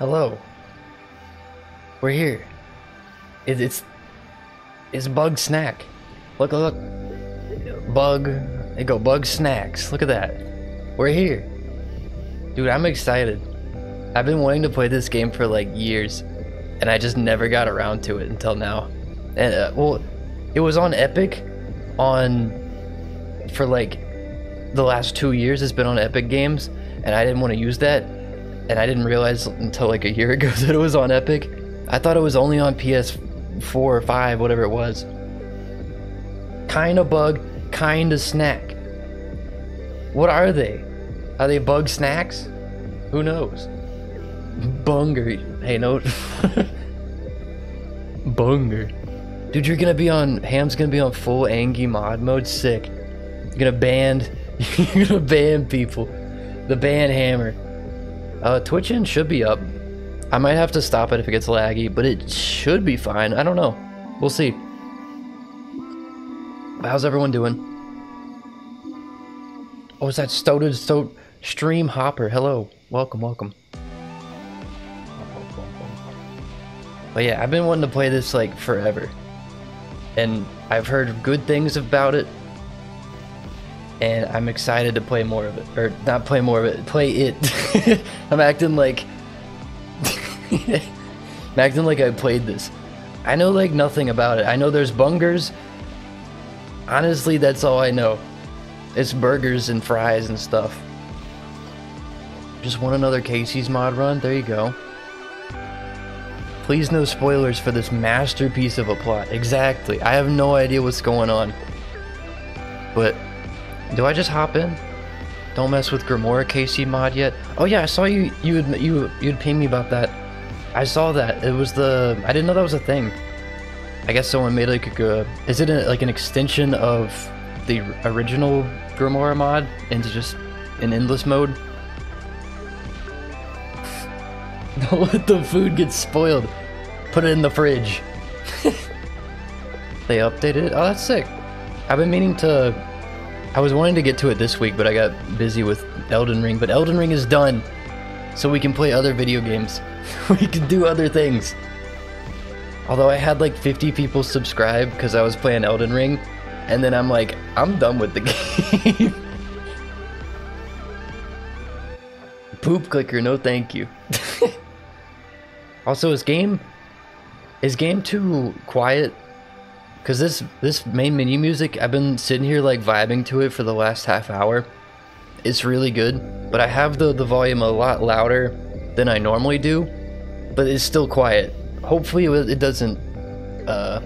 Hello. We're here. It, it's it's bug snack. Look, look, bug. They go bug snacks. Look at that. We're here, dude. I'm excited. I've been wanting to play this game for like years, and I just never got around to it until now. And uh, well, it was on Epic, on for like the last two years. It's been on Epic Games, and I didn't want to use that, and I didn't realize until like a year ago that it was on Epic. I thought it was only on PS4 or 5, whatever it was. Kinda bug, kinda snack. What are they? Are they bug snacks? Who knows? Bunger. Hey, no. Bunger. Dude, you're gonna be on. Ham's gonna be on full Angie mod mode. Sick. You're gonna ban. You're gonna ban people. The ban hammer. Uh, Twitching should be up. I might have to stop it if it gets laggy, but it should be fine. I don't know. We'll see. How's everyone doing? Oh, is that Stoated Sto Stream Hopper? Hello. Welcome, welcome. But yeah, I've been wanting to play this like forever. And I've heard good things about it. And I'm excited to play more of it. Or not play more of it, play it. I'm acting like I'm acting like I played this. I know like nothing about it. I know there's bungers. Honestly, that's all I know. It's burgers and fries and stuff. Just want another Kaycee's Mod run? There you go. Please no spoilers for this masterpiece of a plot. Exactly. I have no idea what's going on. But do I just hop in? Don't mess with Grimora KC mod yet. Oh yeah, I saw you you would you you'd ping me about that. I saw that. It was the I didn't know that was a thing. I guess someone made like a is it a, like an extension of the original Grimora mod into just an endless mode? Don't let the food get spoiled. Put it in the fridge. they updated it. Oh, that's sick. I've been meaning to. I was wanting to get to it this week, but I got busy with Elden Ring. But Elden Ring is done, so we can play other video games. we can do other things. Although I had like 50 people subscribe because I was playing Elden Ring, and then I'm like, I'm done with the game. Poop clicker, no thank you. also, is game is game too quiet? Cause this this main menu music, I've been sitting here like vibing to it for the last half hour. It's really good, but I have the the volume a lot louder than I normally do, but it's still quiet. Hopefully it, doesn't. Uh,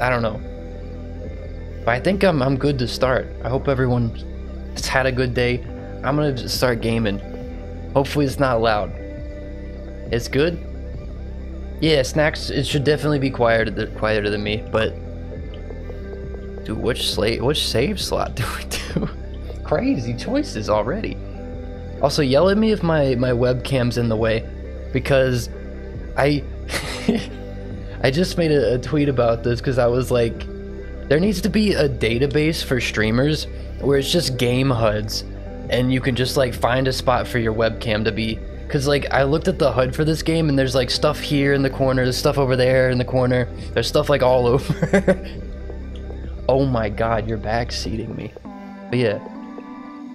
I don't know. But I think I'm I'm good to start. I hope everyone has had a good day. I'm gonna just start gaming. Hopefully it's not loud. It's good. Yeah, snacks. It should definitely be quieter quieter than me. But dude, which slate, which save slot do we do? Crazy choices already. Also, yell at me if my my webcam's in the way, because I I just made a, a tweet about this because I was like, there needs to be a database for streamers where it's just game HUDs, and you can just like find a spot for your webcam to be Cause like I looked at the HUD for this game and there's like stuff here in the corner, there's stuff over there in the corner, there's stuff like all over. Oh my god, you're backseating me. But yeah,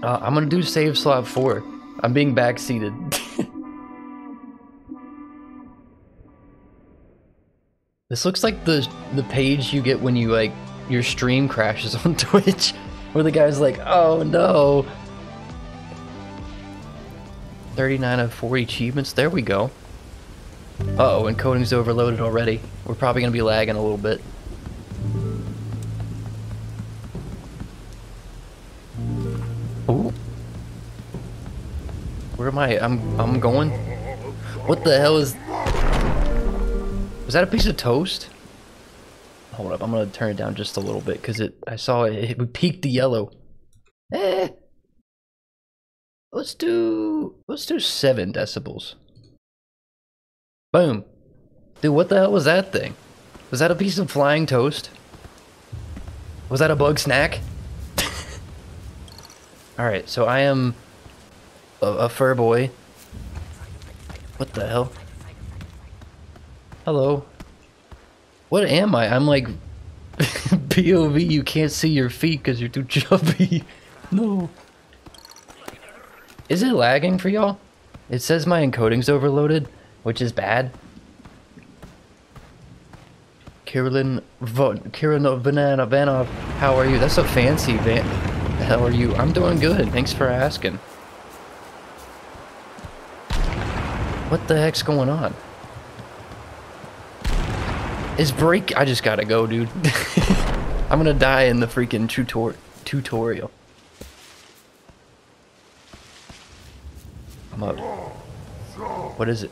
uh, I'm gonna do save slot four. I'm being backseated. this looks like the the page you get when you like your stream crashes on Twitch, where the guy's like, "Oh no." 39 of 40 achievements. There we go. Uh oh encoding's overloaded already. We're probably going to be lagging a little bit. Where am I? I'm I'm going. What the hell is Was that a piece of toast? Hold up, I'm gonna turn it down just a little bit because it I saw it, it peaked the yellow. Eh. Let's do let's do seven decibels. Boom. Dude, what the hell was that thing? Was that a piece of flying toast? Was that a bug snack? Alright, so I am a, a fur boy. What the hell? Hello. What am I? I'm like POV. You can't see your feet because you're too chubby. no. Is it lagging for y'all? It says my encoding's overloaded, which is bad. Carolyn Von Banana Vanov, how are you? That's a fancy van. How are you? I'm doing good. Thanks for asking. What the heck's going on? Is break? I just gotta go, dude. I'm gonna die in the freaking tutor tutorial. I'm up. What is it?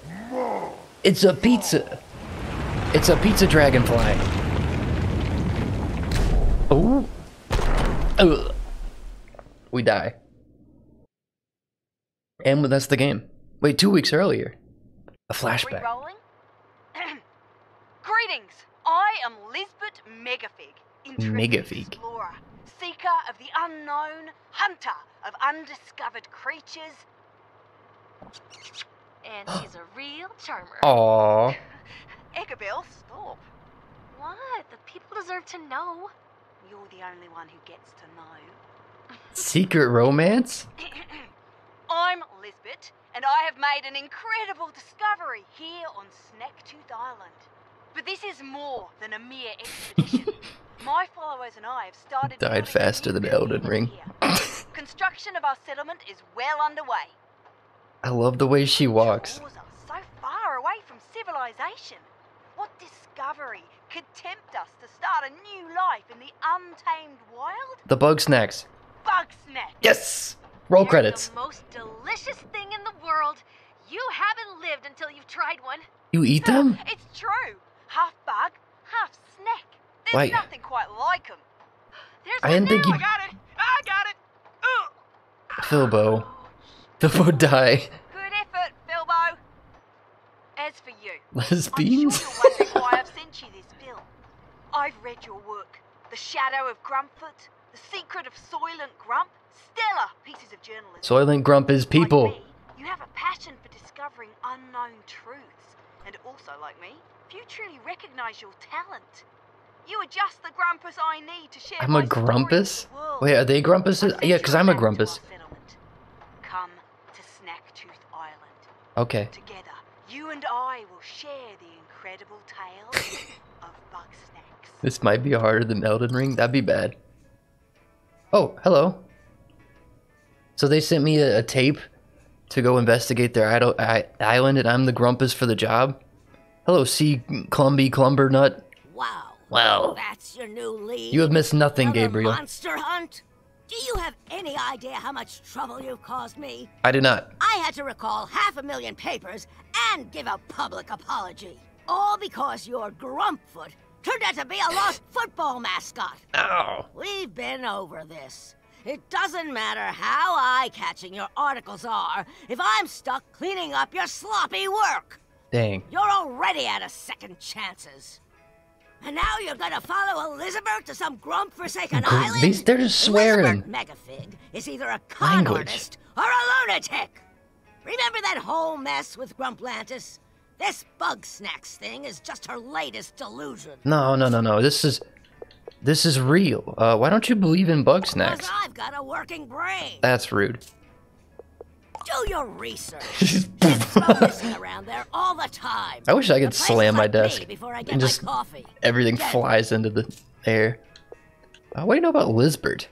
It's a pizza. It's a pizza dragonfly. Oh. We die. And that's the game. Wait, two weeks earlier. A flashback. Re-rolling? Greetings. I am Lizbert Megafig, Megafig. explorer, seeker of the unknown, hunter of undiscovered creatures. And he's a real charmer. Aww. Eggabell, stop. What? The people deserve to know. You're the only one who gets to know. Secret romance? I'm Lizbert, and I have made an incredible discovery here on Snaktooth Island. But this is more than a mere expedition. My followers and I have started Died faster than Elden Ring. Construction of our settlement is well underway. I love the way she walks. So far away from civilization. What discovery could tempt us to start a new life in the untamed wild? The bug snacks. Bug snack. Yes! Roll They're credits. The most delicious thing in the world. You haven't lived until you've tried one. You eat them? It's true. Half bug, half snack. There's Wait. nothing quite like them. There's I didn't think you- I got it. I got it. Ugh. Filbo. Filbo oh. die. Good effort, Bilbo. As for you, I'm sure you're wondering why I've sent you this bill. I've read your work. The Shadow of Grumpfoot, The Secret of Soylent Grump, stellar pieces of journalism. Soylent Grump is people. Like me, you have a passion for discovering unknown truths. And also, like me, few truly recognize your talent. You are just the grumpus I need to share I'm a grumpus? Wait, are they grumpuses? Yeah, because I'm a back to our grumpus. Come to Snaktooth Island. Okay. Together, you and I will share the incredible tales of bug snacks. This might be harder than Elden Ring. That'd be bad. Oh, hello. So they sent me a, a tape to go investigate their idol, I, island, and I'm the grumpus for the job. Hello, C. Clumby Clumbernut. Wow. Well, That's your new lead. you have missed nothing, Another Gabriel. Monster hunt? Do you have any idea how much trouble you've caused me? I do not. I had to recall half a million papers and give a public apology. All because your Grumpfoot turned out to be a lost football mascot. Oh. We've been over this. It doesn't matter how eye-catching your articles are if I'm stuck cleaning up your sloppy work. Dang. You're already out of second chances. And now you're gonna follow Elizabeth to some grump-forsaken island? these- they're just swearing. Elizabeth Megafig is either a con Language. artist or a lunatic. Remember that whole mess with Grumplantis? This bug snacks thing is just her latest delusion. No, no, no, no. This is, this is real. Uh, why don't you believe in bug snacks? I've got a working brain. That's rude. Do your research. Missing around there all the time. I wish I could slam my desk before I and just everything Get- flies into the air. Uh, what do you know about Lizbert?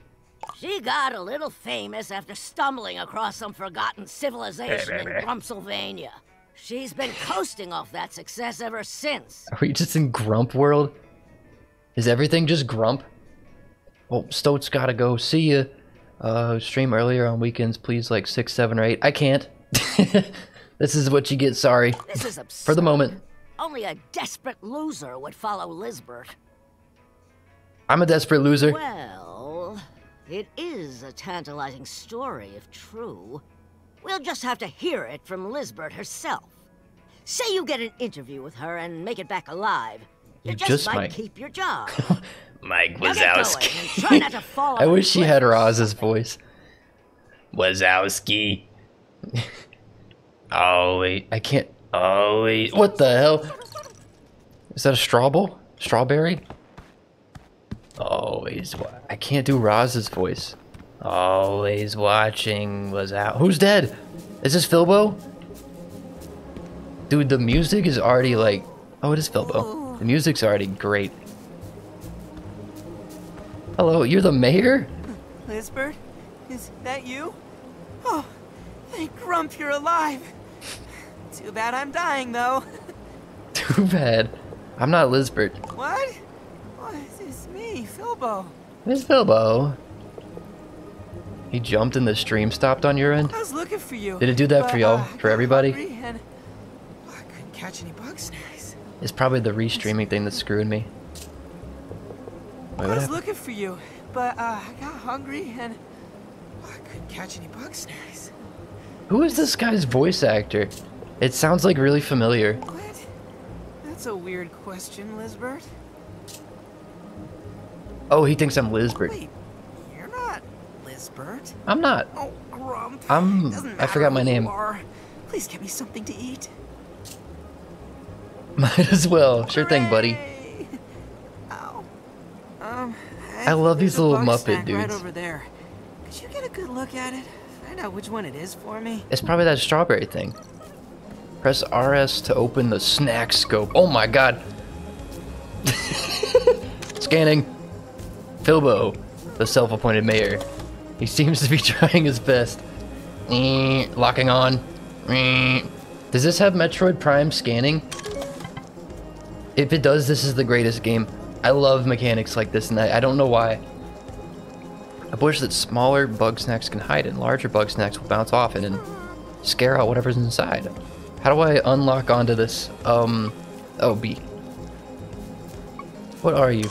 She got a little famous after stumbling across some forgotten civilization in Grumpsylvania. She's been coasting off that success ever since. Are we just in Grump world? Is everything just Grump? Well, Stoat's gotta go. See ya. Uh, stream earlier on weekends, please, like 6, 7, or 8. I can't. this is what you get, sorry. This is absurd. For the moment. Only a desperate loser would follow Lizbert. I'm a desperate loser. Well, it is a tantalizing story if true. We'll just have to hear it from Lizbert herself. Say you get an interview with her and make it back alive. You, You just, just might, might. keep your job. Mike Now get going and try not to fall I wish she had. Roz's voice. Wazowski. oh, wait. I can't. Oh, wait. What the hell? Is that a strawble? Strawberry? Always. Wa- I can't do Roz's voice. Always watching was out. Who's dead? Is this Filbo? Dude, the music is already like. Oh, it is Filbo. The music's already great. Hello, you're the mayor? Lizbert, is that you? Oh, thank Grump you're alive. Too bad I'm dying, though. Too bad. I'm not Lizbert. What? What is me, Filbo? It's Filbo. He jumped and the stream stopped on your end? I was looking for you. Did it do that for y'all? uh, For everybody? I couldn't catch any bug snacks. It's probably the restreaming thing that's screwing me. Wait, I was looking for you, but uh, I got hungry and I couldn't catch any bug snacks. Who is this guy's voice actor? It sounds like really familiar. What? That's a weird question, Lizbert. Oh, he thinks I'm Lizbert. Wait, you're not Lizbert. I'm not. Oh, Grump. I'm- I forgot my name. Please get me something to eat. Might as well. Sure thing, buddy. Um, I love these little Muppet snack Right dudes. over there. Could you get a good look at it? Find out which one it is for me. It's probably that strawberry thing. Press RS to open the snack scope. Oh my god. Scanning. Filbo, the self-appointed mayor. He seems to be trying his best. Eh, Locking on. Eh. Does this have Metroid Prime scanning? If it does, this is the greatest game. I love mechanics like this, and I, I don't know why. A bush that smaller bug snacks can hide in, larger bug snacks will bounce off and scare out whatever's inside. How do I unlock onto this? Um, oh, B. What are you?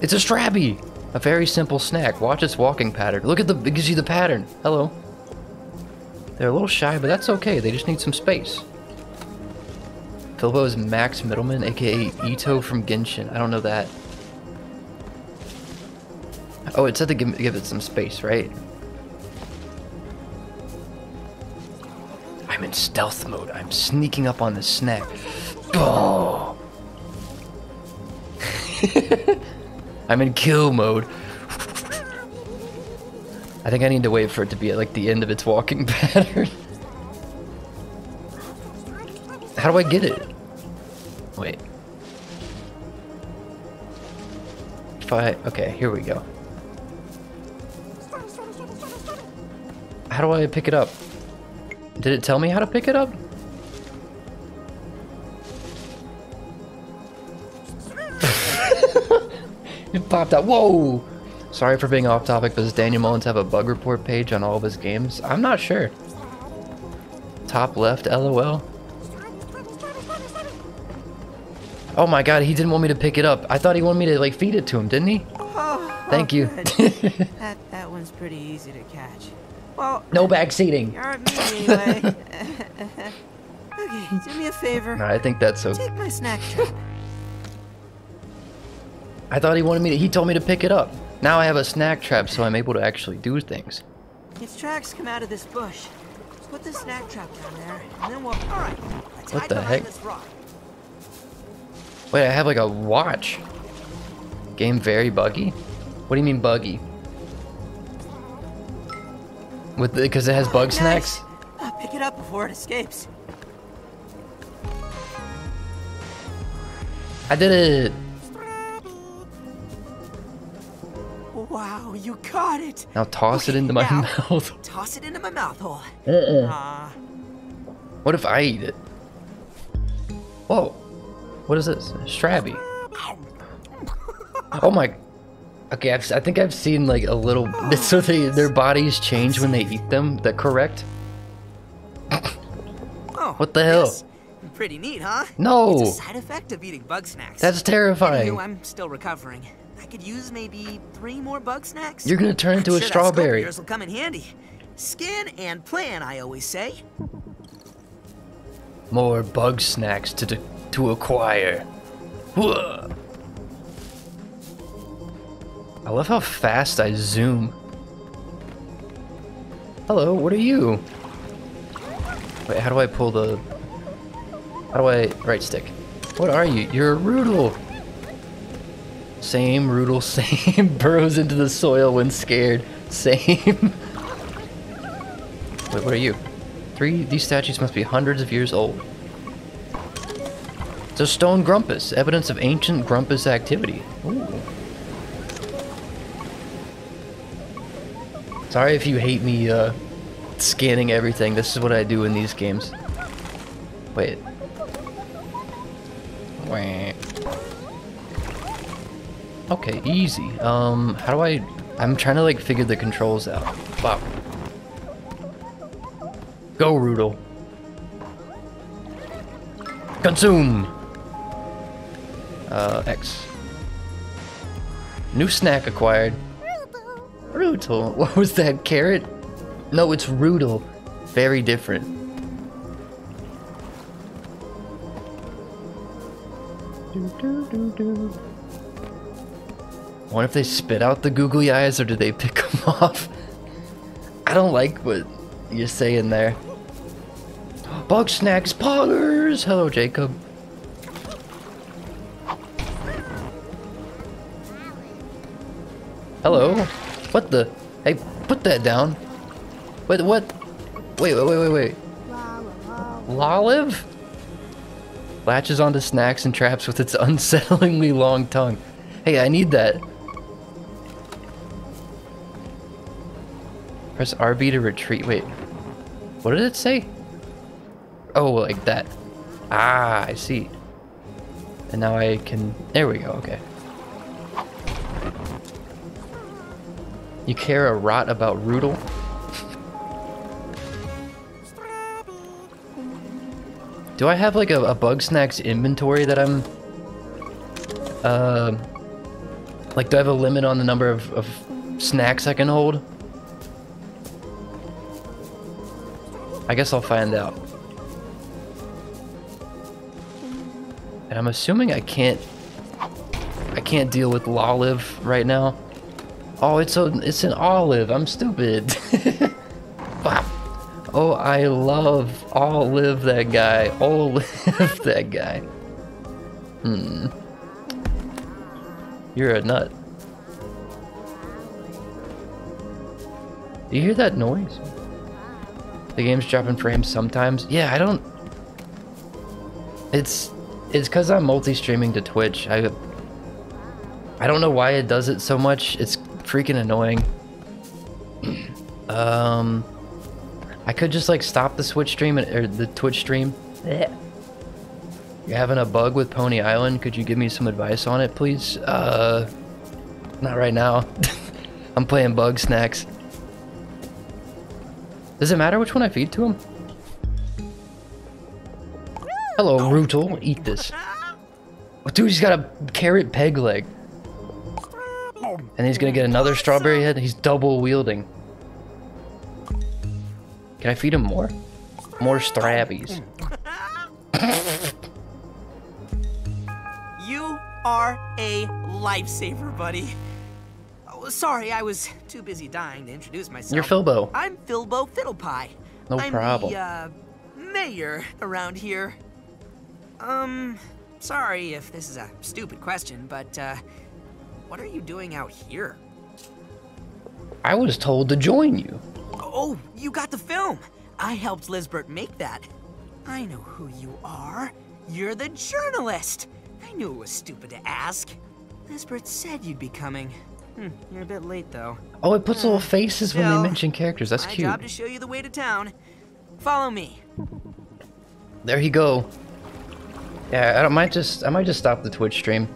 It's a Strabby! A very simple snack. Watch its walking pattern. Look at the, it gives you the pattern. Hello. They're a little shy, but that's okay. They just need some space. Filbo is Max Mittelman, aka Itto from Genshin. I don't know that. Oh, it said to give, give it some space, right? I'm in stealth mode. I'm sneaking up on the snack. Oh. I'm in kill mode. I think I need to wait for it to be at like the end of its walking pattern. How do I get it? Wait. If okay, here we go. How do I pick it up? Did it tell me how to pick it up? it popped out. Whoa! Sorry for being off topic, but does Daniel Mullins have a bug report page on all of his games? I'm not sure. Top left, lol. Oh my god, he didn't want me to pick it up. I thought he wanted me to like feed it to him, didn't he? Oh, oh Thank oh, you. that that one's pretty easy to catch. Well, no back seating. you aren't me anyway. okay, do me a favor. No, I think that's so. Take my snack trap. I thought he wanted me to. He told me to pick it up. Now I have a snack trap, so I'm able to actually do things. Its tracks come out of this bush. Put the snack trap down there, and then we'll. All right. Let's What hide the behind heck? This rock. Wait, I have like a watch. Game very buggy. What do you mean buggy? With because it has bug Nice. snacks. Uh, pick it up before it escapes. I did it. Wow, you caught it. Now toss it into my now- mouth. Toss it into my mouth hole. Uh-uh. Ah, What if I eat it? Whoa. What is this? Strabby. Oh my. Okay, I've, I think I've seen like a little. So they their bodies change when they eat them. That correct? oh, What the hell? yes. Pretty neat, huh? No. It's a side effect of eating bug snacks. That's terrifying. Anywho, I'm still recovering. I could use maybe three more bug snacks. You're gonna turn into I'm a sure strawberry. yours will come in handy. Skin and plan, I always say. More bug snacks to to acquire. I love how fast I zoom. Hello, what are you? Wait, how do I pull the... How do I... Right stick. What are you? You're a Roodle. Same Roodle, same. Burrows into the soil when scared. Same. Wait, what are you? Three, these statues must be hundreds of years old. It's a stone grumpus, evidence of ancient grumpus activity. Ooh. Sorry if you hate me uh, scanning everything. This is what I do in these games. Wait. Wah. Okay, easy. Um, how do I... I'm trying to, like, figure the controls out. Wow. Go, Roodle. Consume! Uh, X. New snack acquired. Roodle. What was that, carrot? No, it's Roodle. Very different. Wonder if they spit out the googly eyes or do they pick them off? I don't like what you're saying there. Bug snacks poggers! Hello, Jacob. Hello? What the? Hey, put that down. Wait, what? Wait, wait, wait, wait, wait. Lolive? Latches onto snacks and traps with its unsettlingly long tongue. Hey, I need that. Press RB to retreat. Wait. What did it say? Oh, like that. Ah, I see. And now I can... There we go, okay. You care a rot about Roodle? Do I have like a, a bug snacks inventory that I'm... Uh, like, do I have a limit on the number of, of snacks I can hold? I guess I'll find out. And I'm assuming I can't... I can't deal with Lolive right now. Oh, it's a, it's an olive. I'm stupid. wow. Oh, I love Olive that guy. Olive that guy. Hmm. You're a nut. Do you hear that noise? The game's dropping frames sometimes. Yeah, I don't... It's... It's because I'm multi-streaming to Twitch. I... I don't know why it does it so much. It's freaking annoying. um... I could just like stop the Switch stream or the Twitch stream. You're having a bug with Pony Island. Could you give me some advice on it, please? Uh, not right now. I'm playing Bugsnax. Does it matter which one I feed to him? Hello, Rootle. Eat this. Oh, dude, he's got a carrot peg leg. And he's gonna get another strawberry head. He's double wielding. Can I feed him more? More strabbies. You are a lifesaver, buddy. Oh, sorry, I was too busy dying to introduce myself. You're Filbo. I'm Filbo Fiddlepie. No I'm problem. the, uh, mayor around here. Um, sorry if this is a stupid question, but, uh, what are you doing out here? I was told to join you. Oh, you got the film. I helped Lizbert make that. I know who you are. You're the journalist. I knew it was stupid to ask. Lizbert said you'd be coming. Hmm, you're a bit late though. Oh, it puts little faces when they mention characters. That's My cute. job to show you the way to town. Follow me. There you go. Yeah, I don't, might just I might just stop the Twitch stream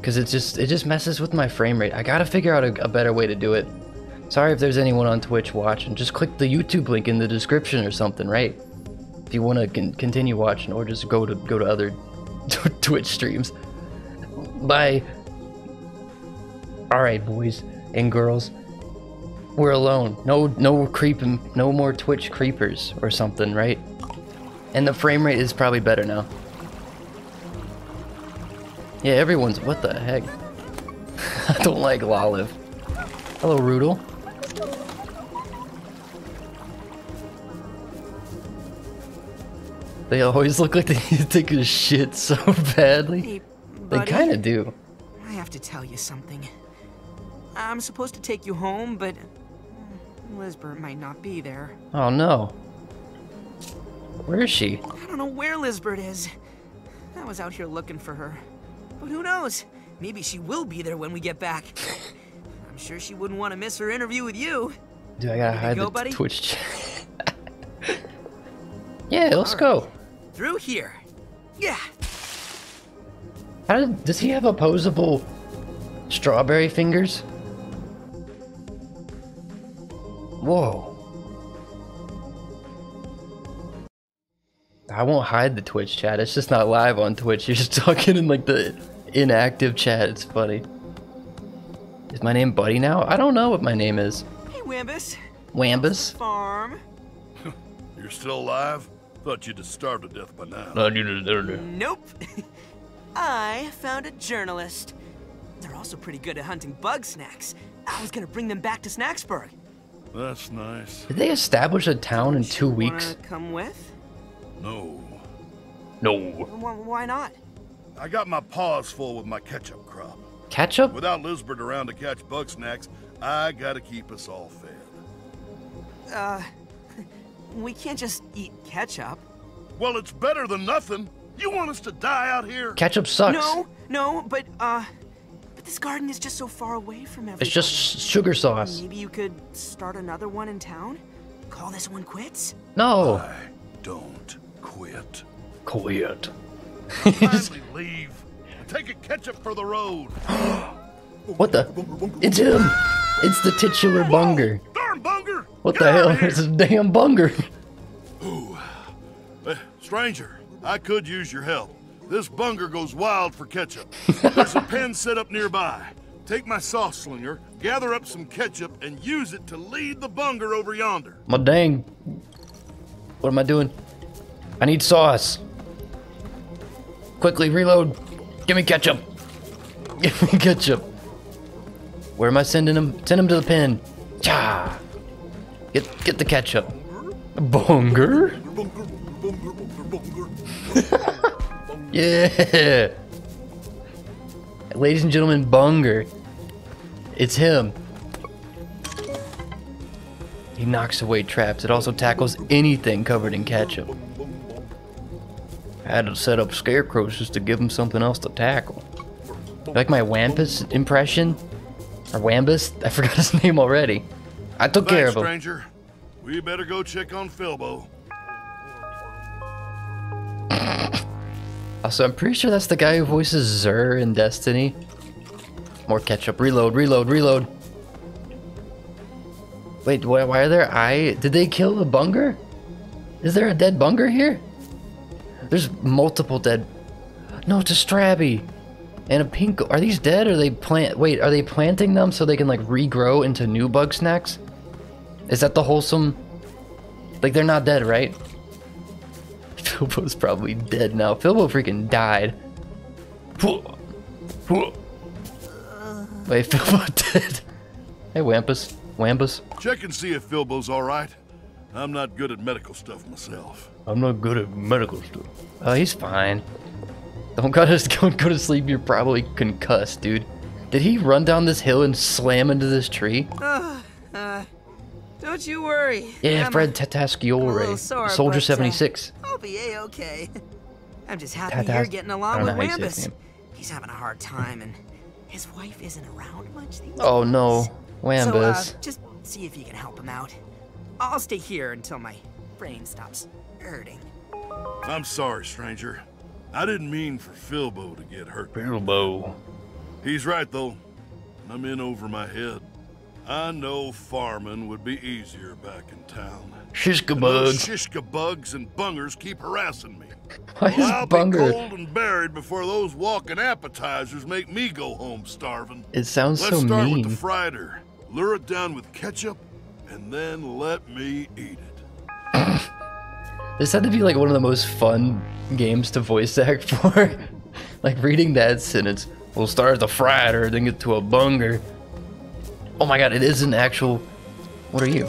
because it just it just messes with my frame rate. I gotta figure out a, a better way to do it. Sorry if there's anyone on Twitch watching. Just click the YouTube link in the description or something, right? If you want to con continue watching, or just go to go to other Twitch streams. Bye. All right, boys and girls, we're alone. No, no creeping, no more Twitch creepers or something, right? And the frame rate is probably better now. Yeah, everyone's. What the heck? I don't like Lolive. Hello, Roodle. They always look like they need to take a shit so badly. Hey, They kind of do. I have to tell you something. I'm supposed to take you home, but mm, Lizbert might not be there. Oh no. Where is she? I don't know where Lizbert is. I was out here looking for her. But who knows? Maybe she will be there when we get back. I'm sure she wouldn't want to miss her interview with you. Do I gotta hide go, the buddy? Twitch chat? yeah, let's go. Through here. Yeah. How did, does he have opposable strawberry fingers? Whoa. I won't hide the Twitch chat. It's just not live on Twitch. You're just talking in like the inactive chat. It's funny. Is my name Buddy now? I don't know what my name is. Hey, Wambus. Wambus? Farm. You're still alive? Thought you'd have starved to death by now. Nope. I found a journalist. They're also pretty good at hunting bug snacks. I was gonna bring them back to Snaxburg. That's nice. Did they establish a town in two weeks? Come with? No. No. Wh- Why not? I got my paws full with my ketchup crop. Ketchup? Without Lizbert around to catch bug snacks, I gotta keep us all fed. Uh, we can't just eat ketchup. Well, it's better than nothing. You want us to die out here? Ketchup sucks. No, no, but uh, but this garden is just so far away from everything. It's just sugar sauce. Maybe you could start another one in town. Call this one quits. No. I don't quit. Quit. Finally leave take a ketchup for the road. What the? It's him! It's the titular bunger. Darn bunger! What Get the hell? It's a damn bunger. Eh, stranger, I could use your help. This bunger goes wild for ketchup. There's a pen set up nearby. Take my sauce slinger, gather up some ketchup, and use it to lead the bunger over yonder. My dang. What am I doing? I need sauce. Quickly reload. Give me ketchup. Give me ketchup. Where am I sending him? Send him to the pen. Cha. Get get the ketchup. Bunger. Yeah. Ladies and gentlemen, Bunger. It's him. He knocks away traps. It also tackles anything covered in ketchup. I had to set up scarecrows just to give him something else to tackle. Like my Wampus impression? Or Wambus? I forgot his name already. I took care of him. stranger. We better go check on Filbo. Also, I'm pretty sure that's the guy who voices Xur in Destiny. More ketchup. Reload, reload, reload. Wait, why, why are there I? Did they kill the bunger? Is there a dead bunger here? There's multiple dead. No, it's a Strabby. And a pink. Are these dead? Or are they plant? Wait, are they planting them so they can like regrow into new bug snacks? Is that the wholesome? Like they're not dead, right? Filbo's probably dead now. Filbo freaking died. Wait, Filbo dead. Hey, Wampus. Wampus. Check and see if Filbo's all right. I'm not good at medical stuff myself. I'm not good at medical stuff. Oh, he's fine. Don't go to, don't go to sleep. You're probably concussed, dude. Did he run down this hill and slam into this tree? Uh, don't you worry. Yeah, I'm- Fred I'm Tatasciore. Soldier but, uh, 76. I'll be a-okay. I'm just happy Tatas- you're getting along with know how you say his Wambus. He's having a hard time, and his wife isn't around much these Oh no, days. Wambus. So, uh, just see if you can help him out. I'll stay here until my brain stops hurting. I'm sorry, stranger. I didn't mean for Filbo to get hurt. Filbo. He's right, though. I'm in over my head. I know farming would be easier back in town. Shishka And those bugs. shishka bugs and bungers keep harassing me. Why Well, I'll is Bunger? be cold and buried before those walking appetizers make me go home starving. It sounds Let's so start with the fried her. Lure it down with ketchup, and then let me eat it. This had to be like one of the most fun games to voice act for. like reading that sentence. We'll start at the Fryder, then get to a bunger. Oh my god, it is an actual. What are you?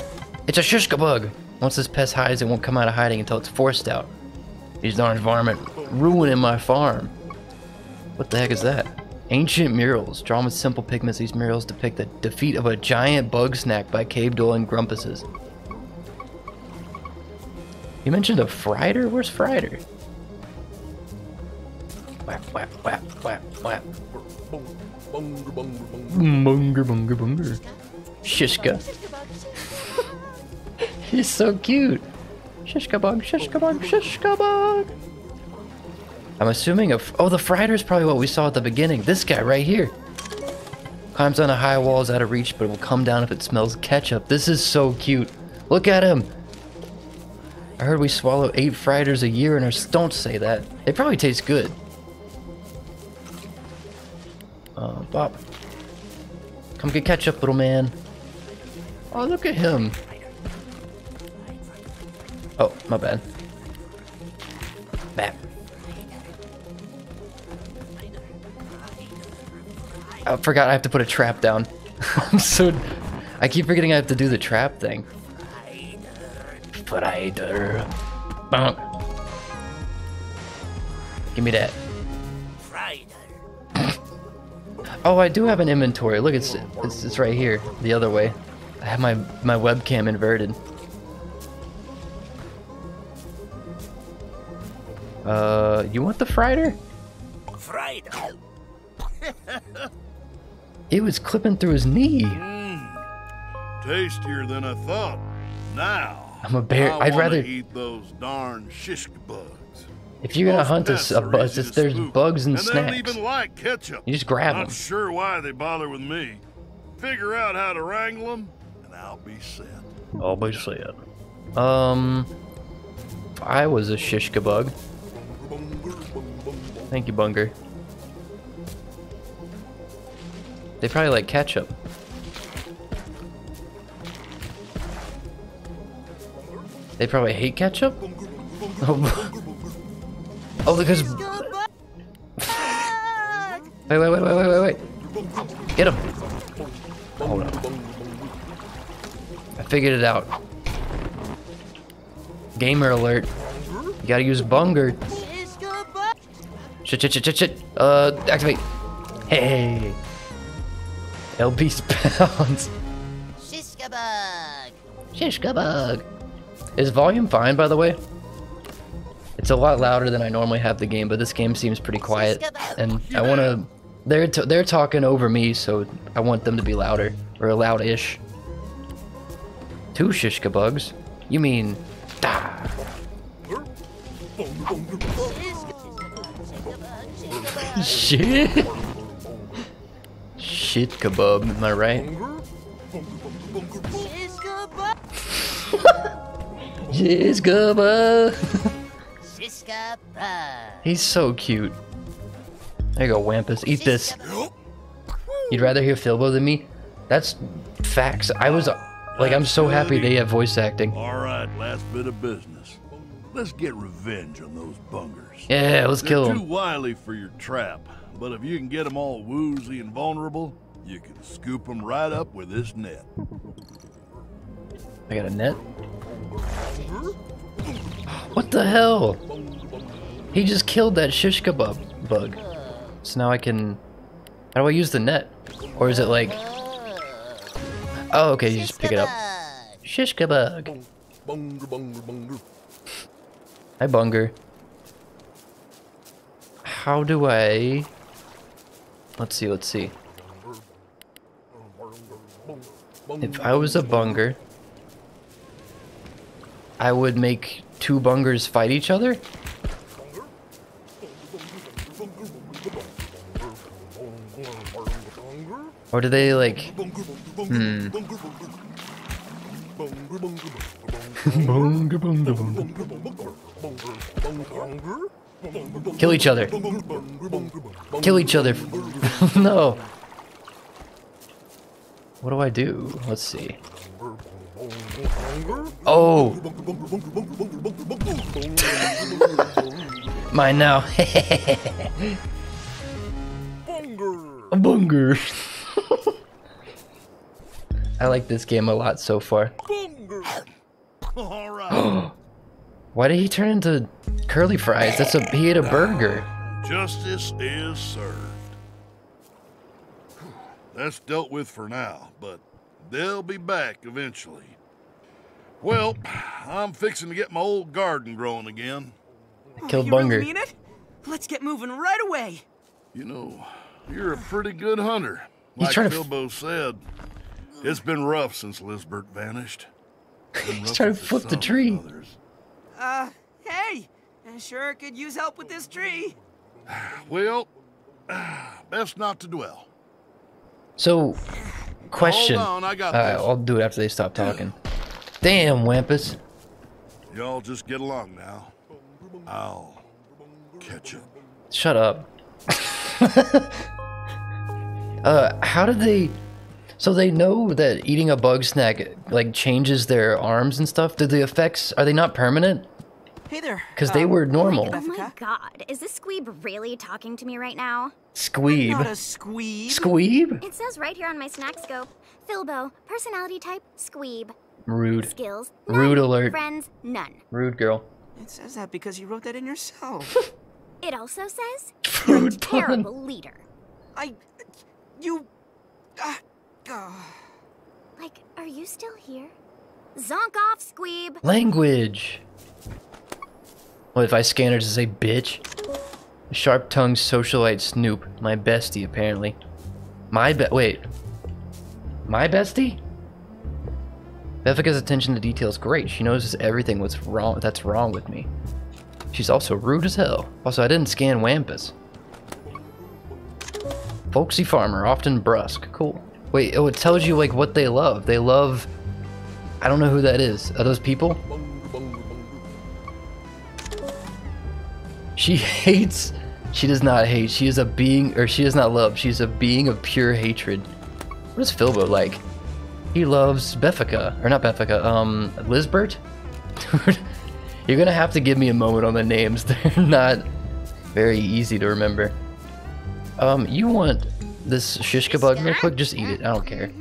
It's a shishka bug. Once this pest hides, it won't come out of hiding until it's forced out. These darn varmint ruining my farm. What the heck is that? Ancient murals. Drawn with simple pigments, these murals depict the defeat of a giant bug snack by cave dwelling grumpuses. You mentioned a Fryder? Where's Fryder? Whap, whap, whap, whap, whap. Bunger, bunger, bunger. Shishka. He's so cute. Shishka bug, shishka bug, shishka bug. I'm assuming a. Oh, the Fryder is probably what we saw at the beginning. This guy right here. Climbs on a high wall, is out of reach, but it will come down if it smells ketchup. This is so cute. Look at him. I heard we swallow eight Fryders a year and our. Don't say that. They probably taste good. Uh, Bob. Come get ketchup, little man. Oh, look at him. Oh, my bad. I forgot I have to put a trap down. I'm so... I keep forgetting I have to do the trap thing. Fryder. Bonk. Give me that. Oh, I do have an inventory. Look, it's, it's it's right here, the other way. I have my my webcam inverted. Uh, you want the Fryder? Friday. It was clipping through his knee. Tastier than I thought. Now, I'm a bear. I I'd rather. eat those darn shish bugs. If you're gonna Most hunt a, pets s- a are bug, easy it's, there's spook, bugs and and they don't snacks. even like ketchup. You just grab Not them. sure why they bother with me. Figure out how to wrangle them, and I'll be set. I'll be set. Um, I was a shishka bug. Thank you, Bunger. They probably like ketchup. They probably hate ketchup? Oh, oh because. Wait, wait, wait, wait, wait, wait, wait. Get him. Hold on. I figured it out. Gamer alert. You gotta use Bunger. Shit, shit, shit, shit, shit. Uh, activate. Hey. LB pounds. Shiska bug. Shishka bug. Is volume fine, by the way? It's a lot louder than I normally have the game, but this game seems pretty quiet, and I want to. They're t- they're talking over me, so I want them to be louder or loud-ish. Two shishka bugs? You mean? Ah. Shit. Shit kebab, am I right? Yes, Gubba. Shiska bug. He's so cute. There you go, Wampus. Eat this. You'd rather hear Filbo than me? That's facts. I was uh, like, I'm so happy they have voice acting. All right, last bit of business. Let's get revenge on those bungers. Yeah, let's kill They're too wily for your trap, but if you can get them all woozy and vulnerable, you can scoop them right up with this net. I got a net. What the hell? He just killed that shish kebab bug. So now I can. How do I use the net? Or is it like? Oh, okay. You just pick it up. Shish kebab. Hi, Bunger. How do I? Let's see. Let's see. If I was a Bunger, I would make two Bungers fight each other. Or do they like? Hmm. Kill each other. Kill each other. no. What do I do? Let's see. Oh. Mine now. A bunger. I like this game a lot so far. All right. Why did he turn into curly fries. That's a he ate a burger. Justice is served. That's dealt with for now, but they'll be back eventually. Well, I'm fixing to get my old garden growing again. Killed you Bunger. Really mean it? Let's get moving right away. You know, you're a pretty good hunter. He's Like trying to Filbo said, it's been rough since Lizbert vanished. Been He's rougher trying to flip the some tree. others. Uh, hey, I sure could use help with this tree. Well, best not to dwell. So, question. Hold on, I got Alright, this. I'll do it after they stop talking. Damn, Wambus. Y'all just get along now. I'll catch up. Shut up. uh, how did they? So they know that eating a bug snack like changes their arms and stuff. Did the effects are they not permanent? Hey there. 'Cause they um, were normal. Oh my god, is this squeeb really talking to me right now? Squeeb. Not a Squeeb. squeeb. Squeeb? It says right here on my snack scope Filbo, personality type, squeeb. Rude. Skills, Rude alert. Friends, none. Rude girl. It says that because you wrote that in yourself. It also says Rude pun. terrible leader. I. You. Uh, uh, Like, are you still here? Zonk off, squeeb. Language. What if I scan her to say bitch? Sharp tongued socialite Snoop, my bestie apparently. My be- wait. My bestie? Beffica's attention to detail is great. She knows everything what's wrong that's wrong with me. She's also rude as hell. Also, I didn't scan Wambus. Folksy farmer, often brusque. Cool. Wait, oh, it tells you like what they love. They love I don't know who that is. Are those people? She hates. She does not hate. She is a being, or she does not love. She is a being of pure hatred. What is Filbo like? He loves Beffica, or not Beffica. Um, Lizbert. You're gonna have to give me a moment on the names. They're not very easy to remember. Um, you want this Shishkabug real quick? Just eat it. I don't care.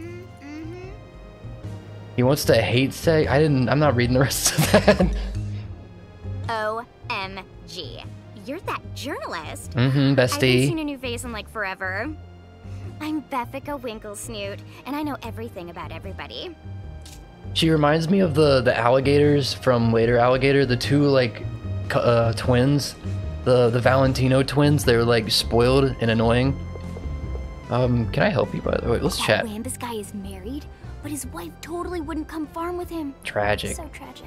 He wants to hate say. I didn't. I'm not reading the rest of that. OMG. You're that journalist. mm-hmm, bestie. I haven't seen a new face in like forever. I'm Beffica Winklesnoot, and I know everything about everybody. She reminds me of the the alligators from later Alligator, the two like uh, twins, the the Valentino twins. They're like spoiled and annoying. Um, can I help you by the way? Let's that chat. Wambus guy is married, but his wife totally wouldn't come farm with him. Tragic. So tragic.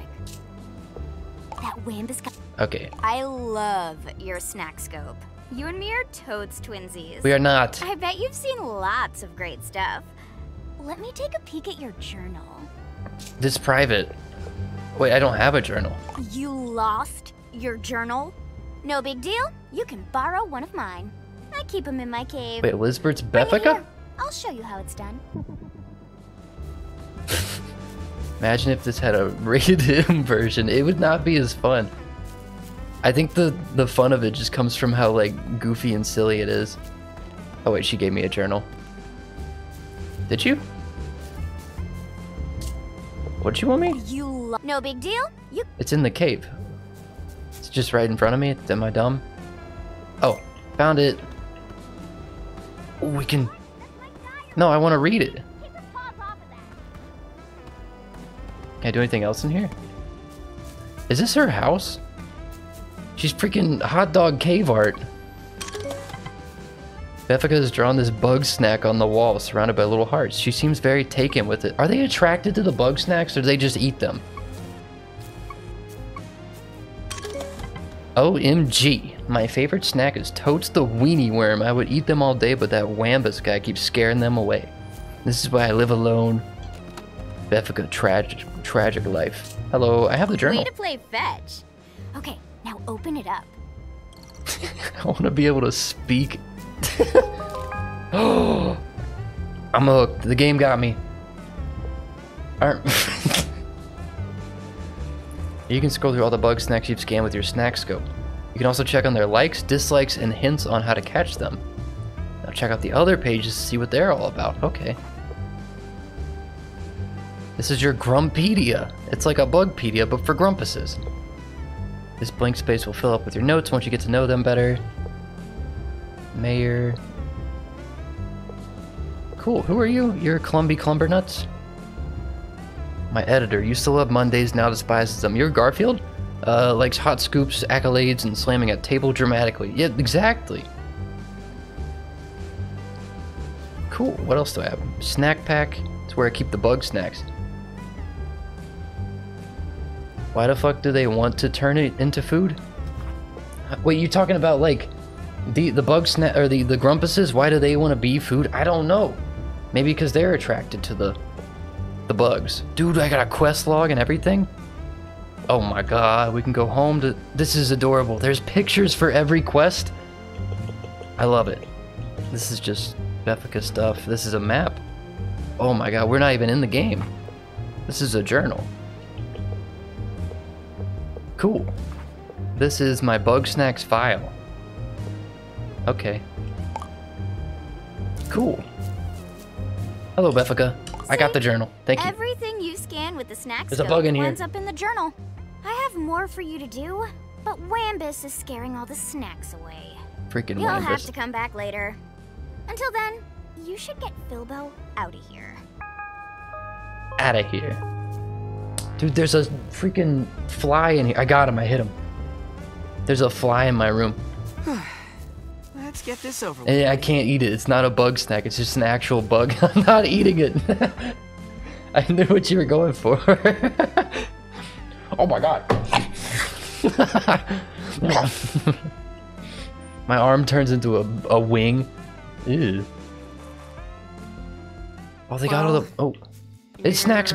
That Wambus. Okay, I love your Snaxscope. You and me are toads twinsies. we are not. I bet you've seen lots of great stuff. Let me take a peek at your journal. This private. Wait, I don't have a journal. You lost your journal? No big deal. You can borrow one of mine. I keep them in my cave. Wait, Lizbert's it I'll show you how it's done. Imagine if this had a rated M version. It would not be as fun. I think the the fun of it just comes from how like goofy and silly it is. Oh wait, she gave me a journal. Did you? What'd you want me? You No big deal. You It's in the cave. It's just right in front of me. Am I dumb? Oh, found it. Ooh, we can. No, I want to read it. Can I do anything else in here? Is this her house? She's freaking hot dog cave art. Beffica has drawn this bug snack on the wall surrounded by little hearts. She seems very taken with it. Are they attracted to the bug snacks or do they just eat them? OMG. My favorite snack is Totes the Weenie Worm. I would eat them all day, but that Wambus guy keeps scaring them away. This is why I live alone. Beffica, tragic, tragic life. Hello, I have the journal. way to play fetch. Okay, now open it up. I want to be able to speak. oh, I'm hooked. The game got me. You can scroll through all the bug snacks you've scanned with your Snaxscope. You can also check on their likes, dislikes, and hints on how to catch them. Now check out the other pages to see what they're all about. Okay. This is your Grumpedia. It's like a Bugpedia, but for Grumpuses. This blank space will fill up with your notes once you get to know them better. Mayor. Cool. Who are you? You're Clumby Clumbernuts? My editor used to love Mondays, now despises them. You're Garfield? Uh, likes hot scoops, accolades, and slamming a table dramatically. Yeah, exactly. Cool. What else do I have? Snack pack. It's where I keep the bug snacks. Why the fuck do they want to turn it into food? Wait, you talking about like the the bug or the the grumpuses? Why do they want to be food? I don't know. Maybe because they're attracted to the the bugs. Dude, I got a quest log and everything. Oh my god, we can go home to. This is adorable. There's pictures for every quest. I love it. This is just Beffica stuff. This is a map. Oh my god, we're not even in the game. This is a journal. Cool. This is my bug snacks file. Okay. Cool. Hello, Beffica. I got the journal. Thank you. Everything you scan with the snacks There's a bug in here. ends up in the journal. I have more for you to do, but Wambus is scaring all the snacks away. Freaking You'll have to come back later. Until then, you should get Filbo out of here. Out of here. Dude, there's a freaking fly in here. I got him. I hit him. There's a fly in my room. Let's get this over with. And I can't eat it. It's not a bug snack. It's just an actual bug. I'm not eating it. I knew what you were going for. oh my god. my arm turns into a, a wing. Ew. Oh, they got all the. Oh. It's Snacks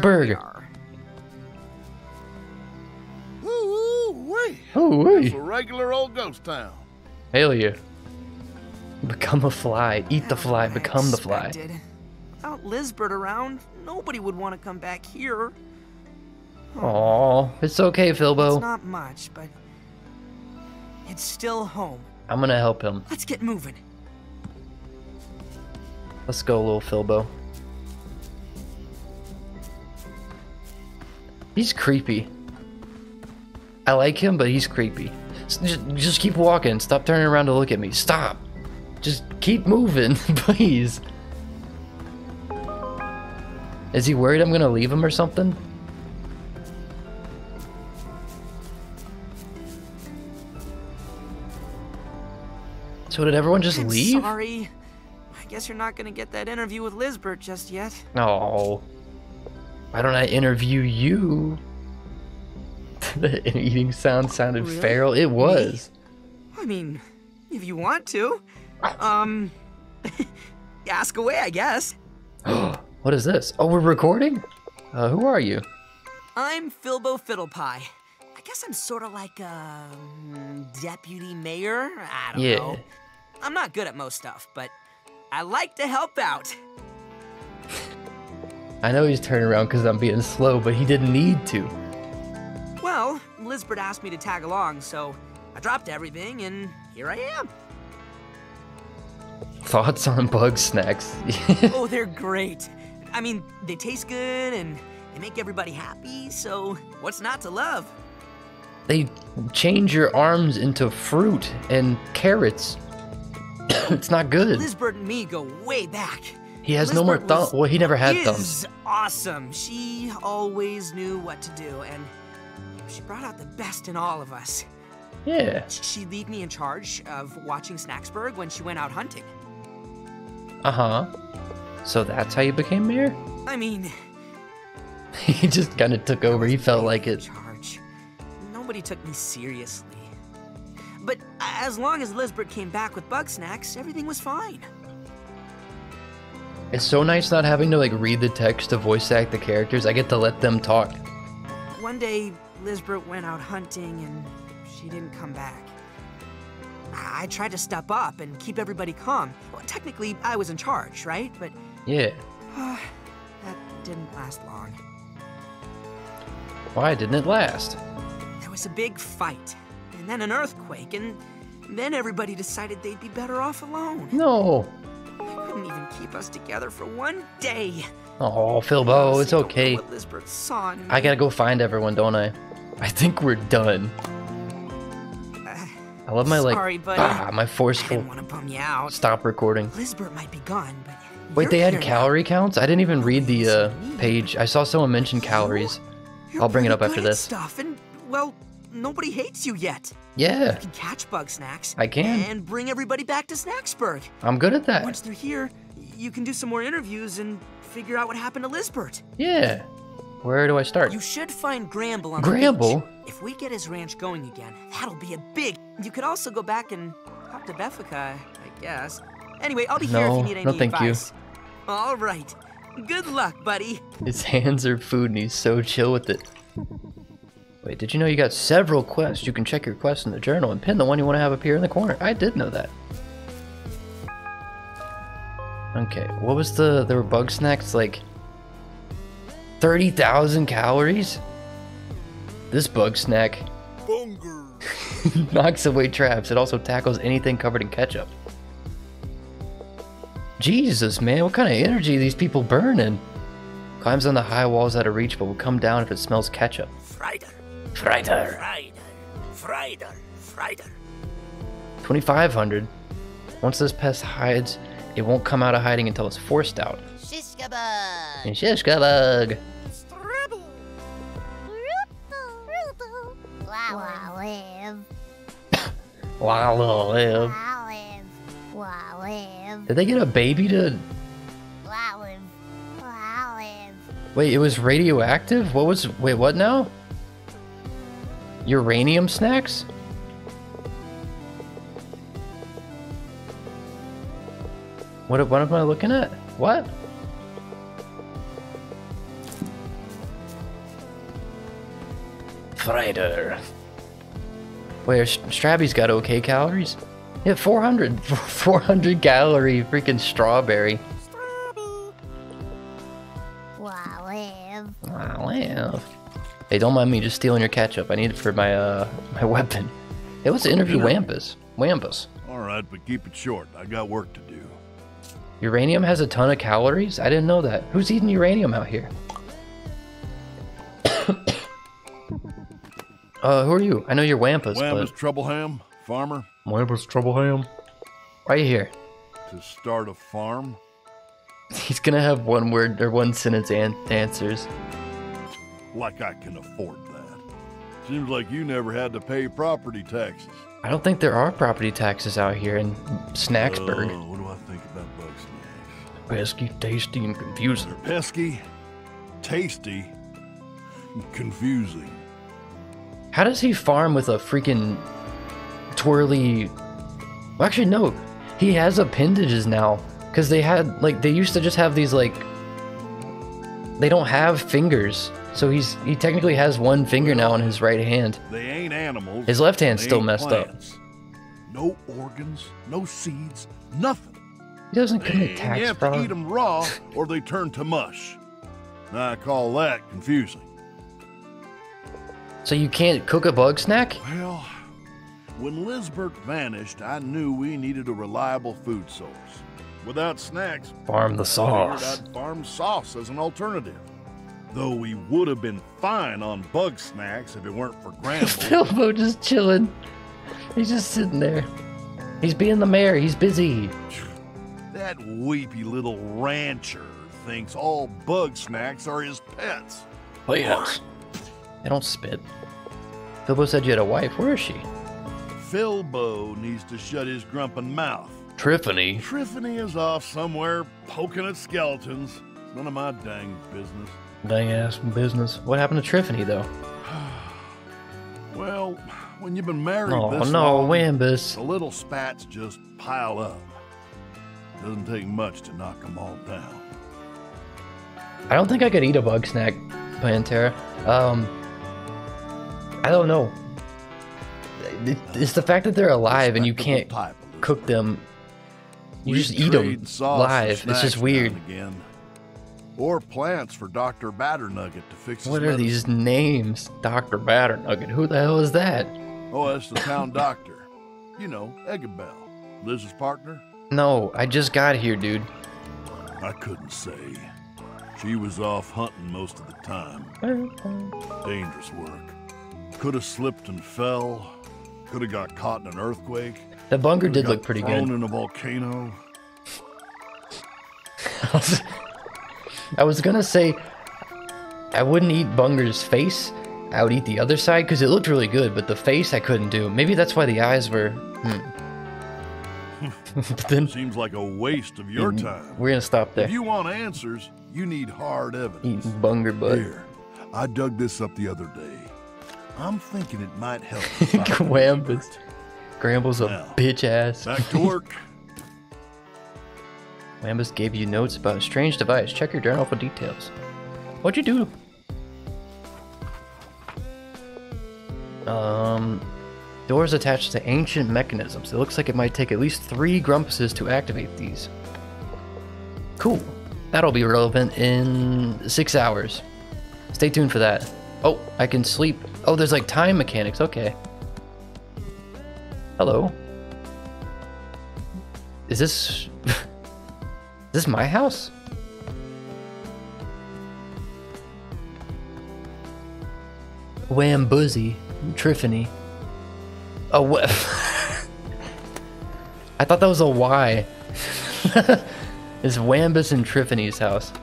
Here we Burger. are. Ooh-wee. Oh, It's wait. a regular old ghost town. Hell yeah. Become a fly. Eat the fly. I Become the fly. expected. Without Lizbert around, nobody would want to come back here. Oh, it's okay, It's Filbo. not much, but it's still home. I'm gonna help him. Let's get moving. Let's go, little Filbo. He's creepy. I like him, but he's creepy. Just, just keep walking. Stop turning around to look at me. Stop. Just keep moving, please. Is he worried I'm gonna leave him or something? So did everyone just I'm leave? Sorry. I guess you're not gonna get that interview with Lizbert just yet. No. Why don't I interview you? the eating sound sounded Really? feral. It was. I mean, if you want to. Um, ask away, I guess. What is this? Oh, we're recording? Uh, who are you? I'm Filbo Fiddlepie. I guess I'm sort of like a mm, deputy mayor. I don't Yeah. know. I'm not good at most stuff, but I like to help out. I know he's turning around because I'm being slow, but he didn't need to. Well, Lizbert asked me to tag along, so I dropped everything and here I am. Thoughts on bug snacks? oh, they're great. I mean, they taste good and they make everybody happy, so what's not to love? they change your arms into fruit and carrots. it's not good. Lizbert and me go way back. He has no more thumb. Well, he never had thumbs. awesome. She always knew what to do, and she brought out the best in all of us. Yeah. She'd leave me in charge of watching Snaxburg when she went out hunting. Uh huh. So that's how you became mayor? I mean, he just kind of took over. He felt like it. Charge. Nobody took me seriously. But as long as Lizbert came back with bug snacks, everything was fine. It's so nice not having to like read the text to voice act the characters. I get to let them talk. One day, Lizbert went out hunting and she didn't come back. I I tried to step up and keep everybody calm. Well, technically, I was in charge, right? But Yeah. that didn't last long. Why didn't it last? There was a big fight, and then an earthquake, and then everybody decided they'd be better off alone. No. I couldn't even keep us together for one day. Oh, Filbo, it's Honestly, don't know okay. What saw in me. I gotta go find everyone, don't I? I think we're done. I love my like Sorry, buddy. ah, my I forceful didn't want to bum you out. stop recording. Lizbert might be gone, but Wait, they had here now. calorie counts? I didn't even read the uh, page. I saw someone mention calories. You're I'll bring it up after this. Stuff and well, nobody hates you yet. Yeah, You can catch bug snacks. I can. And bring everybody back to Snaxburg. I'm good at that. Once they're here, you can do some more interviews and figure out what happened to Lizbert. Yeah. Where do I start? You should find Gramble on the Gramble? If we get his ranch going again, that'll be a big. You could also go back and talk to Beffica, I guess. Anyway, I'll be here if you need any no, thank you. advice. All right. Good luck, buddy. His hands are food and he's so chill with it. Wait, did you know you got several quests? You can check your quests in the journal and pin the one you want to have appear in the corner. I did know that. Okay, what was the... There were bug snacks, like... 30,000 calories? This bug snack knocks away traps. It also tackles anything covered in ketchup. Jesus, man, what kind of energy are these people burning? Climbs on the high walls out of reach, but will come down if it smells ketchup. Fryder, Fryder. Fryder, Fryder, Fryder. 2500. Once this pest hides, it won't come out of hiding until it's forced out. Shiska bug. And Shishkabug. Waliv. Waliv. Waliv. Waliv. Did they get a baby to... Waliv. Waliv. Wait, it was radioactive? What was... Wait, what now? Uranium snacks? What, what am I looking at? What? Fryder. Wait, Sh- Strabby's got okay calories? Yeah, 400. 400 calorie freaking strawberry. Waliv. Wow, yeah. Hey, don't mind me just stealing your ketchup. I need it for my uh my weapon. Hey, let's interview Wambus. Wambus. All right, but keep it short. I got work to do. Uranium has a ton of calories? I didn't know that. Who's eating uranium out here? uh, who are you? I know you're Wampus, Wambus Troubleham, farmer. Wambus Troubleham. Why are you here? to start a farm. He's gonna have one word or one sentence an- answers. Like I can afford that. Seems like you never had to pay property taxes. I don't think there are property taxes out here in Snaxburg. Uh, what do I think about bug snacks? Pesky, tasty, and confusing. They're pesky, tasty, and confusing. How does he farm with a freaking twirly? Well, actually, no. He has appendages now because they had like they used to just have these like. They don't have fingers, so he's he technically has one finger now on his right hand. They ain't animals. His left hand's still messed up. No organs, no seeds, nothing. He doesn't commit tax you have to eat fraud. them raw or they turn to mush. I call that confusing. So you can't cook a bug snack? Well, when Lizbert vanished, I knew we needed a reliable food source. Without snacks, Farm the I sauce. figured I'd farm sauce as an alternative. Though we would have been fine on bug snacks if it weren't for Gramble. Bilbo just chilling. He's just sitting there. He's being the mayor. He's busy. that weepy little rancher thinks all bug snacks are his pets. Yes. They don't spit. Filbo said you had a wife. Where is she? Filbo needs to shut his grumpin' mouth. Triffany. Triffany is off somewhere poking at skeletons. None of my dang business. Dang ass business. What happened to Triffany though? Well, when you've been married Oh this no, long, Wambus. the little spats just pile up. Doesn't take much to knock them all down. I don't think I could eat a bug snack, Pantera. Um, I don't know. It's the fact that they're alive and you can't cook them. You just eat them trade sauce for live. It's just weird. Again. Or plants for Dr. Batternugget to fix What are these names? Dr. Batternugget. Who the hell is that? Oh, that's the town doctor. You know, Eggabell. Liz's partner? No, I just got here, dude. I couldn't say. She was off hunting most of the time. Dangerous work. Could have slipped and fell. Could have got caught in an earthquake. The Bunger did look pretty thrown good. in a volcano. I was gonna say I wouldn't eat Bunger's face. I would eat the other side because it looked really good, but the face I couldn't do. Maybe that's why the eyes were. Hmm. but then Seems like a waste of your time. we're gonna stop there. If you want answers, you need hard evidence. Eating Bunger butt. Here, I dug this up the other day. I'm thinking it might help. Grambus. Gramble's a Now, bitch ass. Back to work. Lambus gave you notes about a strange device. Check your journal for details. What'd you do? Um, doors attached to ancient mechanisms. It looks like it might take at least three Grumpuses to activate these. Cool. That'll be relevant in six hours. Stay tuned for that. Oh, I can sleep. Oh, there's like time mechanics. Okay. Hello. Is this... Is this my house? Wambuzzy. Triffany. Oh, what? I thought that was a Y. it's Wambus and Triffany's house.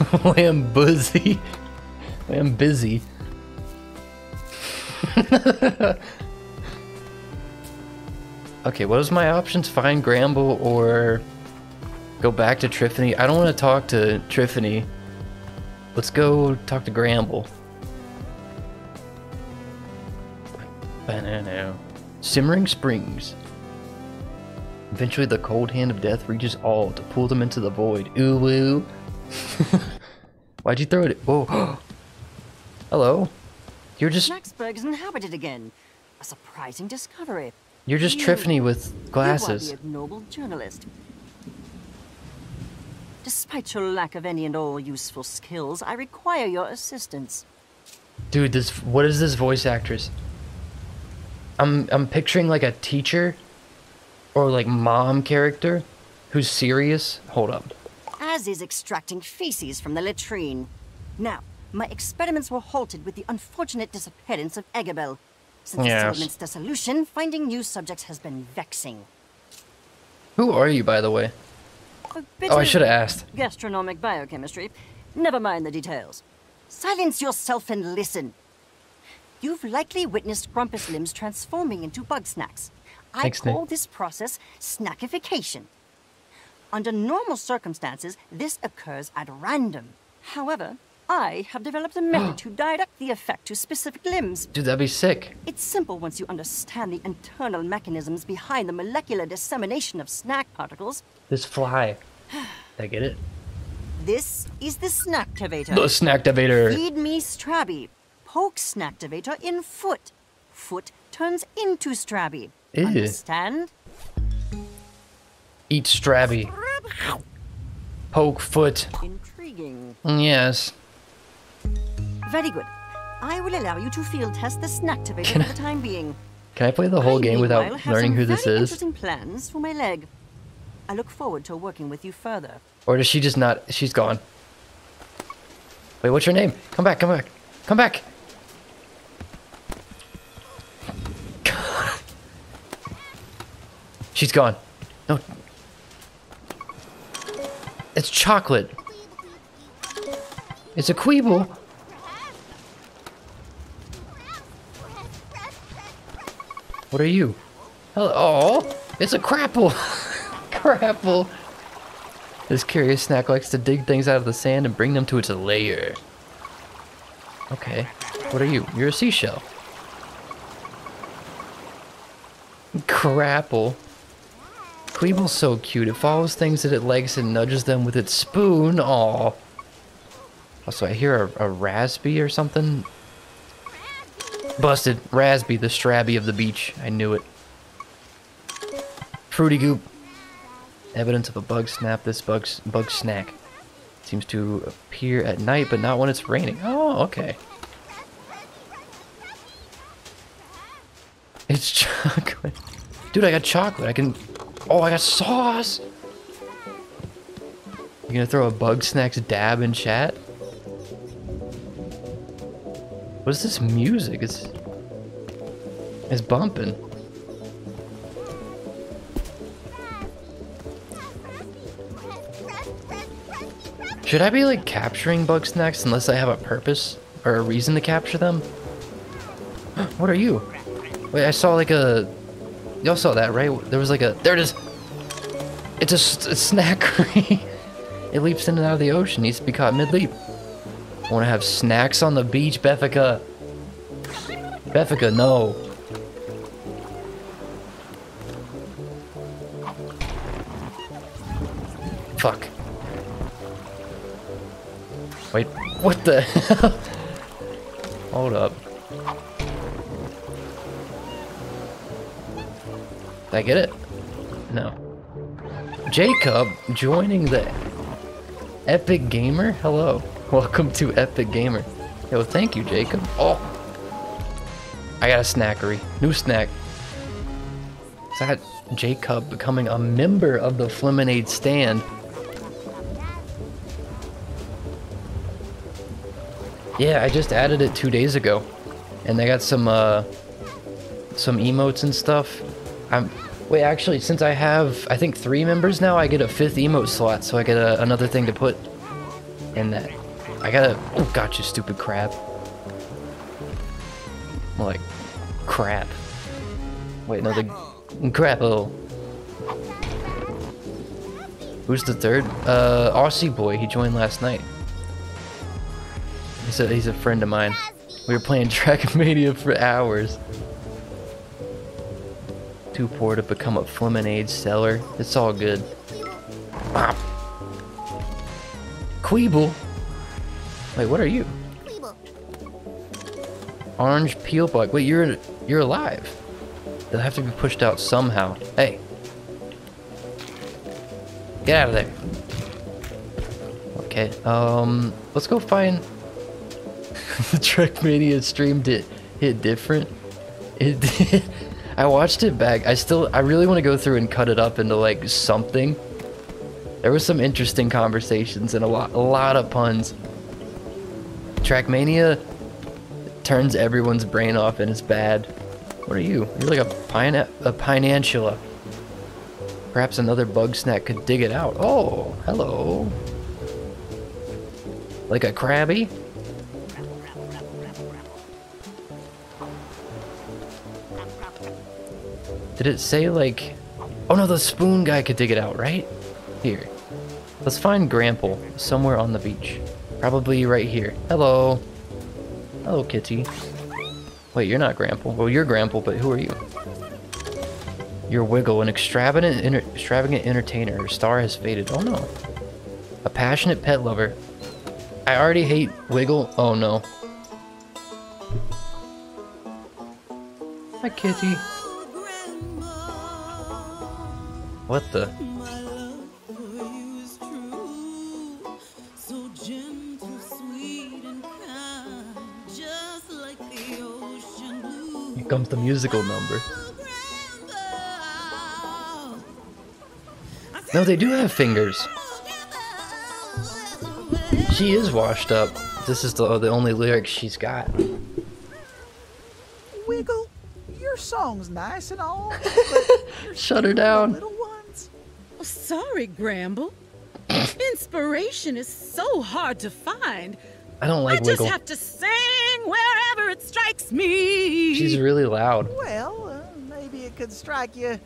Wambuzzy. Wambuzzy. okay, what was my options? Find Gramble or go back to Triffany? I don't want to talk to Triffany. Let's go talk to Gramble. Banana. Simmering Springs. Eventually, the cold hand of death reaches all to pull them into the void. Ooh woo. Why'd you throw it? Whoa. Hello. You're just is inhabited again. A surprising discovery. you're just You- Triffany with glasses. You are the ignoble journalist. Despite your lack of any and all useful skills, I require your assistance. Dude, this what is this voice actress? I'm I'm picturing like a teacher or like mom character who's serious. Hold up. As is extracting feces from the latrine. Now, my experiments were halted with the unfortunate disappearance of Eggabell. Since Yes. the settlement's dissolution, finding new subjects has been vexing. Who are you, by the way? Oh, I should have asked. Gastronomic biochemistry. Never mind the details. Silence yourself and listen. You've likely witnessed Grumpus limbs transforming into bug snacks. I Thanks, Nick. call this process snackification. Under normal circumstances, this occurs at random. However, I have developed a method to direct the effect to specific limbs. Dude, that'd be sick. It's simple once you understand the internal mechanisms behind the molecular dissemination of snack particles. This fly. Did I get it? This is the snacktivator. The snacktivator. Feed me Strabby. Poke Snacktivator in foot. Foot turns into Strabby. Ew. Understand? Eat Strabby. Poke foot. Intriguing. Yes. Very good. I will allow you to field test the Can for the time being. Can I play the whole I, game without learning who this is? Interesting plans for my leg. I look forward to working with you further. Or does she just not? She's gone. Wait, what's your name? Come back, come back. Come back. She's gone. No. It's chocolate. It's a Queeble. What are you? Hello. Oh, it's a crapple. crapple. This curious snack likes to dig things out of the sand and bring them to its lair. Okay. What are you? You're a seashell. Crapple. Queeble's so cute. It follows things that it likes and nudges them with its spoon. Aw. Also, I hear a, a Rasby or something. Busted. Rasby, the Strabby of the beach. I knew it. Fruity Goop. Evidence of a bug snap. This bug's bug snack seems to appear at night, but not when it's raining. Oh, okay. It's chocolate. Dude, I got chocolate. I can. Oh, I got sauce. You gonna throw a bug snacks dab in chat? What is this music? It's It's bumping. Should I be like capturing bug snacks unless I have a purpose or a reason to capture them? what are you? Wait, I saw like a. Y'all saw that, right? There was like a. There it is! It's It's a snackery. it leaps in and out of the ocean. Needs to be caught mid leap. Want to have snacks on the beach, Beffica? Beffica, no. Fuck. Wait, what the hell? Hold up. I get it? No. Jacob joining the Epic Gamer? Hello. Welcome to Epic Gamer. Yo, thank you, Jacob. Oh. I got a snackery. New snack. Is that Jacob becoming a member of the Flemmonade stand? Yeah, I just added it two days ago, and they got some uh, some emotes and stuff. I'm wait, actually, since I have I think three members now, I get a fifth emote slot, so I get a, another thing to put in that. I gotta. Oh, gotcha, stupid crab. Like crap. Wait, no, the grapple. Who's the third? Uh, Aussie boy. He joined last night. He's a, he's a friend of mine. We were playing Trackmania for hours. Too poor to become a Flemmonade seller. It's all good. Bop. Queeble. Wait, what are you? Orange peel bug. Wait, you're you're alive. They'll have to be pushed out somehow. Hey. Get out of there. Okay, um, let's go find the Trackmania stream did hit different. It did. I watched it back. I still, I really want to go through and cut it up into like something. There was some interesting conversations and a lot, a lot of puns. Trackmania turns everyone's brain off and it's bad. What are you? You're like a pine, a pineantula. Perhaps another bug snack could dig it out. Oh, hello. Like a crabby? Did it say like... Oh no, the spoon guy could dig it out, right? Here. Let's find Gramble somewhere on the beach. Probably right here. Hello. Hello, kitty. Wait, you're not Gramble. Well, you're Gramble, but who are you? You're Wiggle, an extravagant, extravagant entertainer. Her star has faded. Oh no. A passionate pet lover. I already hate Wiggle. Oh no. Hi, kitty. What the? Here comes the musical number. No, they do have fingers. She is washed up. This is the, the only lyric she's got. Wiggle, your song's nice and all, Shut her down. Little ones. Oh, sorry, Gramble. Inspiration is so hard to find. I don't like I like just have to sing wherever it strikes me. She's really loud. Well, uh, maybe it could strike you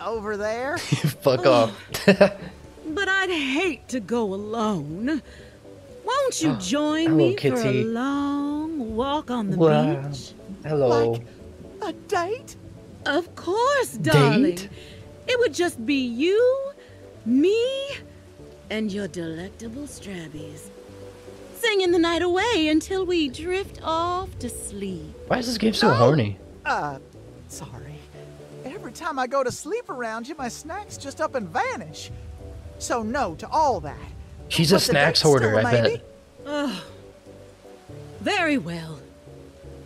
over there. Fuck off. But I'd hate to go alone. Won't you join Hello, me for a long walk on the Wow. beach? Hello. A date? Of course, darling. Date? It would just be you, me, and your delectable Strabbies. Singing the night away until we drift off to sleep. Why is this game so horny? Uh, sorry. Every time I go to sleep around you, my snacks just up and vanish. So no to all that. She's a But the snacks hoarder, still a I maybe. bet. Ugh. Very well.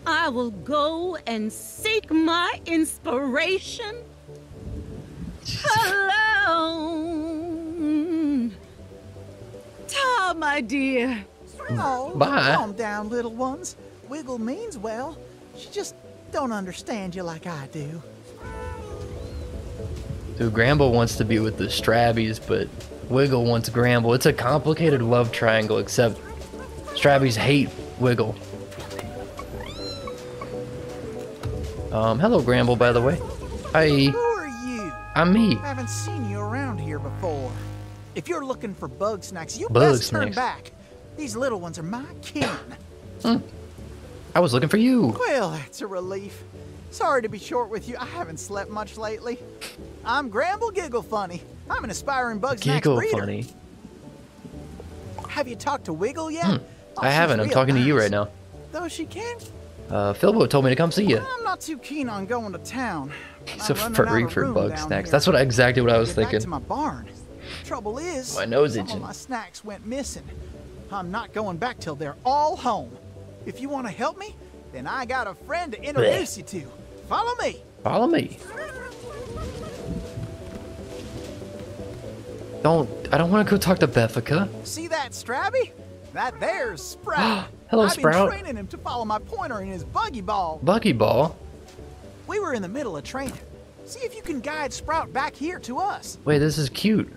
I will go and seek my inspiration alone. Ta, my dear. Oh, Bye. calm down, little ones. Wiggle means well. She just don't understand you like I do. Dude, Gramble wants to be with the Strabbies, but Wiggle wants Gramble. It's a complicated love triangle, except Strabbies hate Wiggle. Um, hello Gramble, by the way. Hi. Who are you? I'm me. I haven't seen If you're looking for bug snacks, you Bug best turn back. These little ones are my kin. Hmm. I was looking for you. Well, that's a relief. Sorry to be short with you. I haven't slept much lately. I'm Gramble Giggle Funny. I'm an aspiring bug snacks Giggle breeder. funny. Have you talked to Wiggle yet? Hmm. Oh, I haven't. I'm talking to you right now. Though she can, Uh, Filbo told me to come see you. I'm not too keen on going to town. He's a furry for bug snacks. here. That's what exactly what I was thinking. to my barn. Trouble is, My nose itching. my snacks went missing. I'm not going back till they're all home. If you want to help me, then I got a friend to introduce you to. Follow me. Follow me. Don't. I don't want to go talk to Beffica. See that Strabby? That there's Sprout. Hello, I've Sprout. been training him to follow my pointer in his buggy ball. Buggy Ball. We were in the middle of training. See if you can guide Sprout back here to us. Wait, this is cute.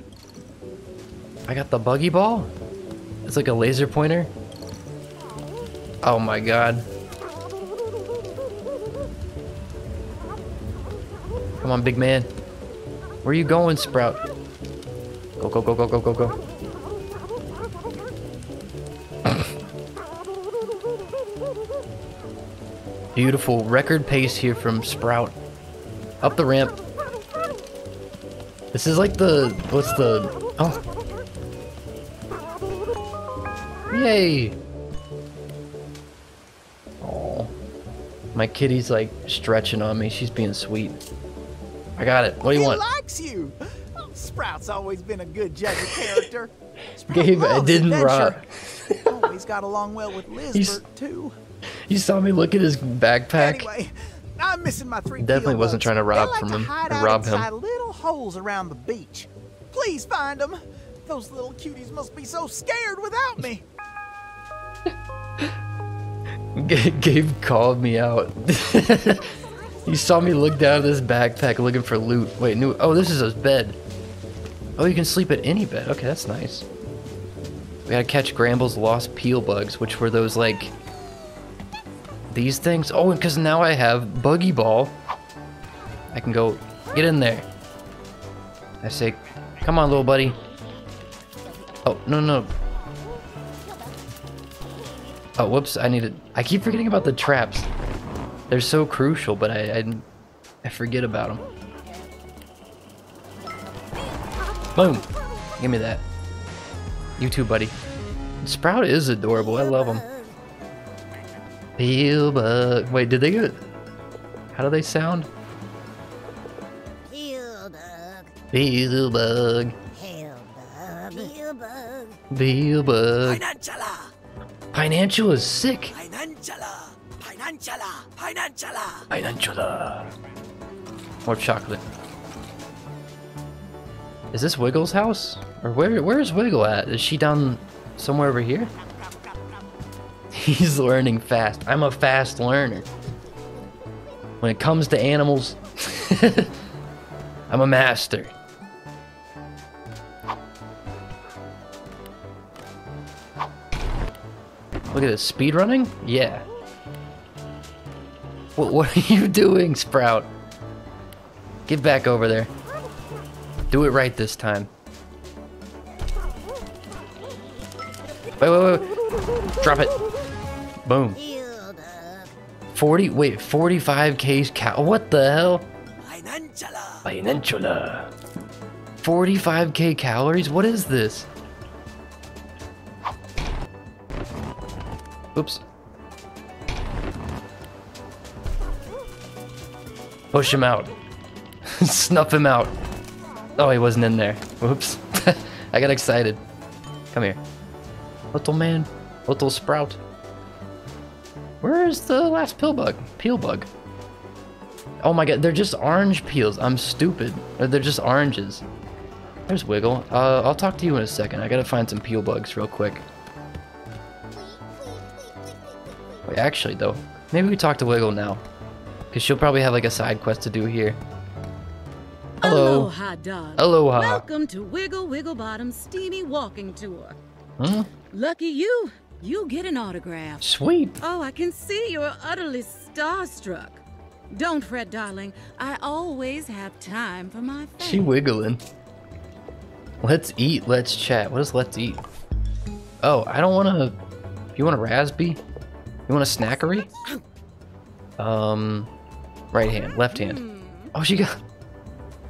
I got the Buggy Ball. It's like a laser pointer. Oh my god. Come on, big man. Where are you going, Sprout? Go, go, go, go, go, go, go. Beautiful record pace here from Sprout. Up the ramp. This is like the what's the oh Yay! Oh, my kitty's like stretching on me. She's being sweet. I got it. What do you he want? likes you. Oh, Sprout's always been a good judge of character. Sprout Gabe, I loves didn't adventure. rock. Always got along well with He's- Lizbert too. You saw me look at his backpack. Anyway, I'm missing my three. Definitely wasn't trying to rob like from to him, hide or out rob him. inside little holes around the beach. Please find them. Those little cuties must be so scared without me. G- Gabe called me out. he saw me look down at this backpack looking for loot. Wait, new. Oh, this is his bed. Oh, you can sleep at any bed. Okay, that's nice. We gotta catch Gramble's lost peel bugs, which were those like these things. Oh, because now I have Buggy Ball, I can go get in there. I say, come on, little buddy. Oh no no. Oh, whoops! I need to. I keep forgetting about the traps. They're so crucial, but I I, I forget about them. Boom! Give me that. You too, buddy. Sprout is adorable. I love him. Peel bug. Wait, did they get? How do they sound? Heel bug. Peel bug. Heel Financial is sick. Financiala! Financiala! Financiala! Financial. More chocolate. Is this Wiggle's house? Or where where is Wiggle at? Is she down somewhere over here? He's learning fast. I'm a fast learner. When it comes to animals, I'm a master. Look at this, speed running? Yeah. What, what are you doing, Sprout? Get back over there. Do it right this time. Wait, wait, wait. Drop it. Boom. 40, wait, 45k cal- What the hell? Financiala! Peninsula. 45k calories? What is this? Oops. Push him out. Snuff him out. Oh, he wasn't in there. Whoops. I got excited. Come here. Little man. Little sprout. Where is the last pill bug? Peel bug. Oh my god, they're just orange peels. I'm stupid. They're just oranges. There's Wiggle. Uh, I'll talk to you in a second. I gotta find some peel bugs real quick. Wait, actually though, maybe we talk to Wiggle now. Because she'll probably have like a side quest to do here. Hello. Aloha, darling. Aloha. Welcome to Wiggle Wiggle Bottom's steamy walking tour. Huh? Lucky you, you get an autograph. Sweet. Oh, I can see you're utterly starstruck. Don't fret, darling. I always have time for my fans. She wiggling. Let's eat, let's chat. What is let's eat? Oh, I don't want to... You want a raspy? You want a snackery? Um, right hand, left hand. Oh, she got...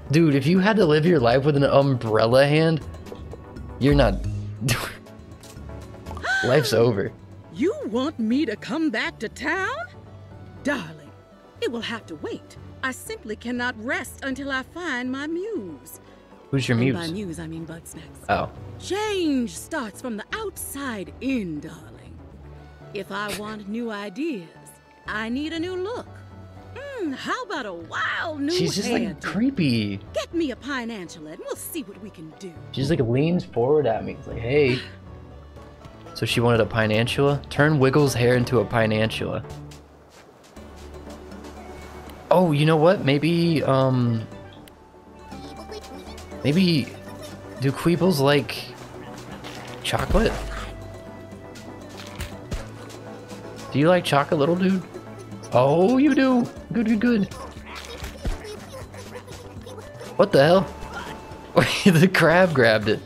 Dude, if you had to live your life with an umbrella hand, you're not... Life's over. You want me to come back to town? Darling, it will have to wait. I simply cannot rest until I find my muse. Who's your And by muse? muse, I mean Bugsnax. Oh. Change starts from the outside in, darling. If I want new ideas, I need a new look. Hmm, how about a wild new She's just like creepy. Get me a pine pineapple and we'll see what we can do. She just like leans forward at me. It's like, hey. So she wanted a pineantula? Turn Wiggles' hair into a pineantula. Oh, you know what? Maybe, um... Maybe... Do Queebles like... Chocolate? Do you like chocolate, little dude? Oh, you do! Good, good, good. What the hell? the crab grabbed it.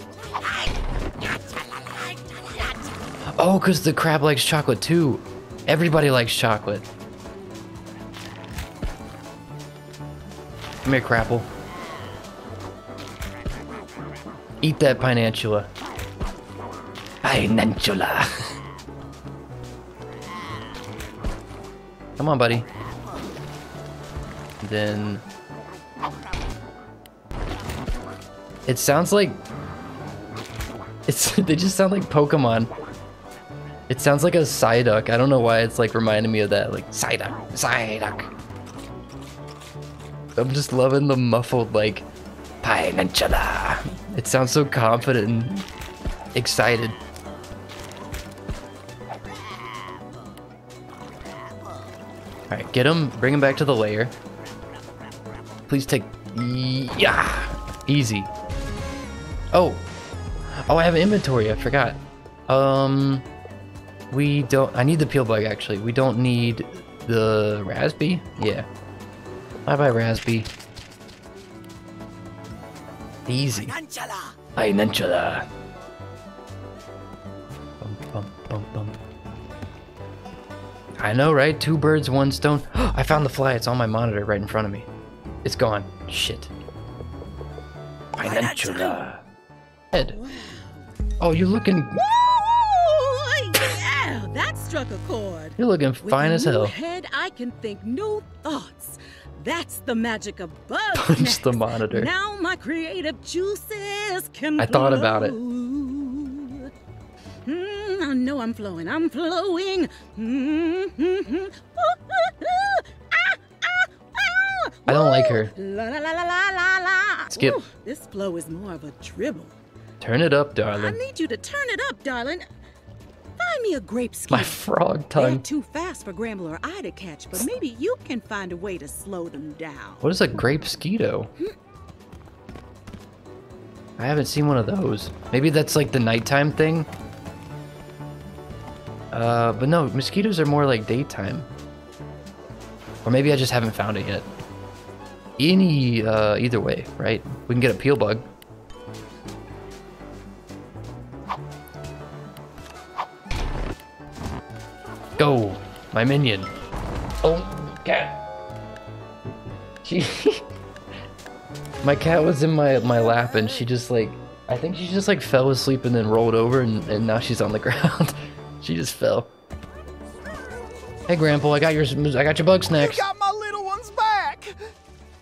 Oh, because the crab likes chocolate too. Everybody likes chocolate. Come here, Crapple. Eat that pineantula. Pineantula. Come on, buddy. Then... It sounds like... It's they just sound like Pokemon. It sounds like a Psyduck. I don't know why it's like reminding me of that. Like Psyduck, Psyduck. I'm just loving the muffled like Pineapple. It sounds so confident and excited. All right, get him. Bring him back to the lair. Please take. Yeah, easy. Oh, oh, I have inventory. I forgot. Um, we don't. I need the peel bug actually. We don't need the raspy. Yeah. Bye bye raspy. Easy. Pineapple. Bum, I know, right? Two birds, one stone. I found the fly. It's on my monitor right in front of me. It's gone. Shit. Pineapple. Head. Oh, you're looking. Ooh, yeah, that struck a chord. You're looking With fine as hell. head, I can think new thoughts. That's the magic of bugs. Punch the monitor. Now my creative juices can I thought about it. I know I'm flowing. I'm flowing. Mm, mm, mm. Ah, ah, ah. I don't like her. La la la. Skip. Ooh, this flow is more of a dribble. Turn it up, darling. I need you to turn it up, darling. Find me a grape skin. My frog They're tongue. too fast for Gramble or I to catch, but maybe you can find a way to slow them down. What is a grape skeeto? I haven't seen one of those. Maybe that's like the nighttime thing. Uh, but no, mosquitoes are more like daytime. Or maybe I just haven't found it yet. Any, uh, either way, right? We can get a peel bug. Go, my minion. Oh, cat. She, my cat was in my my lap and she just like, I think she just like fell asleep and then rolled over and, and now she's on the ground. She just fell. Hey, Grandpa, I got your I got your bug snacks. You got my little ones back!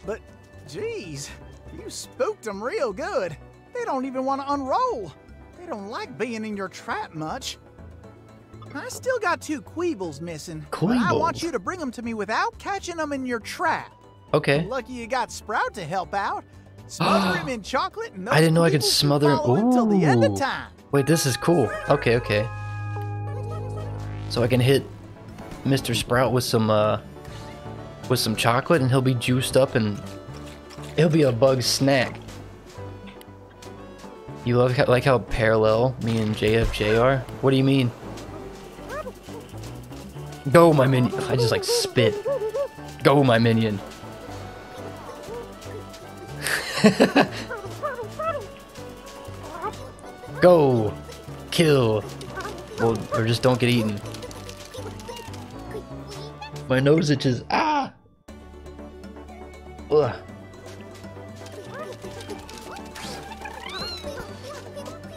But, geez, you spooked them real good. They don't even want to unroll. They don't like being in your trap much. I still got two Queebles missing. but I want you to bring them to me without catching them in your trap. Okay. Lucky you got Sprout to help out. Smother him in chocolate and I didn't know I could smother him. till the end of time. Wait, this is cool. Okay, okay. So I can hit Mr. Sprout with some uh with some chocolate and he'll be juiced up and it'll be a bug snack. You love how, like how parallel me and JFJ are? What do you mean? Go, my minion. I just like spit. Go, my minion. Go. Kill. Well, or just don't get eaten. My nose itches. Ah! Ugh.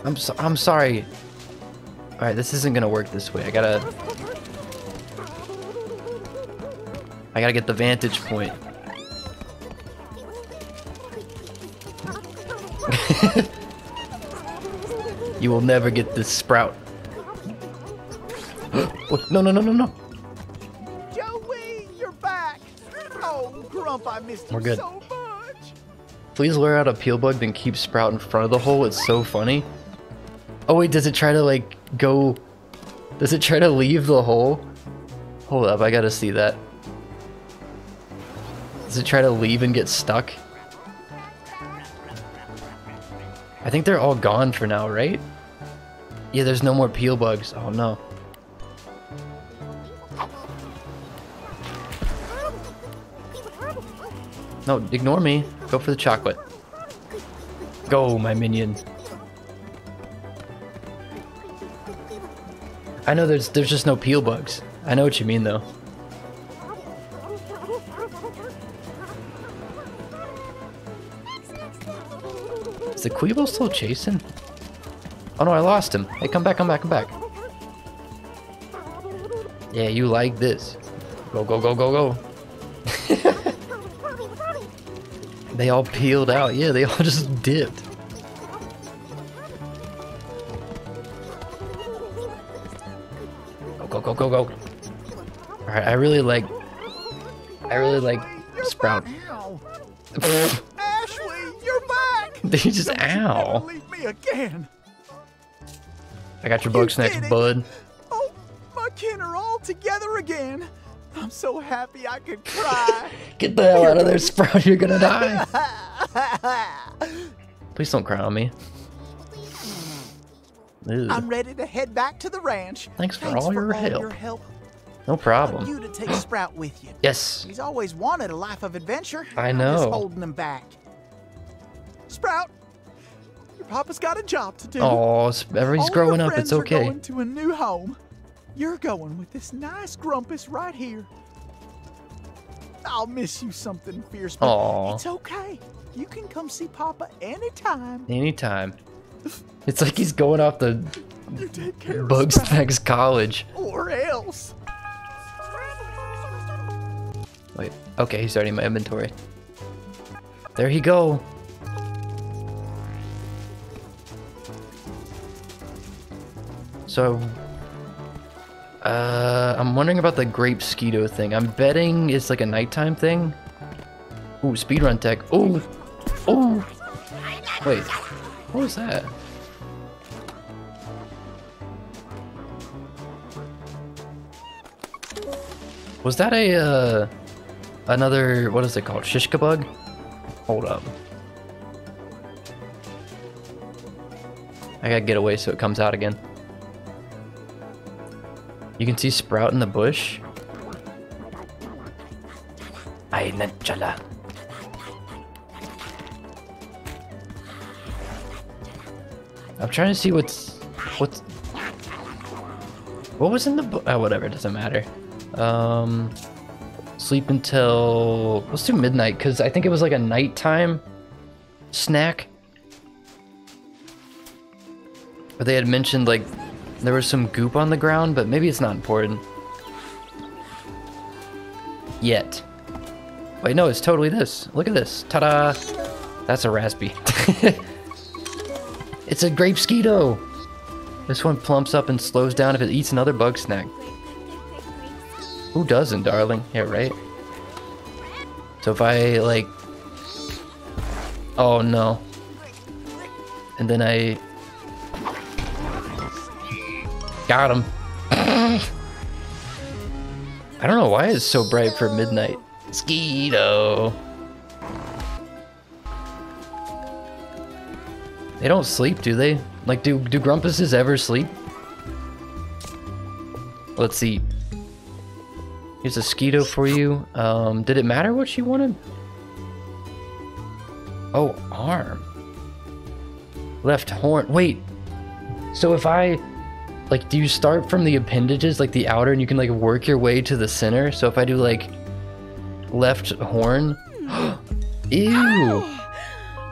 I'm so I'm sorry. All right, this isn't gonna work this way. I gotta. I gotta get the vantage point. you will never get this sprout. No, no, no, no, no. Grump, I missed We're good. so much. Please lure out a peel bug, then keep Sprout in front of the hole. It's so funny. Oh wait, does it try to like go? Does it try to leave the hole? Hold up, I gotta see that. Does it try to leave and get stuck? I think they're all gone for now, right? Yeah, there's no more peel bugs. Oh no. No, ignore me. Go for the chocolate. Go, my minion. I know there's there's just no peel bugs. I know what you mean though. Is the Queebo still chasing? Oh no, I lost him. Hey, come back, come back, come back. Yeah, you like this. Go, go, go, go, go. they all peeled out. Yeah, they all just dipped. Go, go, go, go, go. Alright, I really like... I really like Sprout. Ashley, you're back. They just Don't ow. leave me again. I got your bug You snacks, it. bud. I'm so happy I could cry. Get the hell out of there, Sprout. You're gonna die. Please don't cry on me. Ew. I'm ready to head back to the ranch. Thanks for Thanks all for your all help. your help. No You problem. to take Sprout with you. Yes. He's always wanted a life of adventure. I I'm just holding him back. Sprout, your papa's got a job to do. Oh, everybody's All growing up. It's okay. going to a new home. You're going with this nice grumpus right here. I'll miss you something fierce, but Aw. it's okay. You can come see Papa anytime. Anytime. It's like he's going off the Bugs take care of Bug Sprout, Snacks College. or else. Wait. Okay, he's already in my inventory. There he go. So, uh, I'm wondering about the grape skeeto thing. I'm betting it's like a nighttime thing. Ooh, speedrun tech. Ooh, ooh. Wait, what was that? Was that a uh, another what is it called? Shishkabug? Hold up. I gotta get away so it comes out again. You can see Sprout in the bush. Nanchala. I'm trying to see what's what's what was in the. Oh, whatever, doesn't matter. Um, sleep until let's do midnight because I think it was like a nighttime snack. But they had mentioned like there was some goop on the ground, but maybe it's not important. Yet. Wait, no, it's totally this. Look at this. Ta-da! That's a raspy. it's a grape skeeto. This one plumps up and slows down if it eats another bug snack. Who doesn't, darling? Yeah, right? So if I, like... Oh, no. And then I... Got him. I don't know why it's so bright for midnight. Skeeto. They don't sleep, do they? Like, do do grumpuses ever sleep? Let's see. Here's a Skeeto for you. Um, did it matter what she wanted? Oh, arm. Left horn. Wait. So if I, like, do you start from the appendages, like the outer, and you can like work your way to the center? So if I do like left horn. Ew.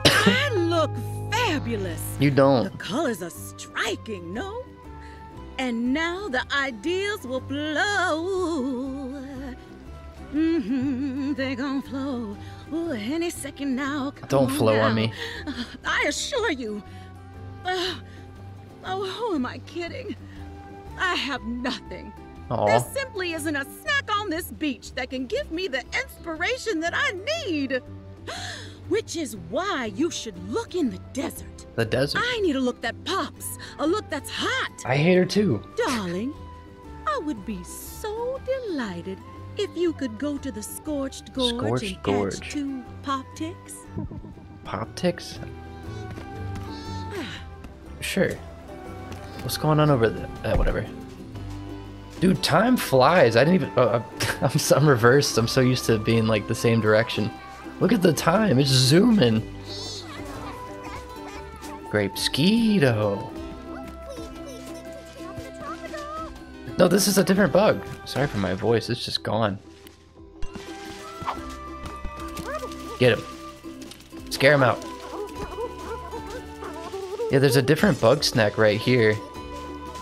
I look fabulous. You don't. The colors are striking, no? And now the ideas will flow. Mm-hmm, they gon' flow. Ooh, any second now. Don't flow on me. I assure you. Uh, oh, who am I kidding? I have nothing. There simply isn't a snack on this beach that can give me the inspiration that I need. Which is why you should look in the desert. The desert. I need a look that pops, a look that's hot. I hate her too. Darling, I would be so delighted if you could go to the Scorched Gorge Scorched and Gorge. catch two pop ticks. Pop ticks? Sure. What's going on over there? Uh, whatever. Dude, time flies. I didn't even. Uh, I'm, s- I'm reversed. I'm so used to being like the same direction. Look at the time. It's zooming. Grape Skeeto. No, this is a different bug. Sorry for my voice. It's just gone. Get him. Scare him out. Yeah, there's a different bug snack right here.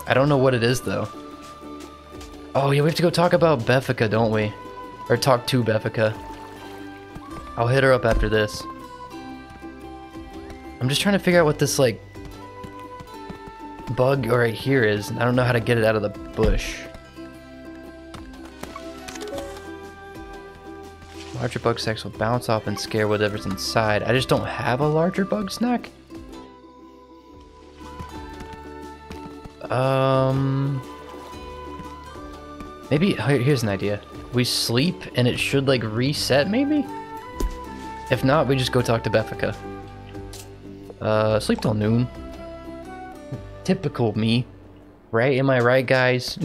I don't know what it is though. Oh yeah, we have to go talk about Beffica, don't we? Or talk to Beffica. I'll hit her up after this. I'm just trying to figure out what this like bug right here is. I don't know how to get it out of the bush. Larger bug snacks will bounce off and scare whatever's inside. I just don't have a larger bug snack. Um. Maybe here's an idea. We sleep and it should like reset, maybe. If not, we just go talk to Beffica. Uh, sleep till noon. Typical me, right? Am I right, guys?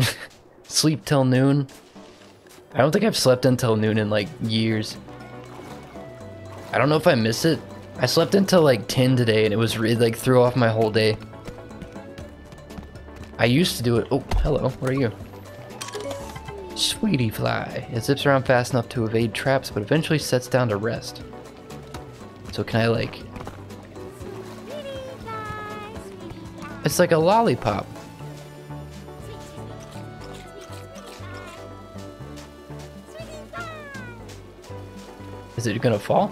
sleep till noon. I don't think I've slept until noon in like years. I don't know if I miss it. I slept until like 10 today and it was really like threw off my whole day. I used to do it. Oh, hello. What are you? Sweetie fly. It zips around fast enough to evade traps, but eventually sets down to rest. So can I like... It's like a lollipop. Is it gonna fall?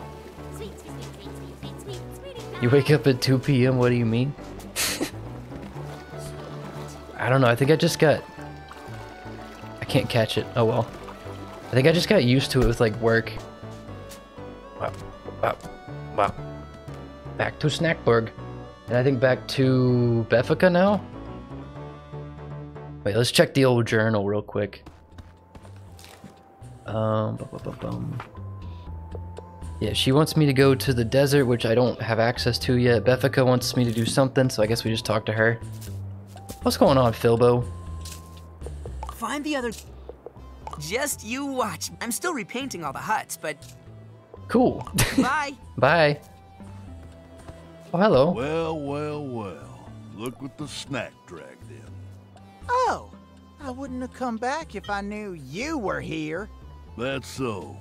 You wake up at 2 p.m., what do you mean? I don't know, I think I just got... I can't catch it, oh well. I think I just got used to it with like work. Wow, wow, wow. Back to Snaxburg. And I think back to Beffica now? Wait, let's check the old journal real quick. Um, bu- bu- bu-. Yeah, she wants me to go to the desert, which I don't have access to yet. Beffica wants me to do something, so I guess we just talk to her. What's going on, Filbo? Find the other. Just you watch. I'm still repainting all the huts, but Cool. bye. Bye. Oh, hello. Well, well, well. Look what the snack dragged in. Oh, I wouldn't have come back if I knew you were here. That's so.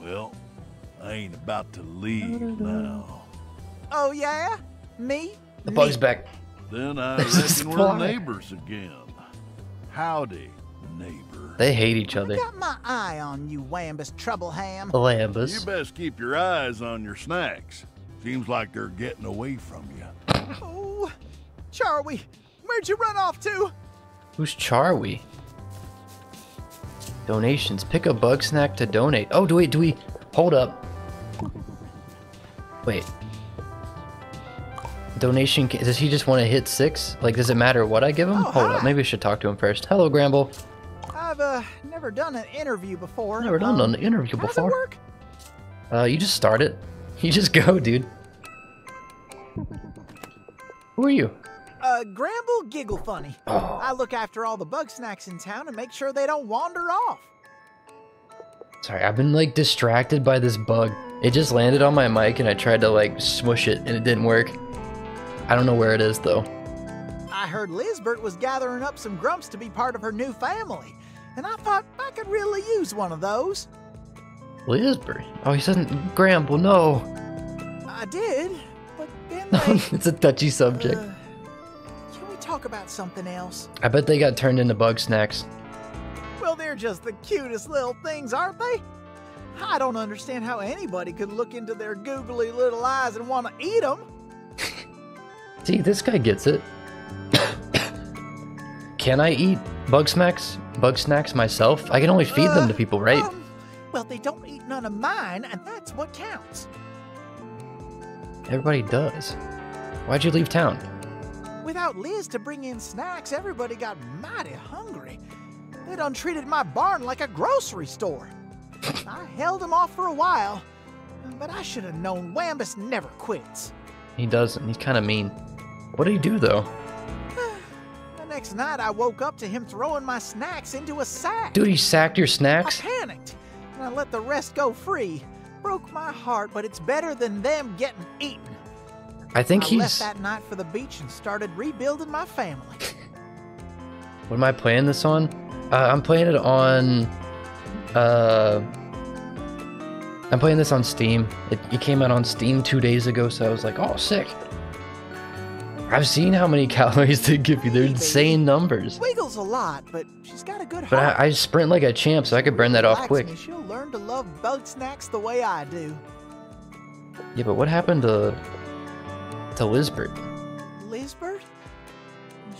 Well, I ain't about to leave mm-hmm. now. Oh, yeah? Me? The bug's back. Then I This is reckon we're fly. neighbors again. Howdy, neighbor. They hate each other. I Got my eye on you, Wambus Troubleham. You Lambus. best keep your eyes on your snacks. Seems like they're getting away from you. Oh, Charlie, where'd you run off to? Who's Charwy? Donations. Pick a bug snack to donate. Oh, do we, do we, hold up. Wait. Donation, does he just want to hit six? Like, does it matter what I give him? Oh, hold up, maybe we should talk to him first. Hello, Gramble. I've uh never done an interview before. Never done Um, an interview before. it work? Uh, you just start it. You just go, dude. Who are you? Uh, Gramble Gigglefunny. I look after all the bug snacks in town and make sure they don't wander off. Sorry, I've been like distracted by this bug. It just landed on my mic and I tried to like smush it and it didn't work. I don't know where it is though. I heard Lizbert was gathering up some grumps to be part of her new family, and I thought I could really use one of those. Lisbury. Oh, he said Gramble, no. I did, but then they. it's a touchy subject. Uh, can we talk about something else? I bet they got turned into bug snacks. Well, they're just the cutest little things, aren't they? I don't understand how anybody could look into their googly little eyes and want to eat them. See, this guy gets it. can I eat bug snacks? Bug snacks myself? I can only feed them to people, right? Um, well, they don't eat none of mine, and that's what counts. Everybody does. Why'd you leave town? Without Liz to bring in snacks, everybody got mighty hungry. They done treated my barn like a grocery store. I held them off for a while, but I should have known Wambus never quits. He doesn't. He's kind of mean. What did he do though? The next night, I woke up to him throwing my snacks into a sack. Dude, he sacked your snacks? I panicked, and I let the rest go free. Broke my heart, but it's better than them getting eaten. I think I he's. left that night for the beach and started rebuilding my family. What am I playing this on? Uh, I'm playing it on. Uh, I'm playing this on Steam. It, it came out on Steam two days ago, so I was like, oh, sick. I've seen how many calories they give you. They're insane numbers. Wiggles a lot, but she's got a good But heart. I, I sprint like a champ, so I could burn that off quick. me, She'll learn to love bug snacks the way I do. Yeah, but what happened to to Lizbert? Lizbert?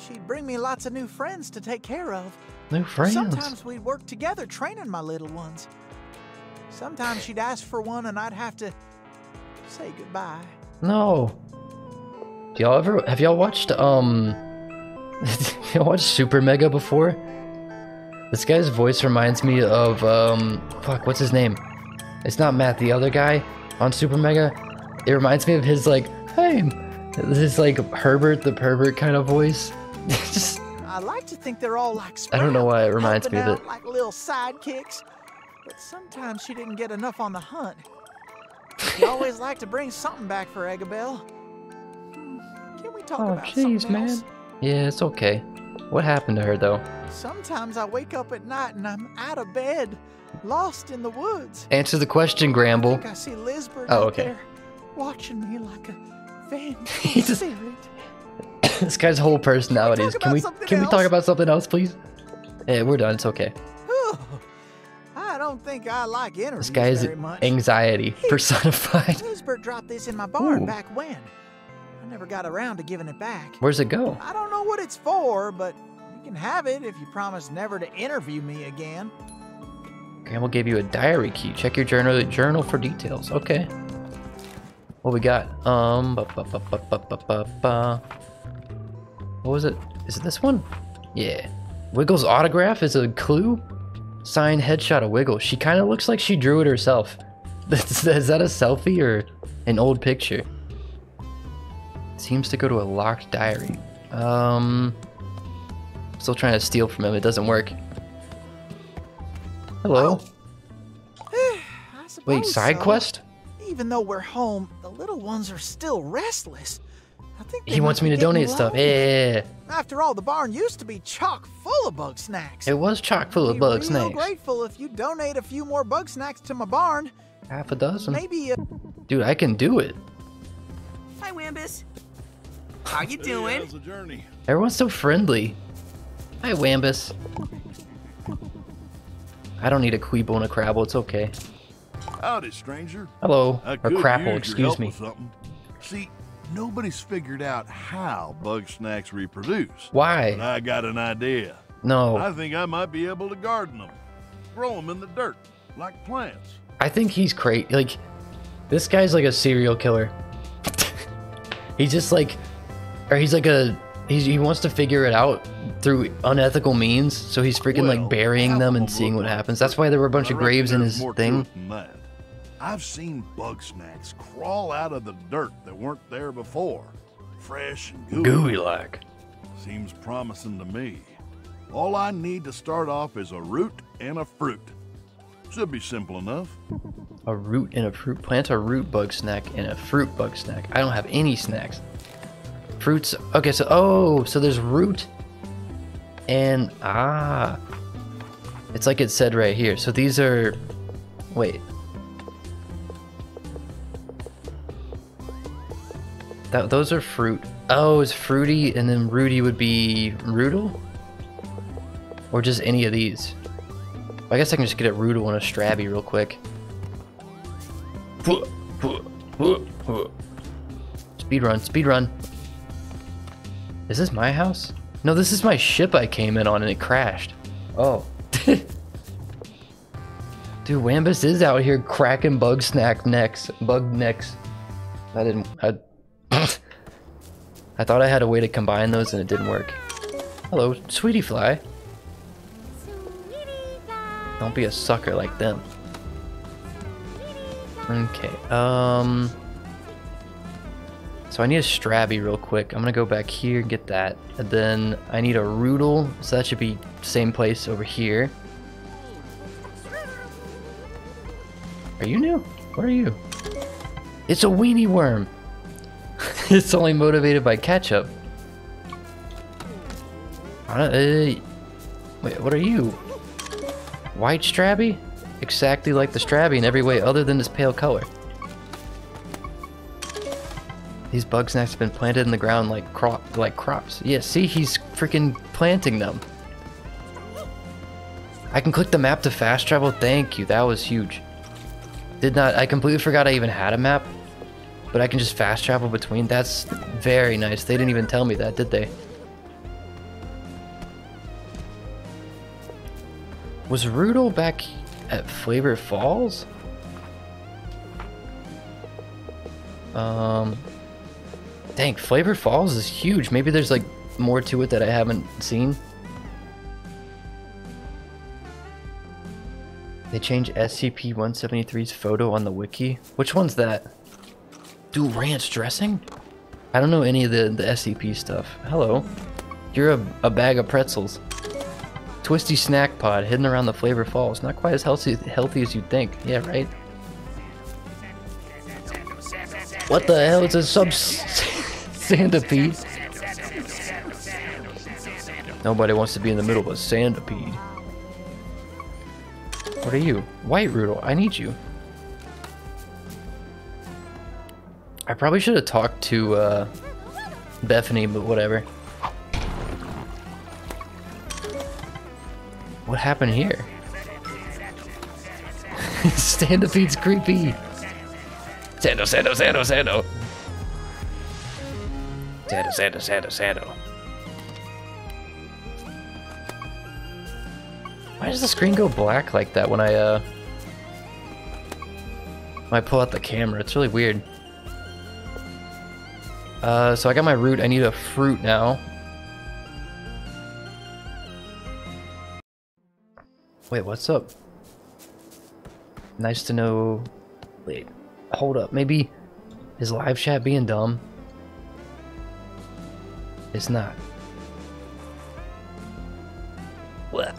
She'd bring me lots of new friends to take care of. New friends. Sometimes we'd work together training my little ones. Sometimes she'd ask for one and I'd have to say goodbye. No. Do y'all ever have y'all watched um y'all watched Super Mega before? This guy's voice reminds me of um fuck, what's his name? It's not Matt, the other guy on Super Mega. It reminds me of his like, hey his like Herbert the pervert kind of voice. Just I like to think they're all like I don't know why it reminds me of it. like little sidekicks. But sometimes she didn't get enough on the hunt. She always liked to bring something back for Eggabell. Can we talk Oh about jeez, something else? man. Yeah, it's okay. What happened to her though? Sometimes I wake up at night and I'm out of bed, lost in the woods. Answer the question, Gramble. I I see Lizbert Oh, okay. there watching me like a He vengeful just- spirit. this guy's whole personality is. Can we something can we talk about something else, please? Yeah, we're done. It's okay. Whew. I don't think I like interviews This guy's very much. anxiety personified. Lizbert dropped this in my barn Ooh. back when. Never got around to giving it back. Where's it go? I don't know what it's for, but you can have it if you promise never to interview me again. Gramble gave you a diary key. Check your journal journal for details. Okay. What we got? Um. Ba, ba, ba. What was it? Is it this one? Yeah. Wiggle's autograph is a clue. Signed headshot of Wiggle. She kind of looks like she drew it herself. is that a selfie or an old picture? Seems to go to a locked diary. Um. Still trying to steal from him. It doesn't work. Hello. I Wait, side so. quest? Even though we're home, the little ones are still restless. I think He wants me to getting donate stuff. Yeah. After all, the barn used to be chock full of bug snacks. It was chock full of Be bug real snacks. grateful if you donate a few more bug snacks to my barn. Half a dozen. Maybe uh, Dude, I can do it. Hi, Wambus. How you doing? How's the journey? Everyone's so friendly. Hi, Wambus. I don't need a Queeble and a Crabble. It's okay. Howdy, stranger. Hello. I Or could Crapple, excuse me. with something. See, nobody's figured out how bug snacks reproduce. Why? But I got an idea. No. I think I might be able to garden them, grow them in the dirt, like plants. I think he's crazy. Like, this guy's like a serial killer. he's just like, or he's like a, he's, he wants to figure it out through unethical means. So he's freaking Well, like burying them and seeing what happens. That's why there were a bunch of graves in his thing. I've seen bug snacks crawl out of the dirt that weren't there before. Fresh and gooey. Gooey like. Seems promising to me. All I need to start off is a root and a fruit. Should be simple enough. A root and a fruit. Plant a root bug snack and a fruit bug snack. I don't have any snacks. Fruits. Okay, so oh, so there's root and ah, it's like it said right here. So these are. Wait. That those are fruit. Oh, it's fruity, and then Rudy would be Roodle, or just any of these. I guess I can just get a Roodle and a Strabby real quick. Speed run, speed run. Is this my house? No, this is my ship I came in on and it crashed. Oh. Dude, Wambus is out here cracking bug snack necks, bug necks. I didn't, I, I thought I had a way to combine those and it didn't work. Hello, sweetie fly. Don't be a sucker like them. Okay, um... So I need a Strabby real quick. I'm gonna go back here and get that. And then I need a Roodle, so that should be same place over here. Are you new? What are you? It's a weenie worm! it's only motivated by ketchup. Uh, wait, what are you? White Strabby? Exactly like the Strabby in every way other than its pale color. These bug snacks have been planted in the ground like crop like crops. Yeah, see, he's freaking planting them. I can click the map to fast travel. Thank you. That was huge. Did not. I completely forgot I even had a map. But I can just fast travel between. That's very nice. They didn't even tell me that, did they? Was Roodle back at Flavor Falls? Um, dang, Flavor Falls is huge. Maybe there's like more to it that I haven't seen. They changed SCP-173's photo on the wiki. Which one's that? Do ranch dressing? I don't know any of the, the SCP stuff. Hello. You're a, a bag of pretzels. Twisty snack pod hidden around the Flavor Falls. Not quite as healthy, healthy as you'd think. Yeah, right? What the hell is a sub centipede? Nobody wants to be in the middle of a centipede. What are you? White Roodle, I need you. I probably should have talked to uh, Bethany, but whatever. What happened here? Sandopede's creepy. Sando, Sando, Sando, Sando. Sando, Sando, Sando, Sando. Why does the screen go black like that when I, uh... When I pull out the camera? It's really weird. Uh, so I got my root. I need a fruit now. Wait, what's up? Nice to know... Wait, hold up. Maybe... Is live chat being dumb? It's not. What?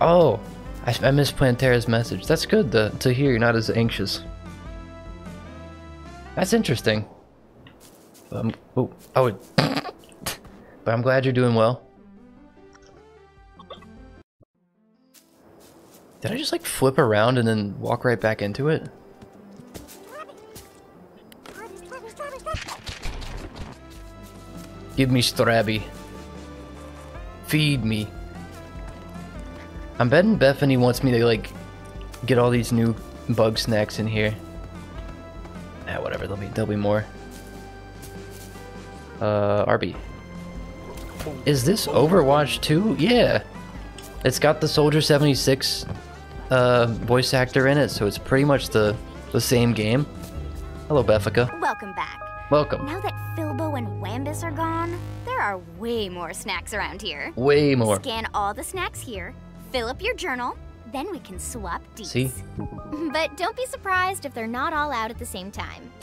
Oh! I, I missed Plantera's message. That's good to, to hear you're not as anxious. That's interesting. Um, oh, I would. but I'm glad you're doing well. Did I just like flip around and then walk right back into it? Give me Strabby. Feed me. I'm betting Bethany wants me to like get all these new bug snacks in here. Ah, whatever, there'll be there'll be more. Uh, RB. Is this Overwatch 2? Yeah. It's got the Soldier 76 uh, voice actor in it, so it's pretty much the, the same game. Hello, Bethica. Welcome back. Welcome. Now that Filbo and Wambus are gone, there are way more snacks around here. Way more. Scan all the snacks here, fill up your journal, Then we can swap deets. See? But don't be surprised if they're not all out at the same time.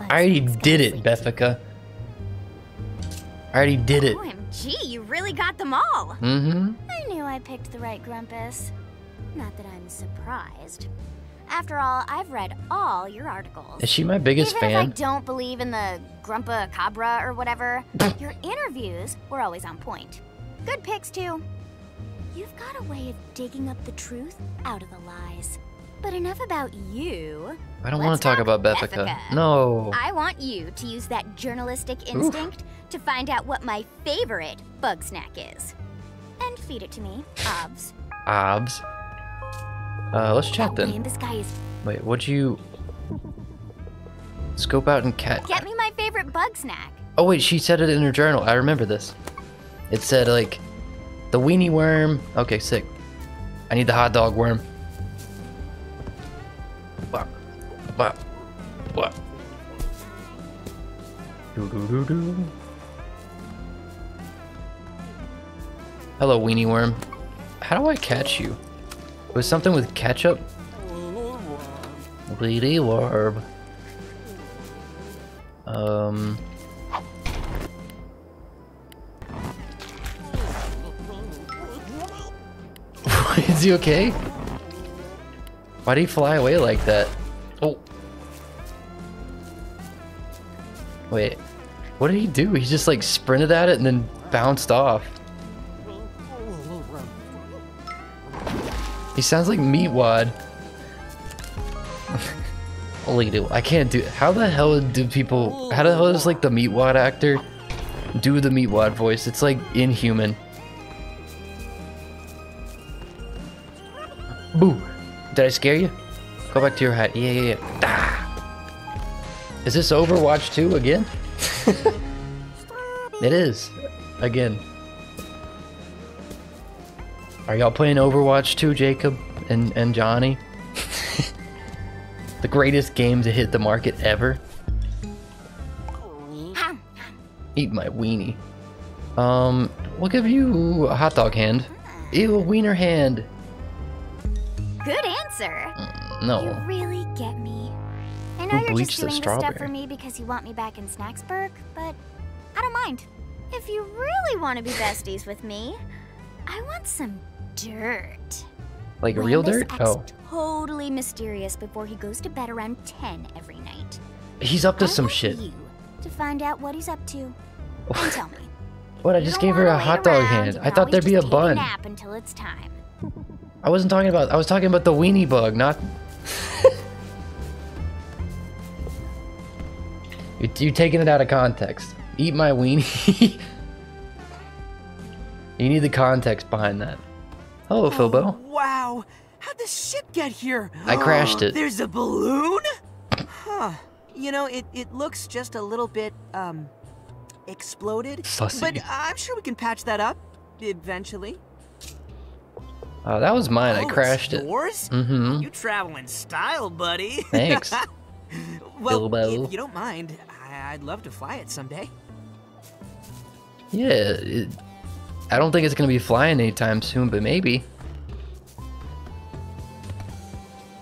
I already did it, Bethica. I already did it. OMG, you really got them all. Mm-hmm. I knew I picked the right Grumpus. Not that I'm surprised. After all, I've read all your articles. Is she my biggest Even if I don't believe in the Grumpa Cabra or whatever, your interviews were always on point. Good picks, too. You've got a way of digging up the truth out of the lies. But enough about you. I don't Let's want to talk about Bethica. Bethica. No. I want you to use that journalistic instinct to find out what my favorite bug snack is. And feed it to me, obs. Obs. Uh, let's chat Man, then. this guy is. Wait, what'd you... Scope out and cat... Get me my favorite bug snack. Oh wait, she said it in her journal. I remember this. It said like, the weenie worm. Okay, sick. I need the hot dog worm. What? What? What? Doo doo doo doo. Hello, weenie worm. How do I catch you? Was something with ketchup? Weenie Warb. Um. Is he okay? Why did he fly away like that? Oh. Wait. What did he do? He just like sprinted at it and then bounced off. He sounds like Meatwad. Holy do I can't do how the hell do people how the hell does like the Meatwad actor do the Meatwad voice? It's like inhuman. Boo! Did I scare you? Go back to your hat. Yeah, yeah, yeah. Ah. Is this Overwatch 2 again? it is. Again. Are y'all playing Overwatch too, Jacob and, and Johnny? the greatest game to hit the market ever. Eat my weenie. Um, we'll give you a hot dog hand. Ew, a wiener hand. Good answer. No. You really get me. I know Who you're just the doing this stuff strawberry? for me because you want me back in Snaxburg, but I don't mind. If you really want to be besties with me, I want some dirt. Like real dirt? Oh. Totally mysterious before he goes to bed around 10 every night. He's up to I some shit. You to find out what he's up to. And tell me. What? I just gave her a hot dog hand. I thought there'd be a bun. nap until it's time. I wasn't talking about. I was talking about the weenie bug, not. you you taking it out of context. Eat my weenie. you need the context behind that. Hello, Philbo. Wow! How'd the ship get here? I crashed it. There's a balloon? Huh. You know, it, it looks just a little bit, um, exploded. Sussy. But I'm sure we can patch that up eventually. Uh, that was mine. I Oh, it's crashed it. yours? Mm-hmm. You travel in style, buddy. Thanks. well, Bilbo. if you don't mind, I- I'd love to fly it someday. Yeah. It, I don't think it's gonna be flying anytime soon, but maybe.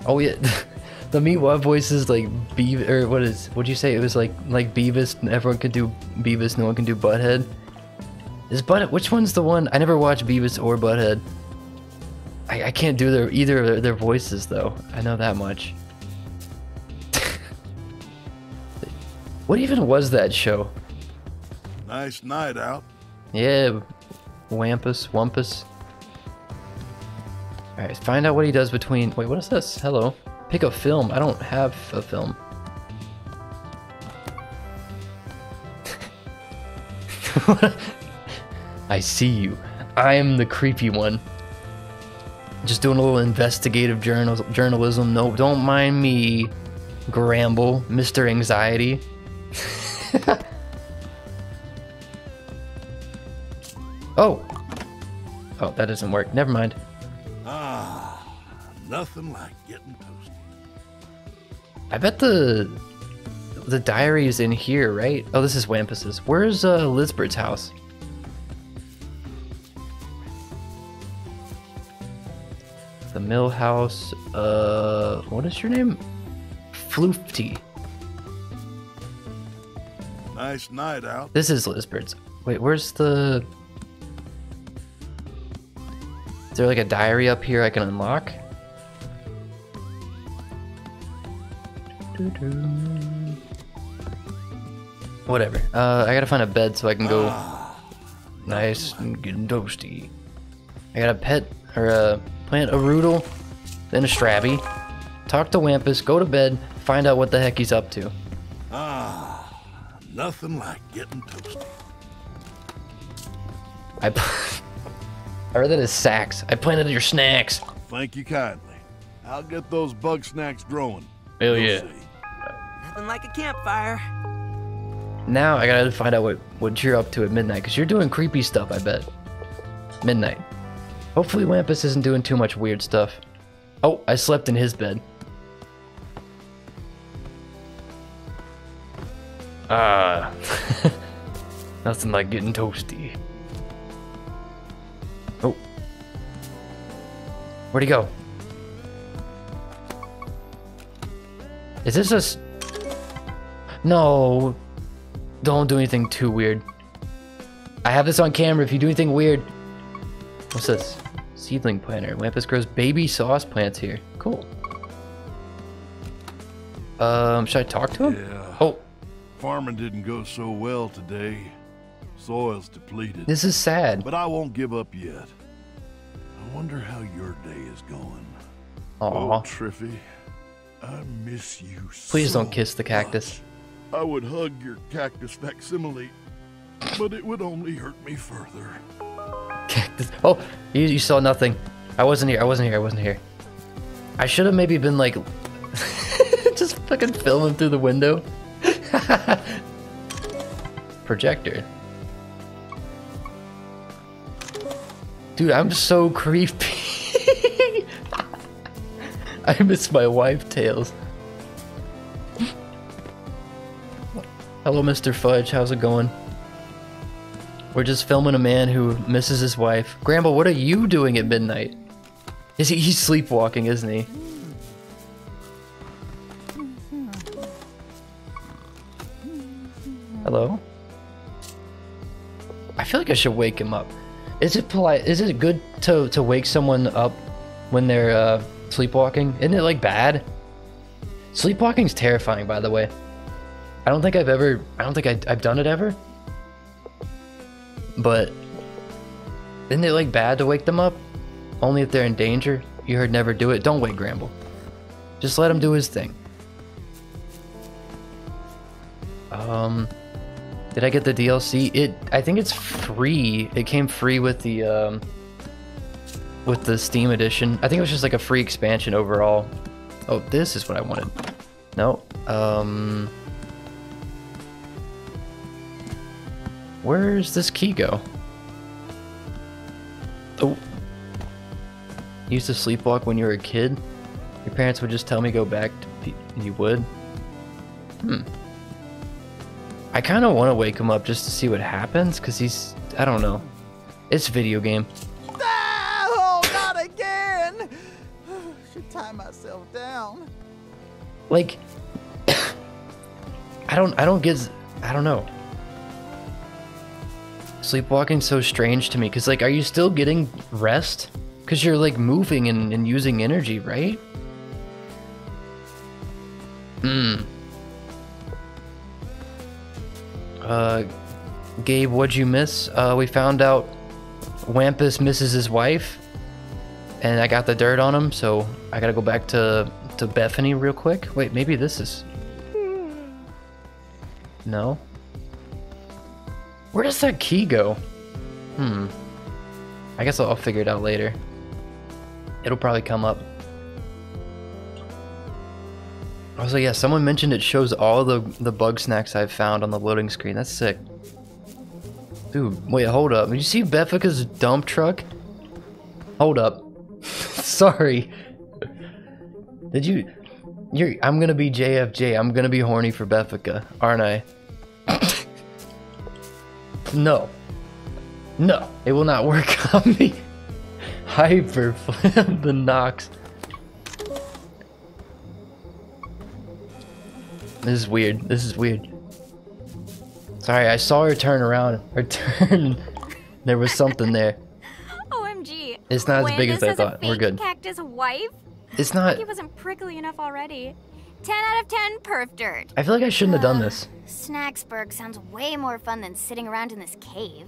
Oh yeah, the Meatwad voice is like Beavis, or what is? What'd you say? It was like like Beavis. And everyone could do Beavis. No one can do Butthead. Is Butt? Which one's the one? I never watched Beavis or Butthead. I, I can't do their either of their, their voices though. I know that much. what even was that show? Nice night out. Yeah, Wampus, Wumpus. Alright, find out what he does between. Wait, what is this? Hello. Pick a film. I don't have a film. I see you. I'm the creepy one. Just doing a little investigative journal journalism. No, don't mind me, Gramble, Mr. Anxiety. Oh. Oh, that doesn't work. Never mind. Ah, nothing like getting toasted. I bet the the diary is in here, right? Oh, this is Wampus's. Where's uh, Lizbert's house? The mill house. Uh, what is your name? Floofty. Nice night out. This is Lizbert's. Wait, where's the... there like a diary up here I can unlock? Whatever. Uh, I gotta find a bed so I can go nice and getting toasty. I got a pet or uh, plant a Roodle, then a Strabby, talk to Wampus, go to bed, find out what the heck he's up to. Ah, nothing like getting toasty. I, I read that as sacks. I planted your snacks. Thank you kindly. I'll get those bug snacks growing. Hell You'll yeah. see. Nothing like a campfire. Now I gotta find out what, what you're up to at midnight, because you're doing creepy stuff, I bet. Midnight. Hopefully Wampus isn't doing too much weird stuff. Oh, I slept in his bed. Ah. Nothing like getting toasty. Where'd he go? Is this a... s- No. Don't do anything too weird. I have this on camera if you do anything weird. What's this? Seedling planter. Wampus grows baby sauce plants here. Cool. Um, should I talk to him? Yeah. Oh, Farming didn't go so well today. Soil's depleted. this is sad. But I won't give up yet. I wonder how your day is going. Aw. Oh, Triffy, I miss you Please so don't kiss the cactus. much. I would hug your cactus facsimile, but it would only hurt me further. Cactus. Oh, you, you saw nothing. I wasn't here. I wasn't here. I wasn't here. I should have maybe been like, just fucking filming through the window. Projector. Dude, I'm so creepy. I miss my wife tails. Hello, Mr. Fudge. How's it going? We're just filming a man who misses his wife. Gramble, what are you doing at midnight? Is he he's sleepwalking, isn't he? Hello? I feel like I should wake him up. Is it polite? Is it good to to wake someone up when they're uh, sleepwalking? Isn't it like bad? Sleepwalking's terrifying, by the way. I don't think I've ever. I don't think I, I've done it ever. But isn't it like bad to wake them up? Only if they're in danger. You heard never do it. Don't wake Gramble. Just let him do his thing. Um, did I get the DLC? It. I think it's free. It came free with the um, with the Steam edition. I think it was just like a free expansion overall. Oh, this is what I wanted. No. Um. Where's this key go? Oh. Used to sleepwalk when you were a kid? Your parents would just tell me go back to you would? Hmm. I kind of want to wake him up just to see what happens because he's. I don't know. It's video game. Oh, not again! Should tie myself down. Like. I don't. I don't get. I don't know. Sleepwalking's so strange to me because, like, are you still getting rest? Because you're, like, moving and, and using energy, right? Hmm. Uh, Gabe, what'd you miss? Uh, we found out Wampus misses his wife, and I got the dirt on him, so I gotta go back to to Bethany real quick. Wait, maybe this is. No. Where does that key go? Hmm. I guess I'll, I'll figure it out later. It'll probably come up. Like, yeah, someone mentioned it shows all the the bug snacks I've found on the loading screen. That's sick. Dude, wait, hold up. Did you see Beffica's dump truck? Hold up. Sorry. Did you? You're. I'm gonna be JFJ. I'm gonna be horny for Beffica, aren't I? no. No, it will not work on me. Hyper the Nox. This is weird. This is weird. Sorry, I saw her turn around. Her turn. there was something there. OMG. It's not as big as I thought. We're good. Cactus wife? It's not. He wasn't prickly enough already. 10 out of 10 perf dirt. I feel like I shouldn't have done this. Snaxburg sounds way more fun than sitting around in this cave.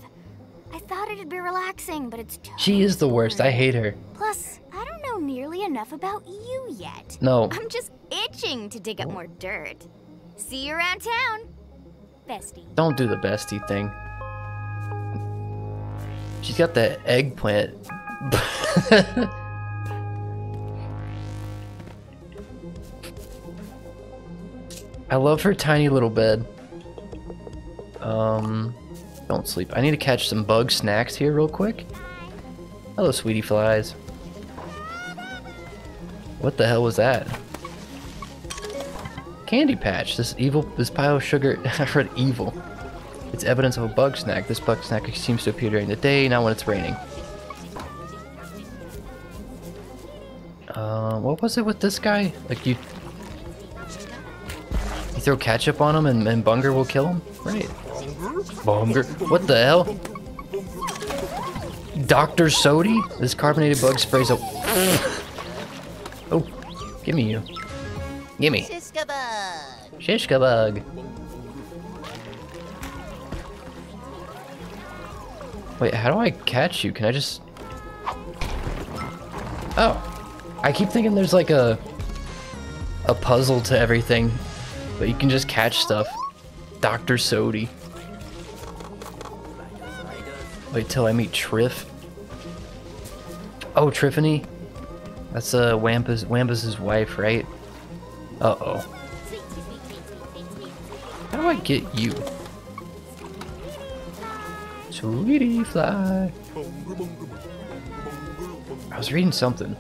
I thought it'd be relaxing, but it's totally She is the worst. I hate her. Plus, I don't know nearly enough about you yet. No. I'm just itching to dig up more dirt. See you around town, bestie. Don't do the bestie thing. She's got that eggplant. I love her tiny little bed. Um, don't sleep. I need to catch some bug snacks here real quick. Hello, sweetie flies. What the hell was that? Candy patch. This evil, this pile of sugar. I read evil. It's evidence of a bug snack. This bug snack seems to appear during the day, not when it's raining. Uh, what was it with this guy? Like you, you throw ketchup on him and, and Bunger will kill him? Right. Bunger? What the hell? Dr. Sodi? This carbonated bug sprays a... oh, give me you. Gimme. Shishkabug. Wait, how do I catch you? Can I just... Oh. I keep thinking there's like a... A puzzle to everything. But you can just catch stuff. Dr. Sodi. Wait till I meet Triff. Oh, Triffany? That's uh, Wampus, Wampus's wife, right? Uh-oh. How do I get you? Sweetie fly. I was reading something.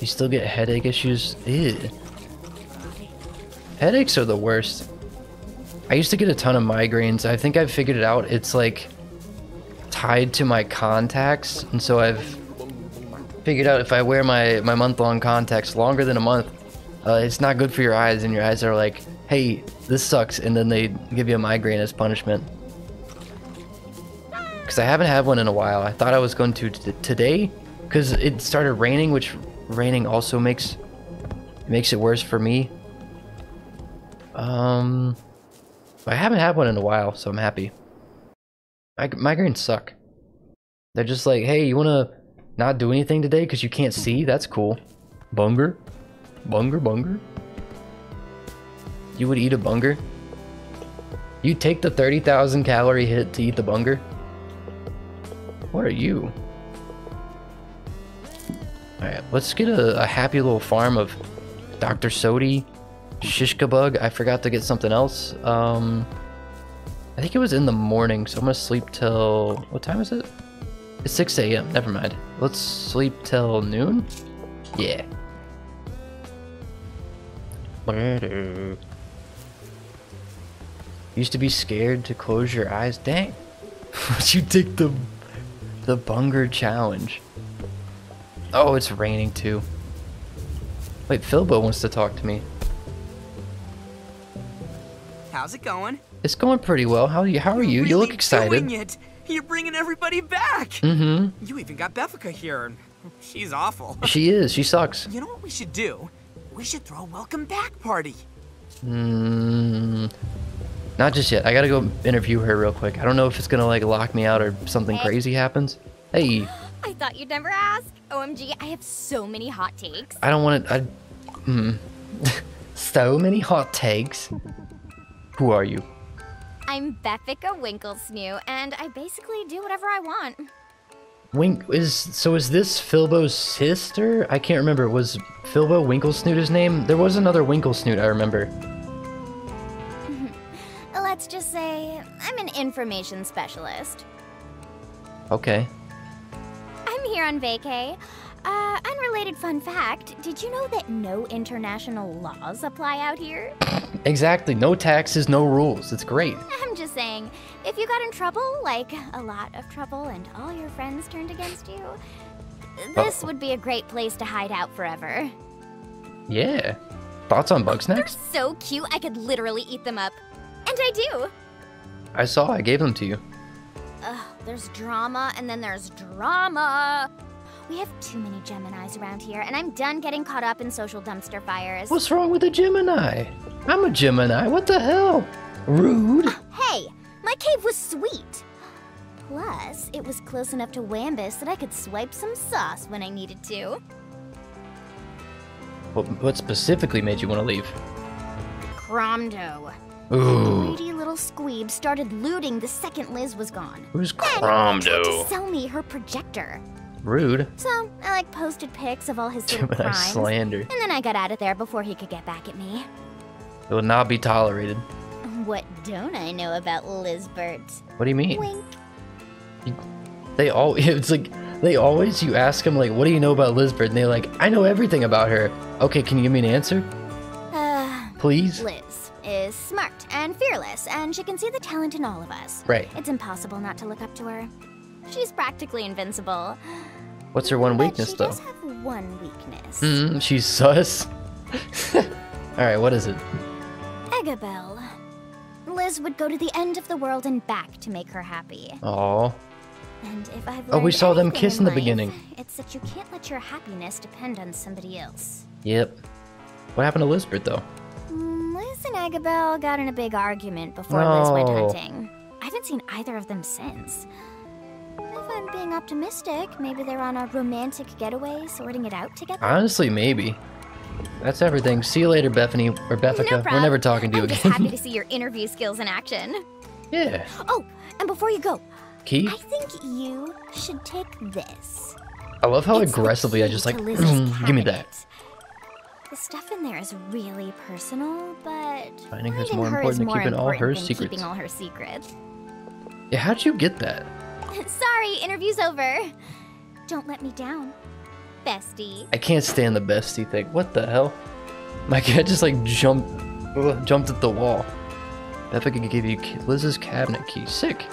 You still get headache issues? Ew. Headaches are the worst. I used to get a ton of migraines. I think I've figured it out. It's like tied to my contacts, and so I've figured out if I wear my, my month-long contacts longer than a month, uh, it's not good for your eyes, and your eyes are like, hey, this sucks, and then they give you a migraine as punishment. Because I haven't had one in a while. I thought I was going to today, because it started raining, which raining also makes makes it worse for me. Um, I haven't had one in a while, so I'm happy. Mig- migraines suck. They're just like, hey, you wanna not do anything today because you can't see? That's cool. Bunger? Bunger, bunger? You would eat a bunger? You take the 30,000 calorie hit to eat the bunger? What are you? Alright, let's get a, a happy little farm of Dr. Sodi, Shishkabug. I forgot to get something else. Um, I think it was in the morning, so I'm gonna sleep till... What time is it? It's 6 a.m. Never mind. Let's sleep till noon? Yeah. Used to be scared to close your eyes. Dang. you take the the Bunger challenge. Oh, it's raining too. Wait, Filbo wants to talk to me. How's it going? It's going pretty well. How are you? How are you? You look Really excited. Doing it. You're bringing everybody back. Mm-hmm. You even got Beffica here. She's awful. She is. She sucks. You know what we should do? We should throw a welcome back party. Mm, not just yet. I gotta go interview her real quick. I don't know if it's gonna like lock me out or something crazy happens. Hey, I thought you'd never ask. OMG, I have so many hot takes. I don't want to. I. Hmm. so many hot takes. Who are you? I'm Beffica Winklesnoot, and I basically do whatever I want. Wink is so is this Filbo's sister? I can't remember. Was Filbo Winklesnoot his name? There was another Winklesnoot I remember. Let's just say I'm an information specialist. Okay. I'm here on vacay. Uh, unrelated fun fact did you know that no international laws apply out here? Exactly. No taxes, no rules. It's great. I'm just saying, if you got in trouble, like a lot of trouble, and all your friends turned against you, this Uh-oh. would be a great place to hide out forever. Yeah. Thoughts on bug They're snacks? so cute, I could literally eat them up. And I do. I saw. I gave them to you. Ugh, there's drama and then there's drama. We have too many Geminis around here, and I'm done getting caught up in social dumpster fires. What's wrong with a Gemini? I'm a Gemini. What the hell? Rude. Oh, hey, my cave was sweet. Plus, it was close enough to Wambus that I could swipe some sauce when I needed to. What, what specifically made you want to leave? Cromdo. Ooh. Greedy little squeeb started looting the second Liz was gone. Who's Then tried to Cromdo? sell me her projector. Rude. So I like posted pics of all his little Gemini crimes, slander. and then I got out of there before he could get back at me. It will not be tolerated. What don't I know about Lizbert? What do you mean? Wink. They all it's like they always you ask them like what do you know about Lizbert and they're like I know everything about her. Okay, can you give me an answer? Uh, Please? Liz is smart and fearless, and she can see the talent in all of us. Right. It's impossible not to look up to her. She's practically invincible. What's her one but weakness she though? does have one weakness. Hmm, she's sus. Alright, what is it? Eggabell. Liz would go to the end of the world and back to make her happy. Aw. And if I've Oh, we saw them kiss in the life, beginning. It's that you can't let your happiness depend on somebody else. Yep. What happened to Lizbert though? Mm, Liz and Eggabell got in a big argument before Liz went hunting. I haven't seen either of them since. I'm being optimistic, maybe they're on a romantic getaway, sorting it out together. Honestly, maybe. That's everything. See you later, Bethany or Bethica. no We're never talking to you I'm just again. happy to see your interview skills in action. yeah. Oh, and before you go, Key? I think you should take this. I love how It's aggressively I just like give me that. The stuff in there is really personal, but Finding her's more important than keeping all her secrets. Keeping all her secrets. Yeah, how'd you get that? Sorry, interview's over. Don't let me down, bestie. I can't stand the bestie thing. What the hell? My cat just like jumped, ugh, jumped at the wall. Bethica could give you Liz's cabinet key. Sick.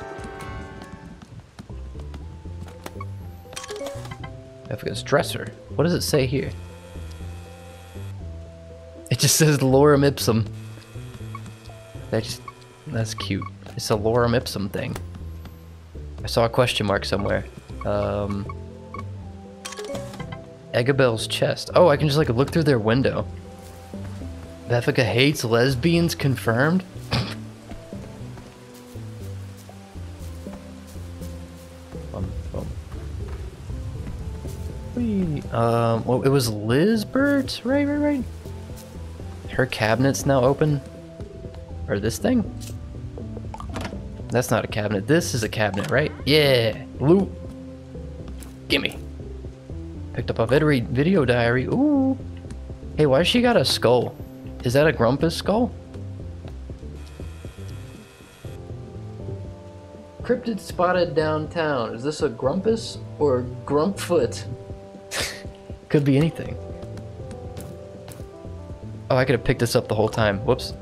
Bethica's dresser. What does it say here? It just says lorem ipsum. That's that's cute. It's a lorem ipsum thing. I saw a question mark somewhere. Um, chest. Oh, I can just like look through their window. Bethica hates lesbians confirmed? Bum. Whee. Um, well, it was Lizbert, right, right, right. Her cabinet's now open. Or this thing? That's not a cabinet. This is a cabinet, right? Yeah. Loot. Gimme. Picked up a vid- video diary. Ooh. Hey, why she got a skull? Is that a Grumpus skull? Cryptid spotted downtown. Is this a Grumpus or Grumpfoot? Could be anything. Oh, I could have picked this up the whole time. Whoops.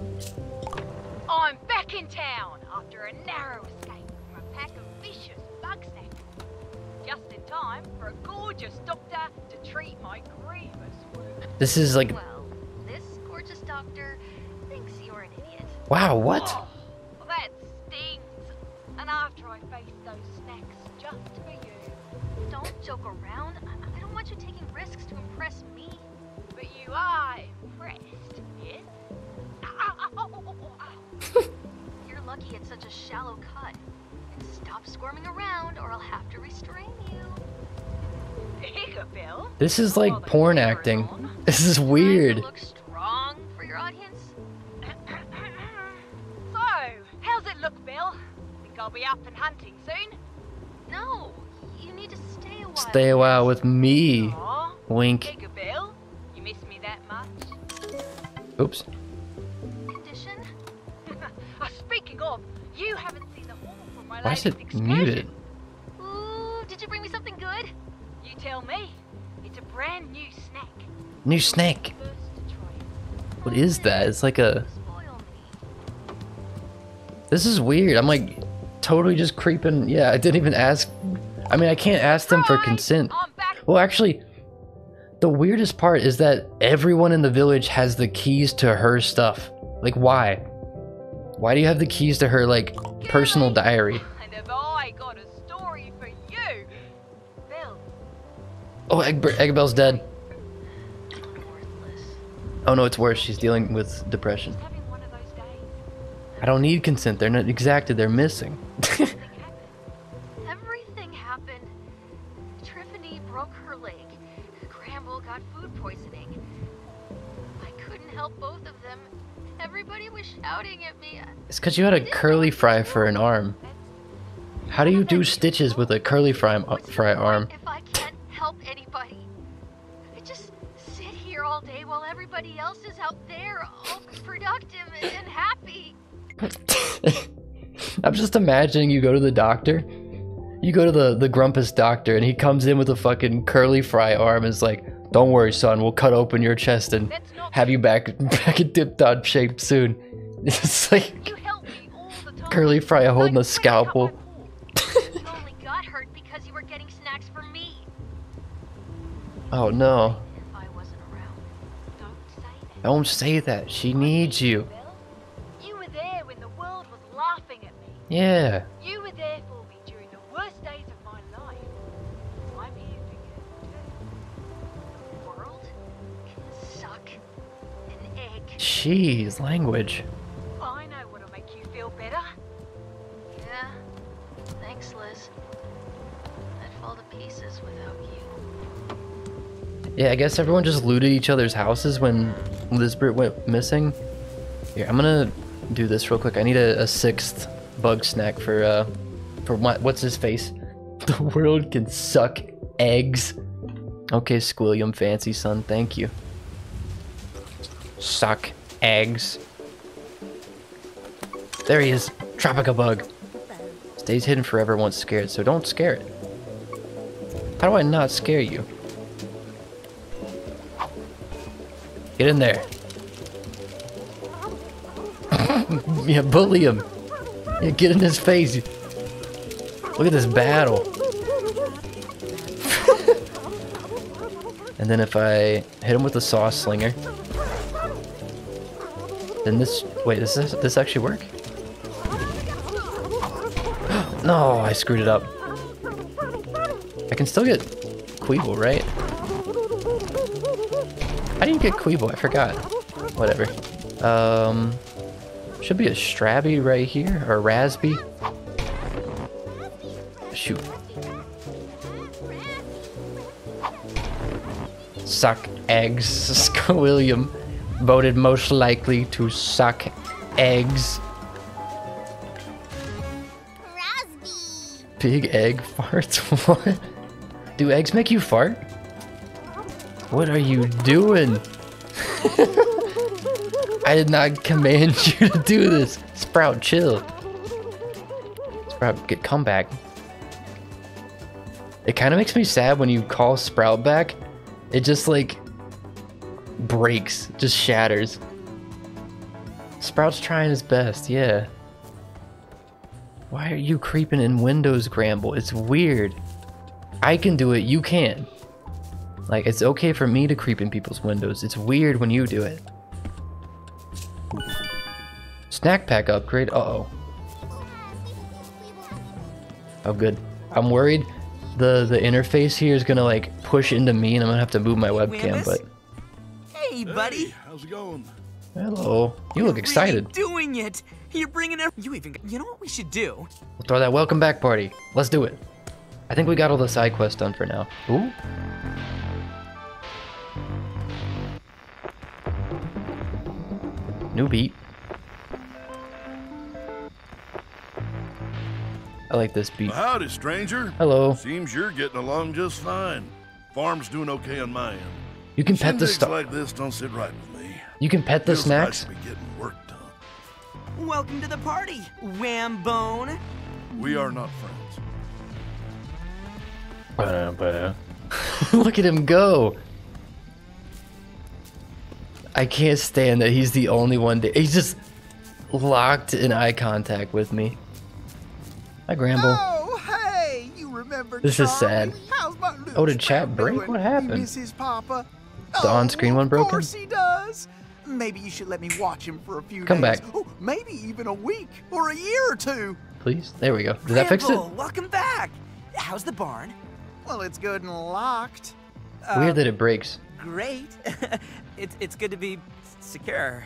This is like, Well, this gorgeous doctor thinks you're an idiot. wow, what? Oh, that stings. And after I faced those snacks just for you, don't joke around. I, I don't want you taking risks to impress me. But you are impressed, yes? Ow, ow, ow. You're lucky it's such a shallow cut. And stop squirming around or I'll have to restrain you. This is like porn acting. This is weird. Look strong for your audience. so, how's it look, Bill? Think I'll be up and hunting soon? No, you need to stay a while. Stay a while with me. Aw, Wink. Bill, you miss me that much? Oops. Condition? Speaking of, you haven't seen the from my Why is it excursion. muted? Brand new snack. New snake. What is that? It's like a. This is weird. I'm like totally just creeping. Yeah, I didn't even ask. I mean, I can't ask them for consent. Well, actually, the weirdest part is that everyone in the village has the keys to her stuff. Like, why? Why do you have the keys to her, like, personal diary? Oh, Egg Eggabell's dead. Oh no, it's worse. She's dealing with depression. Having one of those days. I don't need consent. They're not exacted. They're missing. Everything happened. Triffany broke her leg. Gramble got food poisoning. I couldn't help both of them. Everybody was shouting at me. it's because you had a curly fry for an arm. How do you do stitches with a curly fry, uh, fry arm? I'm just imagining you go to the doctor. You go to the the grumpus doctor, and he comes in with a fucking curly fry arm. And is like, "Don't worry, son. We'll cut open your chest and have you back back in dip dot shape soon." It's like You help me all the time. curly fry holding a when I cut scalpel. my pool. you only got hurt because you were getting snacks for me. Oh no! If I wasn't around, don't say that. Don't say that. She needs you Yeah. You were there for me during the worst days of my life. I'm here for you. The world can suck an egg. Jeez, language. I know what'll make you feel better. Yeah. Thanks, Liz. I'd fall to pieces without you. Yeah, I guess everyone just looted each other's houses when Lizbert went missing. Here, I'm gonna do this real quick. I need a, a sixth bug snack for uh for what what's his face? The world can suck eggs. Okay, Squilliam Fancyson, thank you. Suck eggs. There he is, Tropica Bug. Stays hidden forever once scared, so don't scare it. How do I not scare you? Get in there. yeah, bully him. Yeah, get in his face. Look at this battle. and then if I hit him with the sauce slinger, then this wait, does this this actually work? no, I screwed it up. I can still get Queeble, right? Do you get Queeble? I forgot. Whatever. Um, should be a Strabby right here, or Rasby. Shoot. Suck eggs. Squilliam voted most likely to suck eggs. Rasby. Big egg farts? What? Do eggs make you fart? What are you doing? I did not command you to do this. Sprout, chill. Sprout, get come back. It kind of makes me sad when you call Sprout back. It just like breaks, just shatters. Sprout's trying his best, yeah. Why are you creeping in Windows, Gramble? It's weird. I can do it, you can. Like, it's okay for me to creep in people's windows. It's weird when you do it. Snack pack upgrade? Uh-oh. Oh, good. I'm worried the the interface here is gonna like push into me and I'm gonna have to move my webcam, but... Hey, buddy. Hey, how's it going? Hello. You look You're excited. Really doing it. You're bringing it. You even. You know what we should do? We'll throw that welcome back party. Let's do it. I think we got all the side quests done for now. Ooh. New beat. I like this beat. Well, howdy, stranger. Hello. Seems you're getting along just fine. Farm's doing okay on my end. You can pet the Shindigs stuff. like this don't sit right with me. You can pet the Feels like I snacks. should be getting work done. Welcome to the party, Whambone. We are not friends. Look at him go. I can't stand that he's the only one. da- he's just locked in eye contact with me. Hi, Gramble. Oh, hey, you remember This is sad. Oh, did chat break? What happened? The on-screen oh, one broken? Of course he does. Maybe you should let me watch him for a few Come days. back. Oh, maybe even a week or a year or two. Please. There we go. Did that fix it? Welcome back. How's the barn? Well, it's good and locked. Weird um, that it breaks. Great. it's it's good to be secure.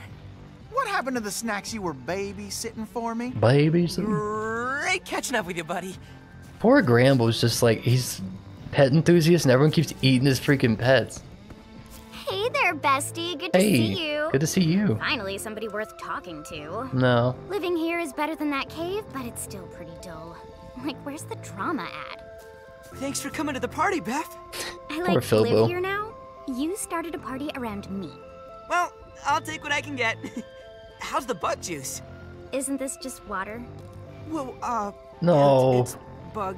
What happened to the snacks you were babysitting for me? Babies. Great catching up with you, buddy. Poor Gramble's just like he's pet enthusiast and everyone keeps eating his freaking pets. Hey there, bestie. Good to Hey, see you. good to see you. Finally, somebody worth talking to. No. Living here is better than that cave, but it's still pretty dull. Like, where's the drama at? Thanks for coming to the party, Beth. I like Filbo. live here now. You started a party around me. Well, I'll take what I can get. How's the bug juice? Isn't this just water? Well, uh, No. it's bug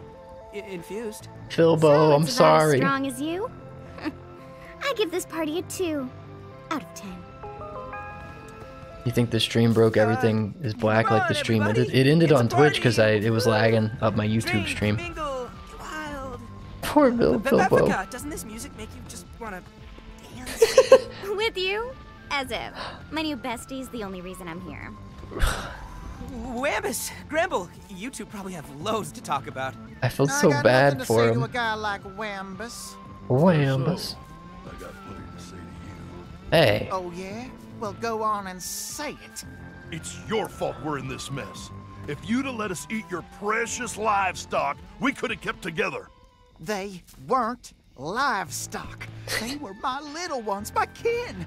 infused. Filbo, so I'm it's about as sorry. strong as you? I give this party a two out of ten. You think the stream broke everything is black like the on, stream ended? It ended It's on Twitch because I it was lagging up my YouTube Drink, stream. mingle, get wild. Poor Bill Beth Filbo. Africa, doesn't this music make you just wanna dance? With you? As if. My new bestie's the only reason I'm here. Wambus, Gramble, you two probably have loads to talk about. I feel so got bad for say him. to a guy like Wambus. Wambus. I got plenty to say to you. Hey. Oh, yeah? Well, go on and say it. It's your fault we're in this mess. If you'd have let us eat your precious livestock, we could have kept together. They weren't livestock. They were my little ones, my kin.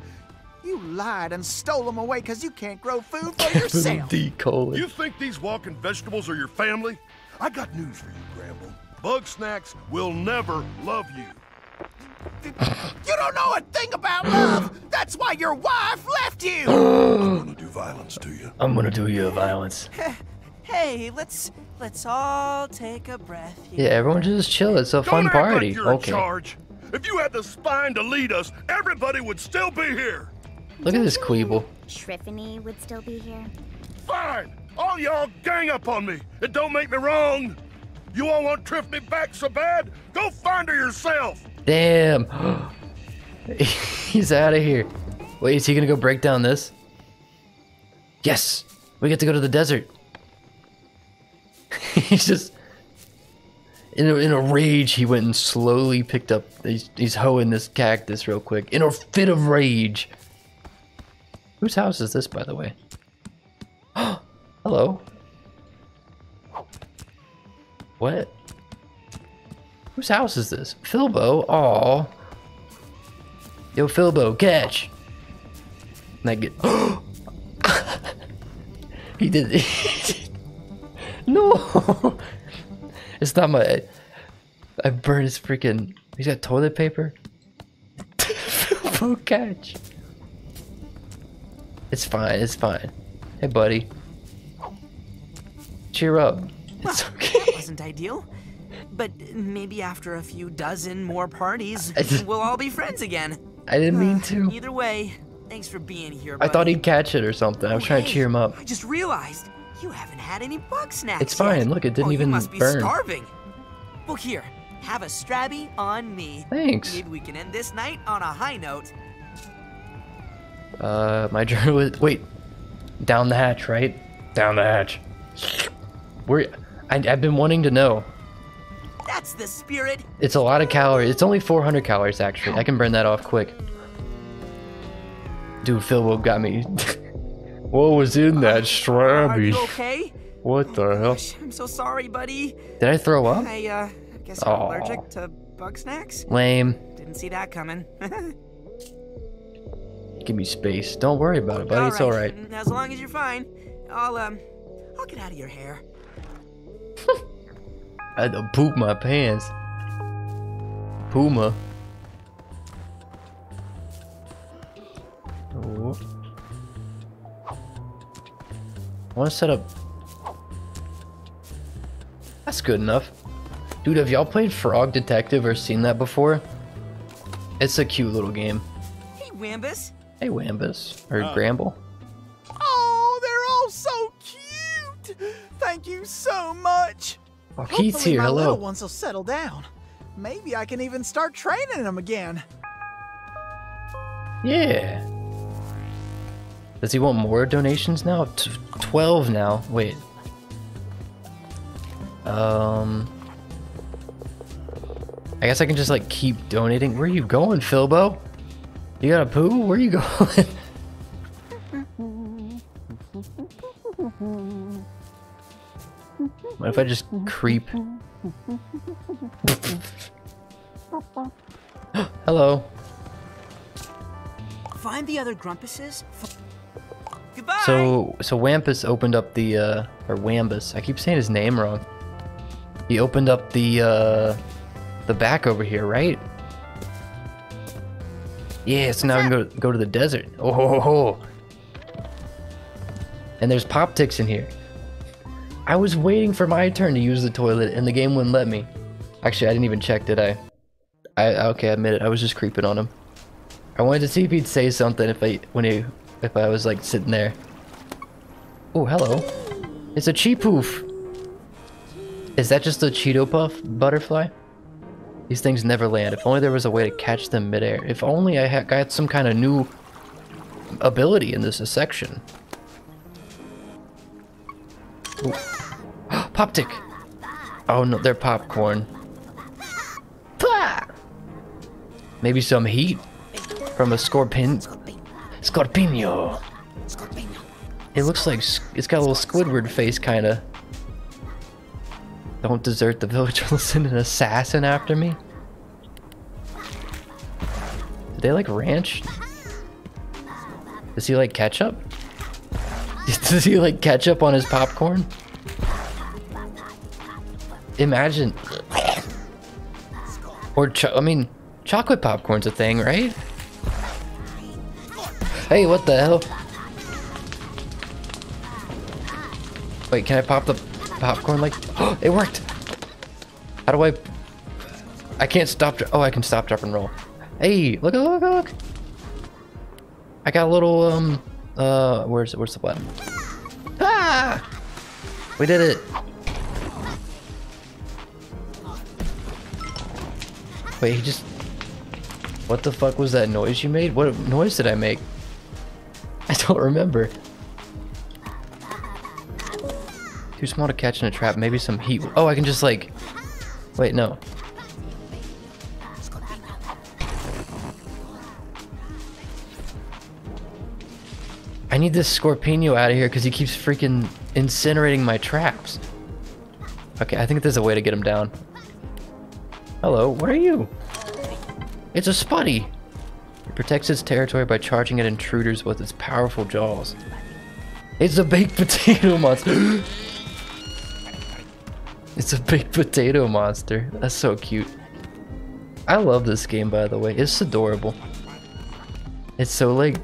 You lied and stole them away because you can't grow food for yourself. D colon. You think these walking vegetables are your family? I got news for you, Gramble. Bug snacks will never love you. You don't know a thing about love. That's why your wife left you. I'm gonna do violence to you. I'm gonna do you a violence. Hey, let's let's all take a breath here. Yeah, everyone just chill. It's a fun Don't act party. like you're Okay. in charge. If you had the spine to lead us, everybody would still be here. Look at this Queeble. Triffany would still be here. Fine. All y'all gang up on me. It don't make me wrong. You all want Triffany back so bad? Go find her yourself. Damn. He's out of here. Wait, is he gonna go break down this? Yes! We get to go to the desert. he's just in a, in a rage. He went and slowly picked up. He's, he's hoeing this cactus real quick in a fit of rage. Whose house is this, by the way? Hello. What? Whose house is this? Filbo? Aw. Yo, Filbo, catch. And I get. he did. no! It's not my. I burned his freaking. He's got toilet paper? Filbo, catch. It's fine, it's fine. Hey, buddy. Cheer up. It's okay. That wasn't ideal. But maybe after a few dozen more parties, just- we'll all be friends again. I didn't mean uh, to. Either way, thanks for being here. I thought he'd catch it or something. I was Oh, trying to cheer him up. I just realized you haven't had any bug snacks. It's fine, yet. look, it didn't oh, even you must be burn. starving. Well, here, have a strabby on me. Thanks. Maybe we can end this night on a high note. Uh, my journal is wait, down the hatch, right? Down the hatch. Where? I, I've been wanting to know. That's the spirit. It's a lot of calories. It's only 400 calories actually. I can burn that off quick. Dude, Filbo got me. what was in that Are strawberry? you okay? What the hell? I'm so sorry, buddy. Did I throw up? I uh, guess I'm Aw. allergic to bug snacks. Lame. Didn't see that coming. Give me space. Don't worry about it, buddy. It's all right. As long as you're fine, I'll um, I'll get out of your hair. I had to poop my pants. Puma. Oh. I want to set up. That's good enough. Dude, have y'all played Frog Detective or seen that before? It's a cute little game. Hey, Wambus. Hey, Wambus. Or Gramble. Oh, they're all so cute. Thank you so much. Oh, Keith's here. my little Hello. ones will settle down. Maybe I can even start training them again. Yeah. Does he want more donations now? T 12 now. Wait. Um. I guess I can just like keep donating. Where are you going, Filbo? You got a poo? Where are you going? what if I just creep? Hello. Find the other Grumpuses. Goodbye. So so Wampus opened up the uh or Wambus. I keep saying his name wrong. He opened up the uh the back over here, right? Yeah, so now we can go go to the desert. Oh ho ho ho. And there's pop ticks in here. I was waiting for my turn to use the toilet and the game wouldn't let me. Actually, I didn't even check, did I? I okay, I admit it. I was just creeping on him. I wanted to see if he'd say something if I when he if I was like sitting there. Oh, hello. It's a Cheepoof. Is that just a Cheeto Puff butterfly? These things never land. If only there was a way to catch them midair. If only I had got some kind of new ability in this section. Ooh. Pop tick. Oh no, they're popcorn. Maybe some heat from a scorpion. Scorpino. It looks like it's got a little Squidward face, kinda. Don't desert the village or send an assassin after me. Did they like ranch? Does he like ketchup? Does he like ketchup on his popcorn? Imagine. Or, I mean, chocolate popcorn's a thing, right? Hey, what the hell? Wait, can I pop the popcorn like... it worked! How do I... I can't stop... Oh, I can stop, drop, and roll. Hey, look, look, look! I got a little, um... Uh, where's, where's the button? Ah! We did it! Wait, he just... What the fuck was that noise you made? What noise did I make? I don't remember. Too small to catch in a trap. Maybe some heat. Oh, I can just like... Wait, no. I need this Scorpino out of here because he keeps freaking incinerating my traps. Okay, I think there's a way to get him down. Hello, what are you? It's a Spuddy! It protects its territory by charging at intruders with its powerful jaws. It's a baked potato monster! It's a big potato monster. That's so cute. I love this game, by the way. It's adorable. It's so, like,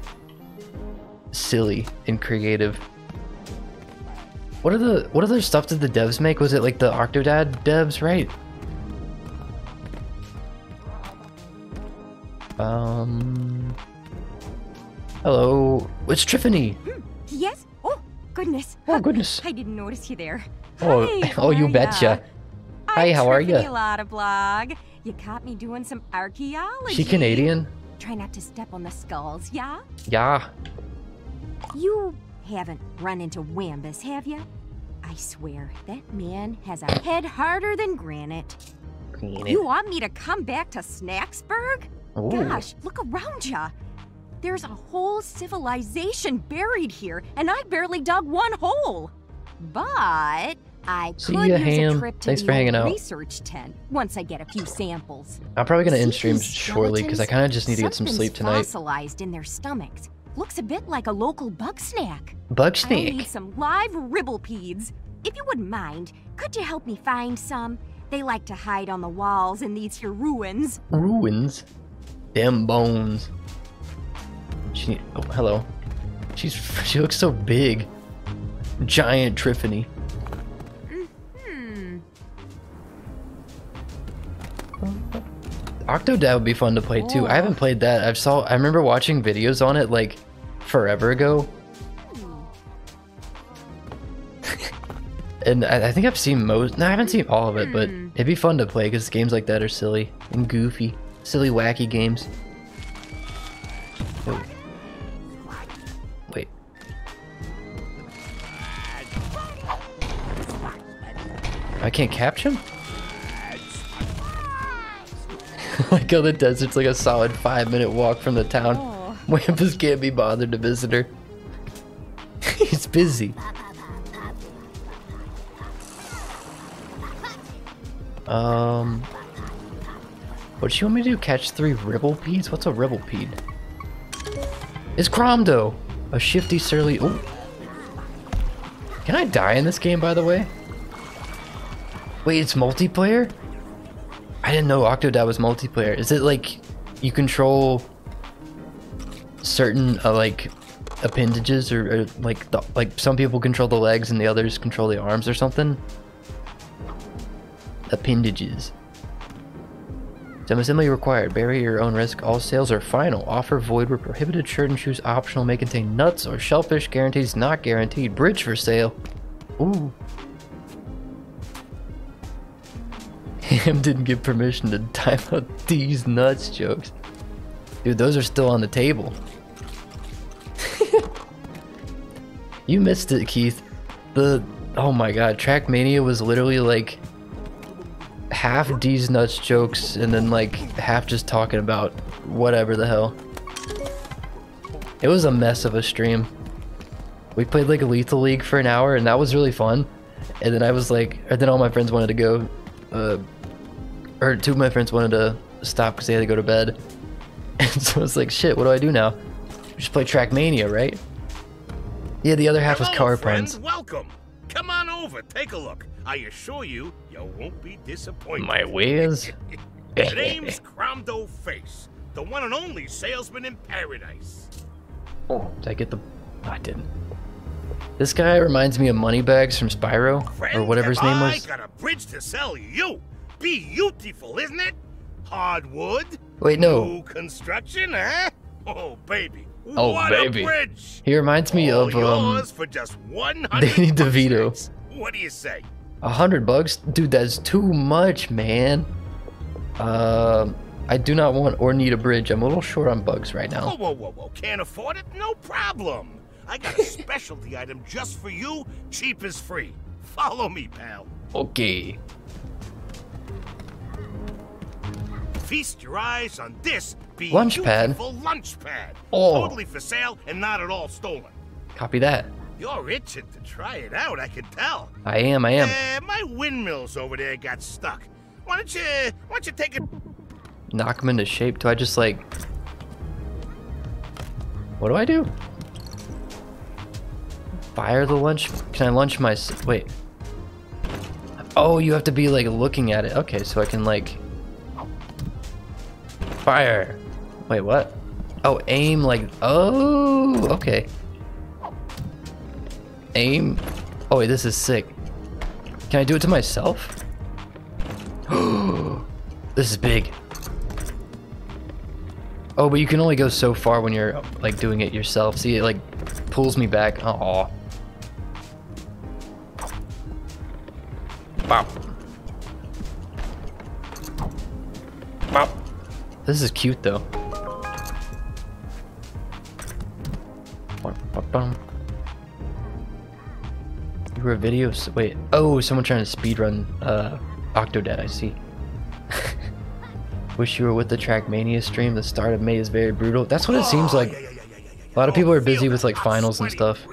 silly and creative. What are the what other stuff did the devs make? Was it like the Octodad devs, right? Um. Hello, it's Triffany. Yes? Oh, goodness. Oh goodness. I didn't notice you there. Oh, Hi, oh, you how are betcha. ya? Hi, how are? Lotta blog. You caught me doing some archaeology. She Canadian? Try not to step on the skulls, yeah? Yeah. You haven't run into Wambus, have you? I swear, that man has a head harder than granite. You want me to come back to Snaxburg? Ooh. Gosh, look around ya. There's a whole civilization buried here, and I barely dug one hole. But I See could ya, use Ham. a trip to Thanks for hanging out. research tent once I get a few samples. I'm probably gonna end stream shortly because I kind of just need to get some sleep tonight. fossilized in their stomachs. Looks a bit like a local bug snack. Bug snack. I'll need some live ribblepedes. If you wouldn't mind, could you help me find some? They like to hide on the walls in these here ruins. Ruins. Them bones. She. Oh, hello. She's. She looks so big. Giant Triffany. Octodad would be fun to play too. I haven't oh. played that. I've saw. I remember watching videos on it like forever ago. Hmm. and I, I think I've seen most. No, I haven't seen all of it, but hmm. It'd be fun to play because games like that are silly and goofy. Silly, wacky games. Oh. Wait. I can't catch him? like how the desert's like a solid five minute walk from the town. Oh. Wambus can't be bothered to visit her. He's busy. Um, what do you want me to do? Catch three ribblepedes? What's a ribblepede? It's Cromdo! A shifty, surly... Ooh. Can I die in this game, by the way? Wait, it's multiplayer? I didn't know Octodad was multiplayer. Is it like you control certain uh, like appendages or, or like the, like some people control the legs and the others control the arms or something? Appendages. Some assembly required. Bury your own risk. All sales are final. Offer void where prohibited. Shirt and shoes optional. May contain nuts or shellfish. Guarantees not guaranteed. Bridge for sale. Ooh. Ham didn't get permission to type out these nuts jokes. Dude, those are still on the table. you missed it, Keith. The oh my god, Trackmania was literally like half these nuts jokes and then like half just talking about whatever the hell. It was a mess of a stream. We played like a Lethal League for an hour and that was really fun. And then I was like, and then all my friends wanted to go, uh, or two of my friends wanted to stop because they had to go to bed. And so it's like, shit, what do I do now? just play Trackmania, right? Yeah, the other half Hello, was Car friends. Friends. Welcome. Come on over, take a look. I assure you, you won't be disappointed. My the name's Cromdo Face, the one and only salesman in paradise. Oh, did I get the... Oh, I didn't. This guy reminds me of Moneybags from Spyro, Friend, or whatever his name I was. got a bridge to sell you. Beautiful, isn't it? Hardwood. Wait, no. New construction, huh? Oh, baby. Oh, what baby. a bridge. He reminds me All of um, for just 100 Danny bucks, DeVito. thanks. What do you say? A hundred bucks? Dude, that's too much, man. Um, I do not want or need a bridge. I'm a little short on bugs right now. Whoa, whoa, whoa, whoa. Can't afford it? No problem. I got a specialty item just for you. Cheap is free. Follow me, pal. Okay. Feast your eyes on this Lunch pad? beautiful lunch pad. Oh. Totally for sale and not at all stolen. Copy that. You're itching to try it out, I can tell. I am, I am. Uh, my windmills over there got stuck. Why don't you, why don't you take it? Knock him into shape. Do I just like... What do I do? Fire the lunch? Can I lunch my... Wait. Oh, you have to be like looking at it. Okay, so I can like... Fire. Wait, what? Oh, aim like... Oh, okay. Aim. Oh, wait, this is sick. Can I do it to myself? this is big. Oh, but you can only go so far when you're like doing it yourself. See, it like pulls me back. Uh oh. Wow. Wow. This is cute though. You were a video. Wait. Oh, someone trying to speedrun uh, Octodad. I see. Wish you were with the Trackmania stream. The start of May is very brutal. That's what it seems like. A lot of people are busy with like finals and stuff.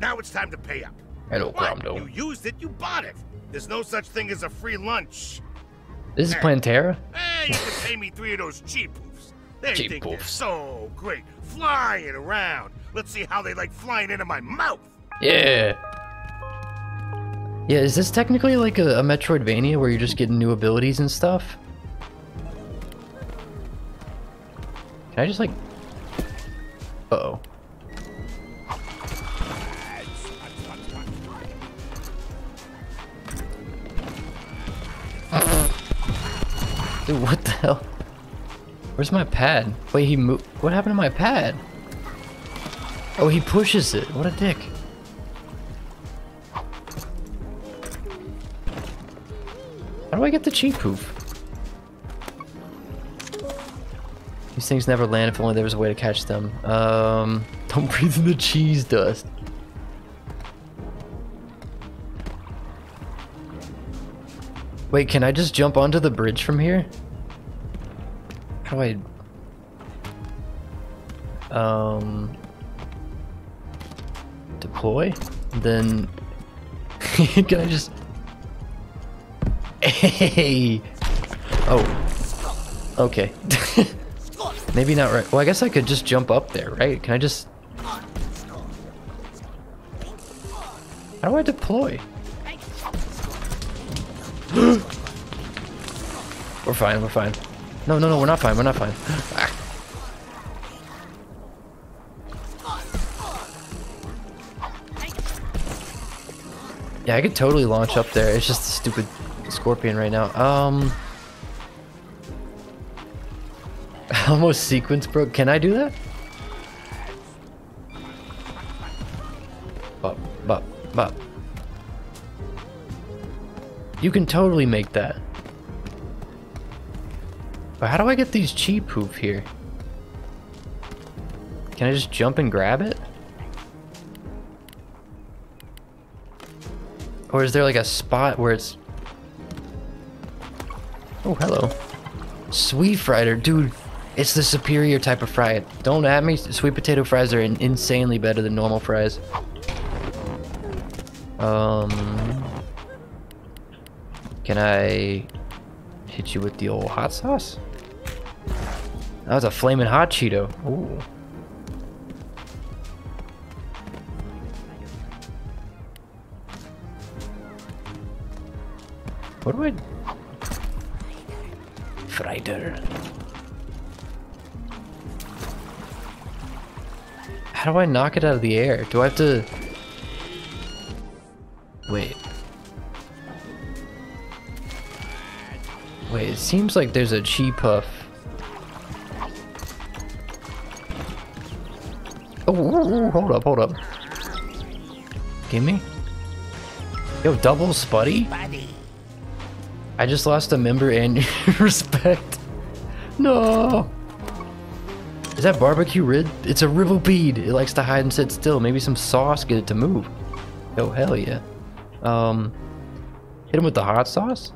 Now it's time to pay up. Hello, Cromdo. You used it, you bought it. There's no such thing as a free lunch. This is Plantera? Eh, you can pay me three of those Cheepoofs. They Cheap think they're poofs. so great, flying around. Let's see how they like flying into my mouth. Yeah. Yeah, is this technically like a, a Metroidvania where you're just getting new abilities and stuff? Can I just like... Uh-oh. Dude, what the hell? Where's my pad? Wait, he moved. What happened to my pad? Oh, he pushes it. What a dick. How do I get the Cheepoof? These things never land if only there was a way to catch them. Um, don't breathe in the cheese dust. Wait, can I just jump onto the bridge from here? How do I... Um... Deploy? Then... can I just... Hey! Oh. Okay. Maybe not right. Well, I guess I could just jump up there, right? Can I just... How do I deploy? we're fine, we're fine. No, no, no, we're not fine, we're not fine. Yeah, I could totally launch up there. It's just a stupid scorpion right now. Um... Almost sequence broke. Can I do that? Bop, bop, bop. You can totally make that. How do I get these Cheepoof here? Can I just jump and grab it? Or is there like a spot where it's... Oh, hello. Sweet Fryder, dude. It's the superior type of fry. Don't at me. Sweet potato fries are insanely better than normal fries. Um, can I hit you with the old hot sauce? That was a flaming hot Cheeto. Ooh. What do I... Fryder. How do I knock it out of the air? Do I have to... Wait. Wait, it seems like there's a chi puff. Hold up, hold up. Gimme. Yo, double spuddy? I just lost a member and respect. No. Is that barbecue rid? It's a rivelpede. It likes to hide and sit still. Maybe some sauce get it to move. Oh, hell yeah. Um, hit him with the hot sauce?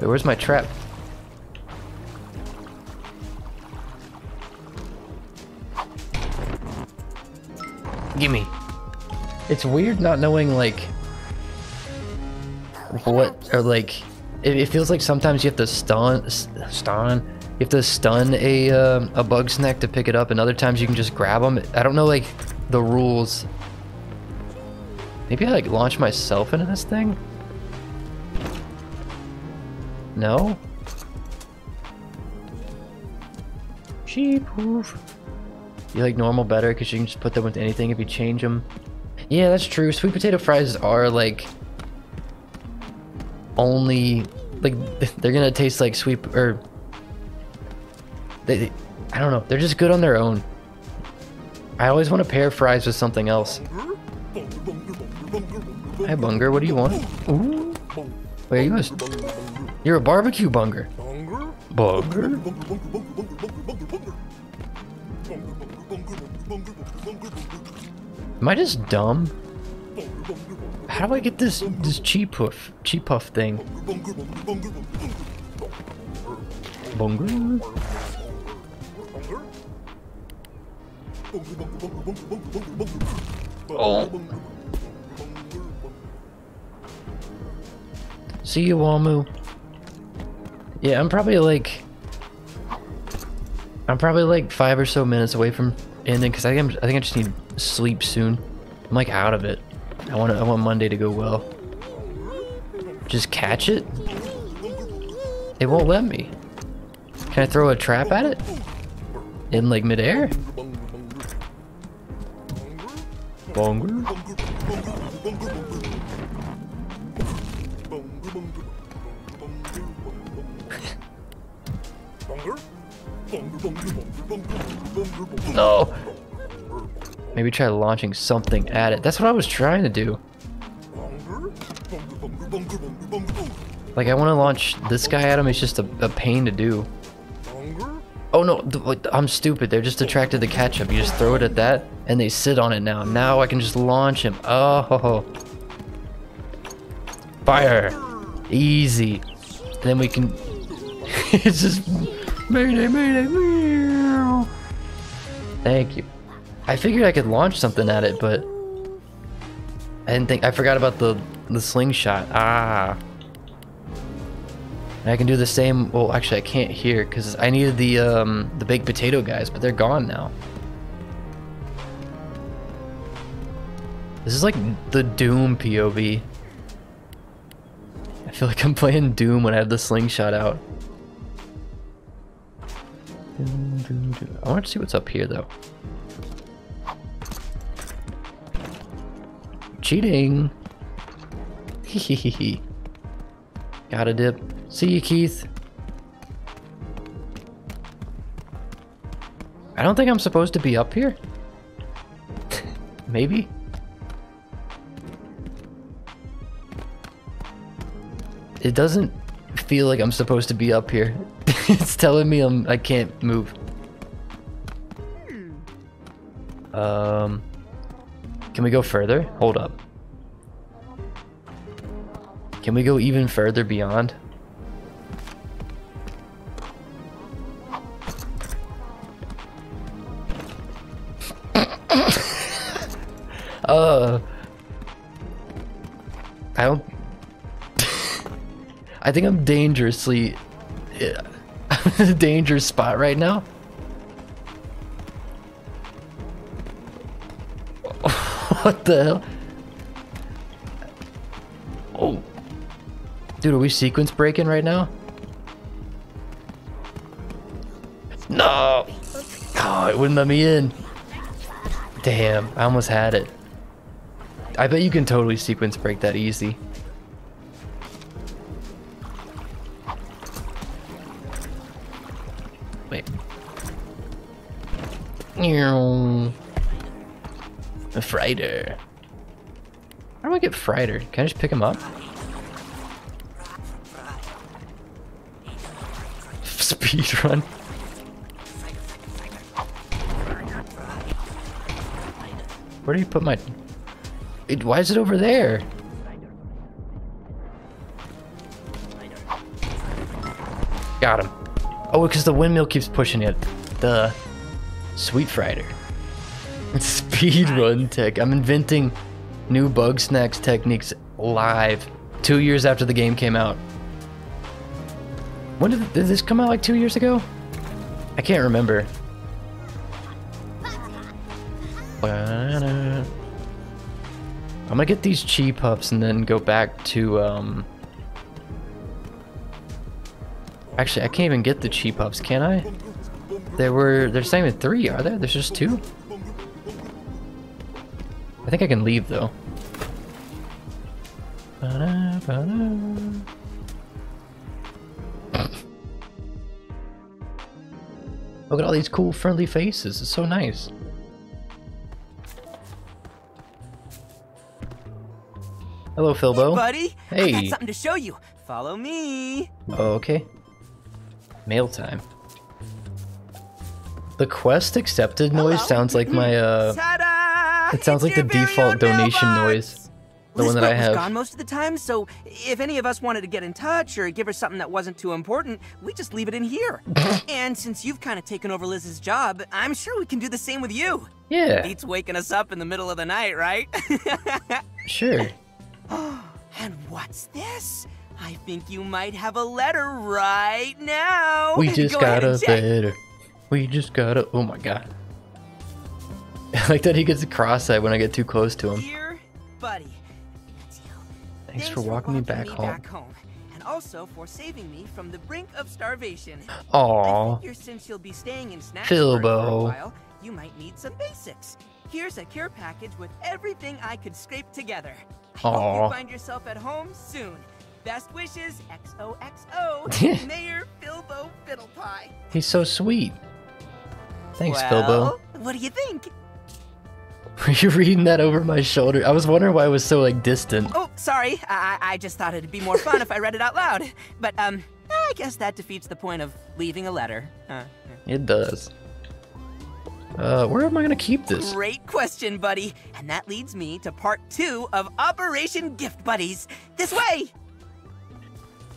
Wait, where's my trap? Gimme. It's weird not knowing, like, what, or like, it, it, feels like sometimes you have to stun, stun, you have to stun a, uh, a Bugsnak to pick it up, and other times you can just grab them. I don't know, like, the rules. Maybe I, like, launch myself into this thing? No? Sheep hoof. You like normal better because you can just put them with anything if you change them. Yeah, that's true. Sweet potato fries are like only like they're gonna taste like sweet or they, I don't know. They're just good on their own. I always want to pair fries with something else. Hi, Bunger. What do you want? Ooh. Wait, you a, You're a barbecue Bunger. Bunger? Am I just dumb? How do I get this this Cheepoof cheap puff thing? Bunger? Oh. See you, Wamu. Yeah, I'm probably like... I'm probably like five or so minutes away from ending because I I think I just need sleep soon. I'm like out of it. I want I want Monday to go well. Just catch it? It won't let me. Can I throw a trap at it? In like midair? Bonger? no! Maybe try launching something at it. That's what I was trying to do. Like, I want to launch this guy at him. It's just a, a pain to do. Oh, no. I'm stupid. They're just attracted to ketchup. You just throw it at that, and they sit on it now. Now I can just launch him. Oh, ho, ho. Fire. Easy. And then we can... it's just... Mayday, mayday, meow. Thank you. I figured I could launch something at it, but I didn't think. I forgot about the the slingshot. Ah. And I can do the same. Well, actually, I can't here because I needed the um, the baked potato guys, but they're gone now. This is like the Doom POV. I feel like I'm playing Doom when I have the slingshot out. I want to see what's up here though. Cheating. Hehehe. Got a dip. See you, Keith. I don't think I'm supposed to be up here. Maybe. It doesn't feel like I'm supposed to be up here. it's telling me I'm I can't move. Um Can we go further? Hold up. Can we go even further beyond? uh I don't I think I'm dangerously I'm in a dangerous spot right now. What the hell? Oh. Dude, are we sequence breaking right now? No! Oh, it wouldn't let me in. Damn, I almost had it. I bet you can totally sequence break that easy. Wait. A Fryder. How do I get Fryder? Can I just pick him up? Speed run. Where do you put my... It, why is it over there? Got him. Oh, because the windmill keeps pushing it. The Sweet Fryder. Speed run tech. I'm inventing new Bugsnax techniques live. Two years after the game came out. When did, did this come out? Like two years ago? I can't remember. I'm gonna get these Cheepoofs and then go back to um Actually, I can't even get the Cheepoofs, can I? There were there's not even three, are there? There's just two? I think I can leave though. Ba-da, ba-da. Look at all these cool friendly faces. It's so nice. Hello, Filbo. Hey, buddy. I got something to show you. Follow me. Okay. Mail time. The quest accepted noise sounds like my uh Ta-da! It sounds like the default donation noise. The one that I Lizbert was have. gone most of the time, so if any of us wanted to get in touch or give her something that wasn't too important, we just leave it in here. and since you've kind of taken over Liz's job, I'm sure we can do the same with you. Yeah. Beats waking us up in the middle of the night, right? Sure. and what's this? I think you might have a letter right now. We just Go got a check. letter. We just got a oh my god. I like that he gets a cross-eyed when I get too close to him. Dear buddy, Thanks for walking me back me home. back home, and also for saving me from the brink of starvation. Aw. I figure since you'll be staying in Snaxburg for a while, you might need some basics. Here's a care package with everything I could scrape together. I hope Aw. you find yourself at home soon. Best wishes, XOXO, Mayor Filbo Fiddlepie. He's so sweet. Thanks, well, Filbo. What do you think? Were you reading that over my shoulder? I was wondering why it was so like distant. Oh, sorry. I, I just thought it'd be more fun if I read it out loud. But, um, I guess that defeats the point of leaving a letter. Uh, It does. Uh, where am I gonna keep this? Great question, buddy. And that leads me to part two of Operation Gift Buddies. This way!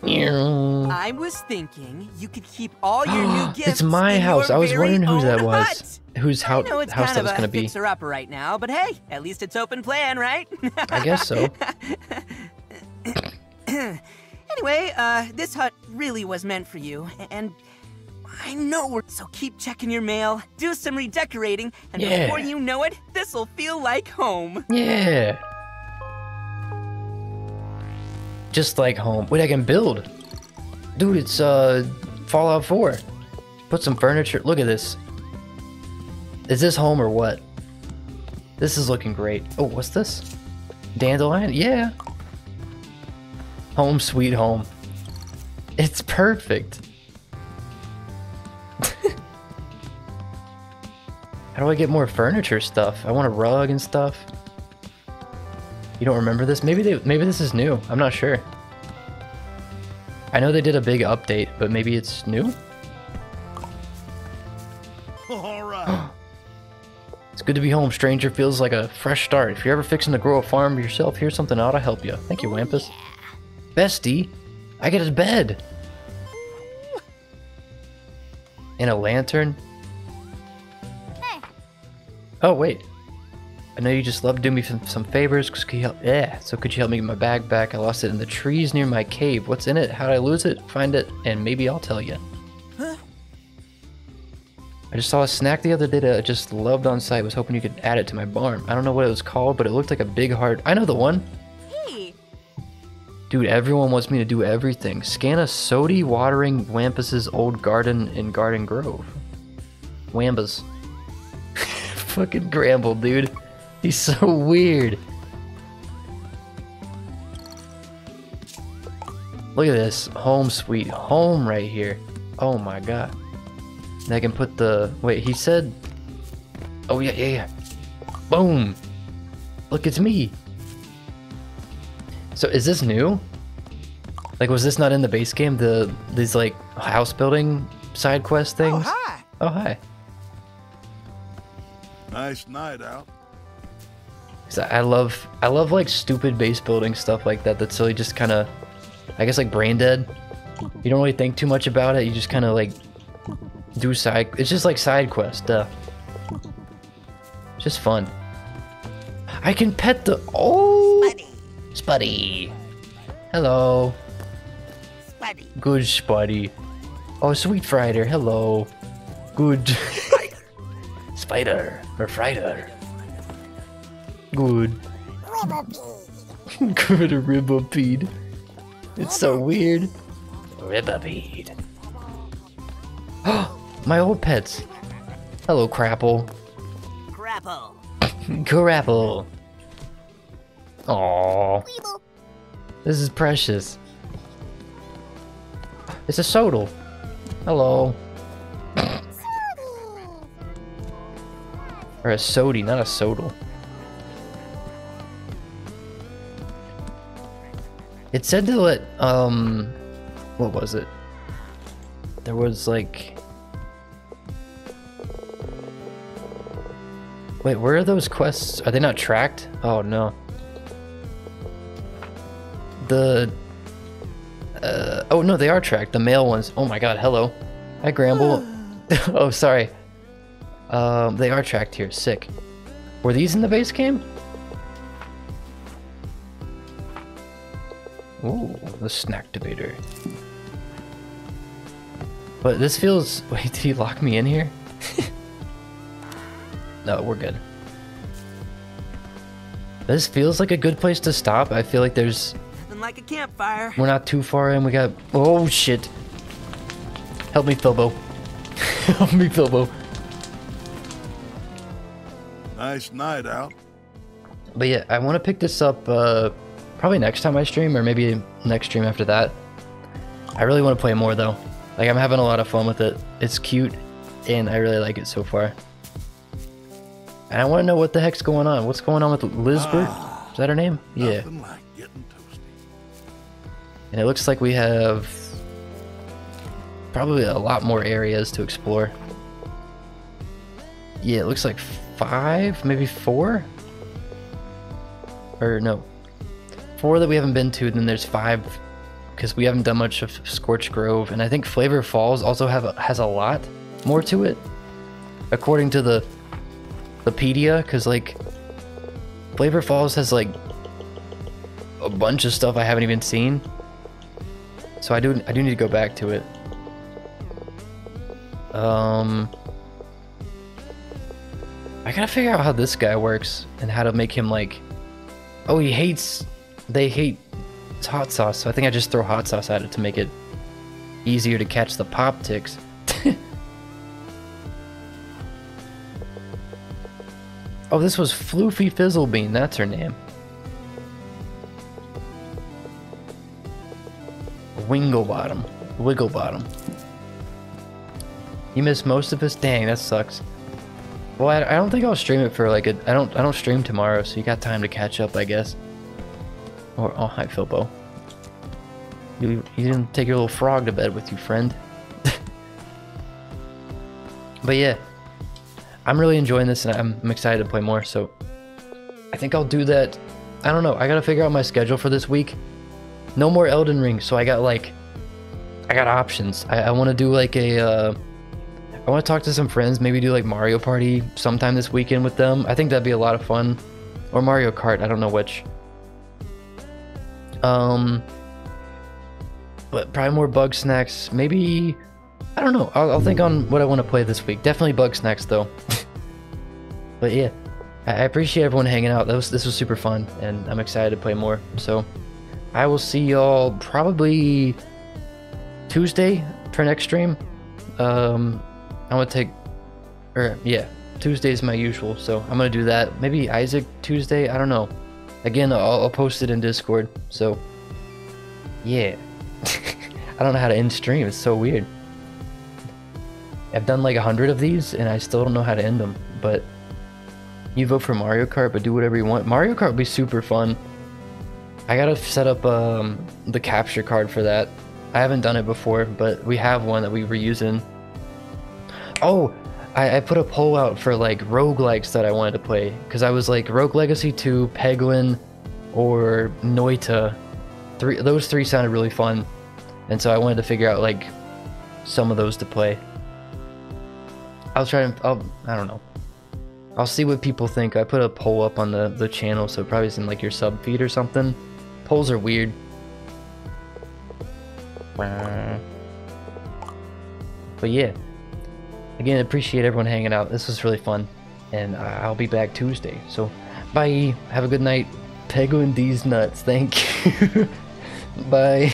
I was thinking you could keep all your new gifts. it's my house. I was wondering whose that was. Whose it's house kind that was a gonna be. fixer upper right now, but hey, at least it's open plan, right? I guess so. anyway, uh, this hut really was meant for you, and I know we're so keep checking your mail, do some redecorating, and Yeah. before you know it, this'll feel like home. Yeah. Just like home. Wait, I can build. Dude, it's uh Fallout 4. Put some furniture. Look at this. Is this home or what? This is looking great. Oh, what's this? Dandelion? Yeah. Home sweet home. It's perfect. How do I get more furniture stuff? I want a rug and stuff. You don't remember this? Maybe they maybe this is new. I'm not sure. I know they did a big update, but maybe it's new? All right. It's good to be home, stranger. Feels like a fresh start. If you're ever fixing to grow a farm yourself, here's something out to help you. Thank you, oh, Wambus. Bestie, I get a bed. And a lantern. Hey. Oh, wait. I know you just love doing me some, some favors. Could you help? Yeah. So could you help me get my bag back? I lost it in the trees near my cave. What's in it? How did I lose it? Find it, and maybe I'll tell you. I just saw a snack the other day that I just loved on site. Was hoping you could add it to my barn. I don't know what it was called, but it looked like a big heart. I know the one. Hey, Dude, everyone wants me to do everything. Scan a Sodi watering Wambus's old garden in Garden Grove. Wambus. Fucking Gramble, dude. He's so weird. Look at this. Home sweet home right here. Oh my god. And I can put the... Wait, he said... Oh yeah, yeah, yeah. Boom. Look, it's me. So is this new? Like, was this not in the base game? The these like house building side quest oh, things? Oh, hi. Oh hi. Nice night out. 'Cause I love I love like stupid base building stuff like that. That's really just kind of, I guess like brain dead. You don't really think too much about it. You just kind of like do side. It's just like side quest stuff. Just fun. I can pet the oh Spuddy. Hello. Spuddy. Good Spuddy. Oh, Sweet Fryder. Hello. Good. Spider or Fryder. Good. Good Ribopede. It's so weird. Ribopede. My old pets. Hello, Crapple. Crapple. Crapple. Aww. This is precious. It's a Sodal. Hello. or a Sodi, not a Sodal. It said to let, um, what was it? There was like. Wait, where are those quests? Are they not tracked? Oh no. The. Uh, oh no, they are tracked. The male ones. Oh my god, hello. Hi, Gramble. oh, sorry. Um, they are tracked here. Sick. Were these in the base game? The snack debater. But this feels. Wait, did he lock me in here? no, we're good. This feels like a good place to stop. I feel like there's. Nothing like a campfire. We're not too far in. We got. Oh shit! Help me, Filbo. Help me, Filbo. Nice night out. But yeah, I want to pick this up uh, probably next time I stream, or maybe next stream after that. I really want to play more though. Like I'm having a lot of fun with it. It's cute, and I really like it so far. And I want to know what the heck's going on. What's going on with Lizbert? Ah, Is that her name? Yeah. Like. And it looks like we have probably a lot more areas to explore. Yeah, it looks like five, maybe four? Or no, four that we haven't been to, then there's five because we haven't done much of Scorched Gorge, and I think Flavor Falls also have has a lot more to it, according to the the pedia. Because like Flavor Falls has like a bunch of stuff I haven't even seen, so I do I do need to go back to it. Um, I gotta figure out how this guy works and how to make him like. Oh, he hates. They hate hot sauce, so I think I just throw hot sauce at it to make it easier to catch the pop ticks. oh, this was Floofty Fizzlebean. That's her name. Winglebottom. Wigglebottom. You missed most of us? Dang, that sucks. Well, I, I don't think I'll stream it for like a. I don't. I don't stream tomorrow, so you got time to catch up, I guess. Or oh, hi, Filbo. You you didn't take your little frog to bed with you, friend. but yeah, I'm really enjoying this, and I'm, I'm excited to play more. So I think I'll do that. I don't know. I gotta figure out my schedule for this week. No more Elden Ring, so I got like, I got options. I, I want to do like a. Uh, I want to talk to some friends, maybe do like Mario Party sometime this weekend with them. I think that'd be a lot of fun. Or Mario Kart, I don't know which. Um, but probably more Bugsnax. Maybe, I don't know. I'll, I'll think on what I want to play this week. Definitely Bugsnax though. but yeah, I, appreciate everyone hanging out. That was, this was super fun and I'm excited to play more. So I will see y'all probably Tuesday for next stream. Um, I'm gonna take, or yeah, Tuesday is my usual, so I'm gonna do that. Maybe Isaac Tuesday. I don't know. Again, I'll, I'll post it in Discord. So yeah, I don't know how to end stream. It's so weird. I've done like a hundred of these, and I still don't know how to end them. But you vote for Mario Kart, but do whatever you want. Mario Kart would be super fun. I gotta set up um, the capture card for that. I haven't done it before, but we have one that we were using. Oh, I, I put a poll out for like roguelikes that I wanted to play. Because I was like Rogue Legacy 2, Peglin, or Noita. Three, those three sounded really fun. And so I wanted to figure out like some of those to play. I'll try and I'll I don't know. I'll see what people think. I put a poll up on the, the channel, so probably it's in like your sub feed or something. Polls are weird. But yeah. Again, appreciate everyone hanging out. This was really fun. And I'll be back Tuesday. So, bye. Have a good night. Pego and these nuts. Thank you. bye.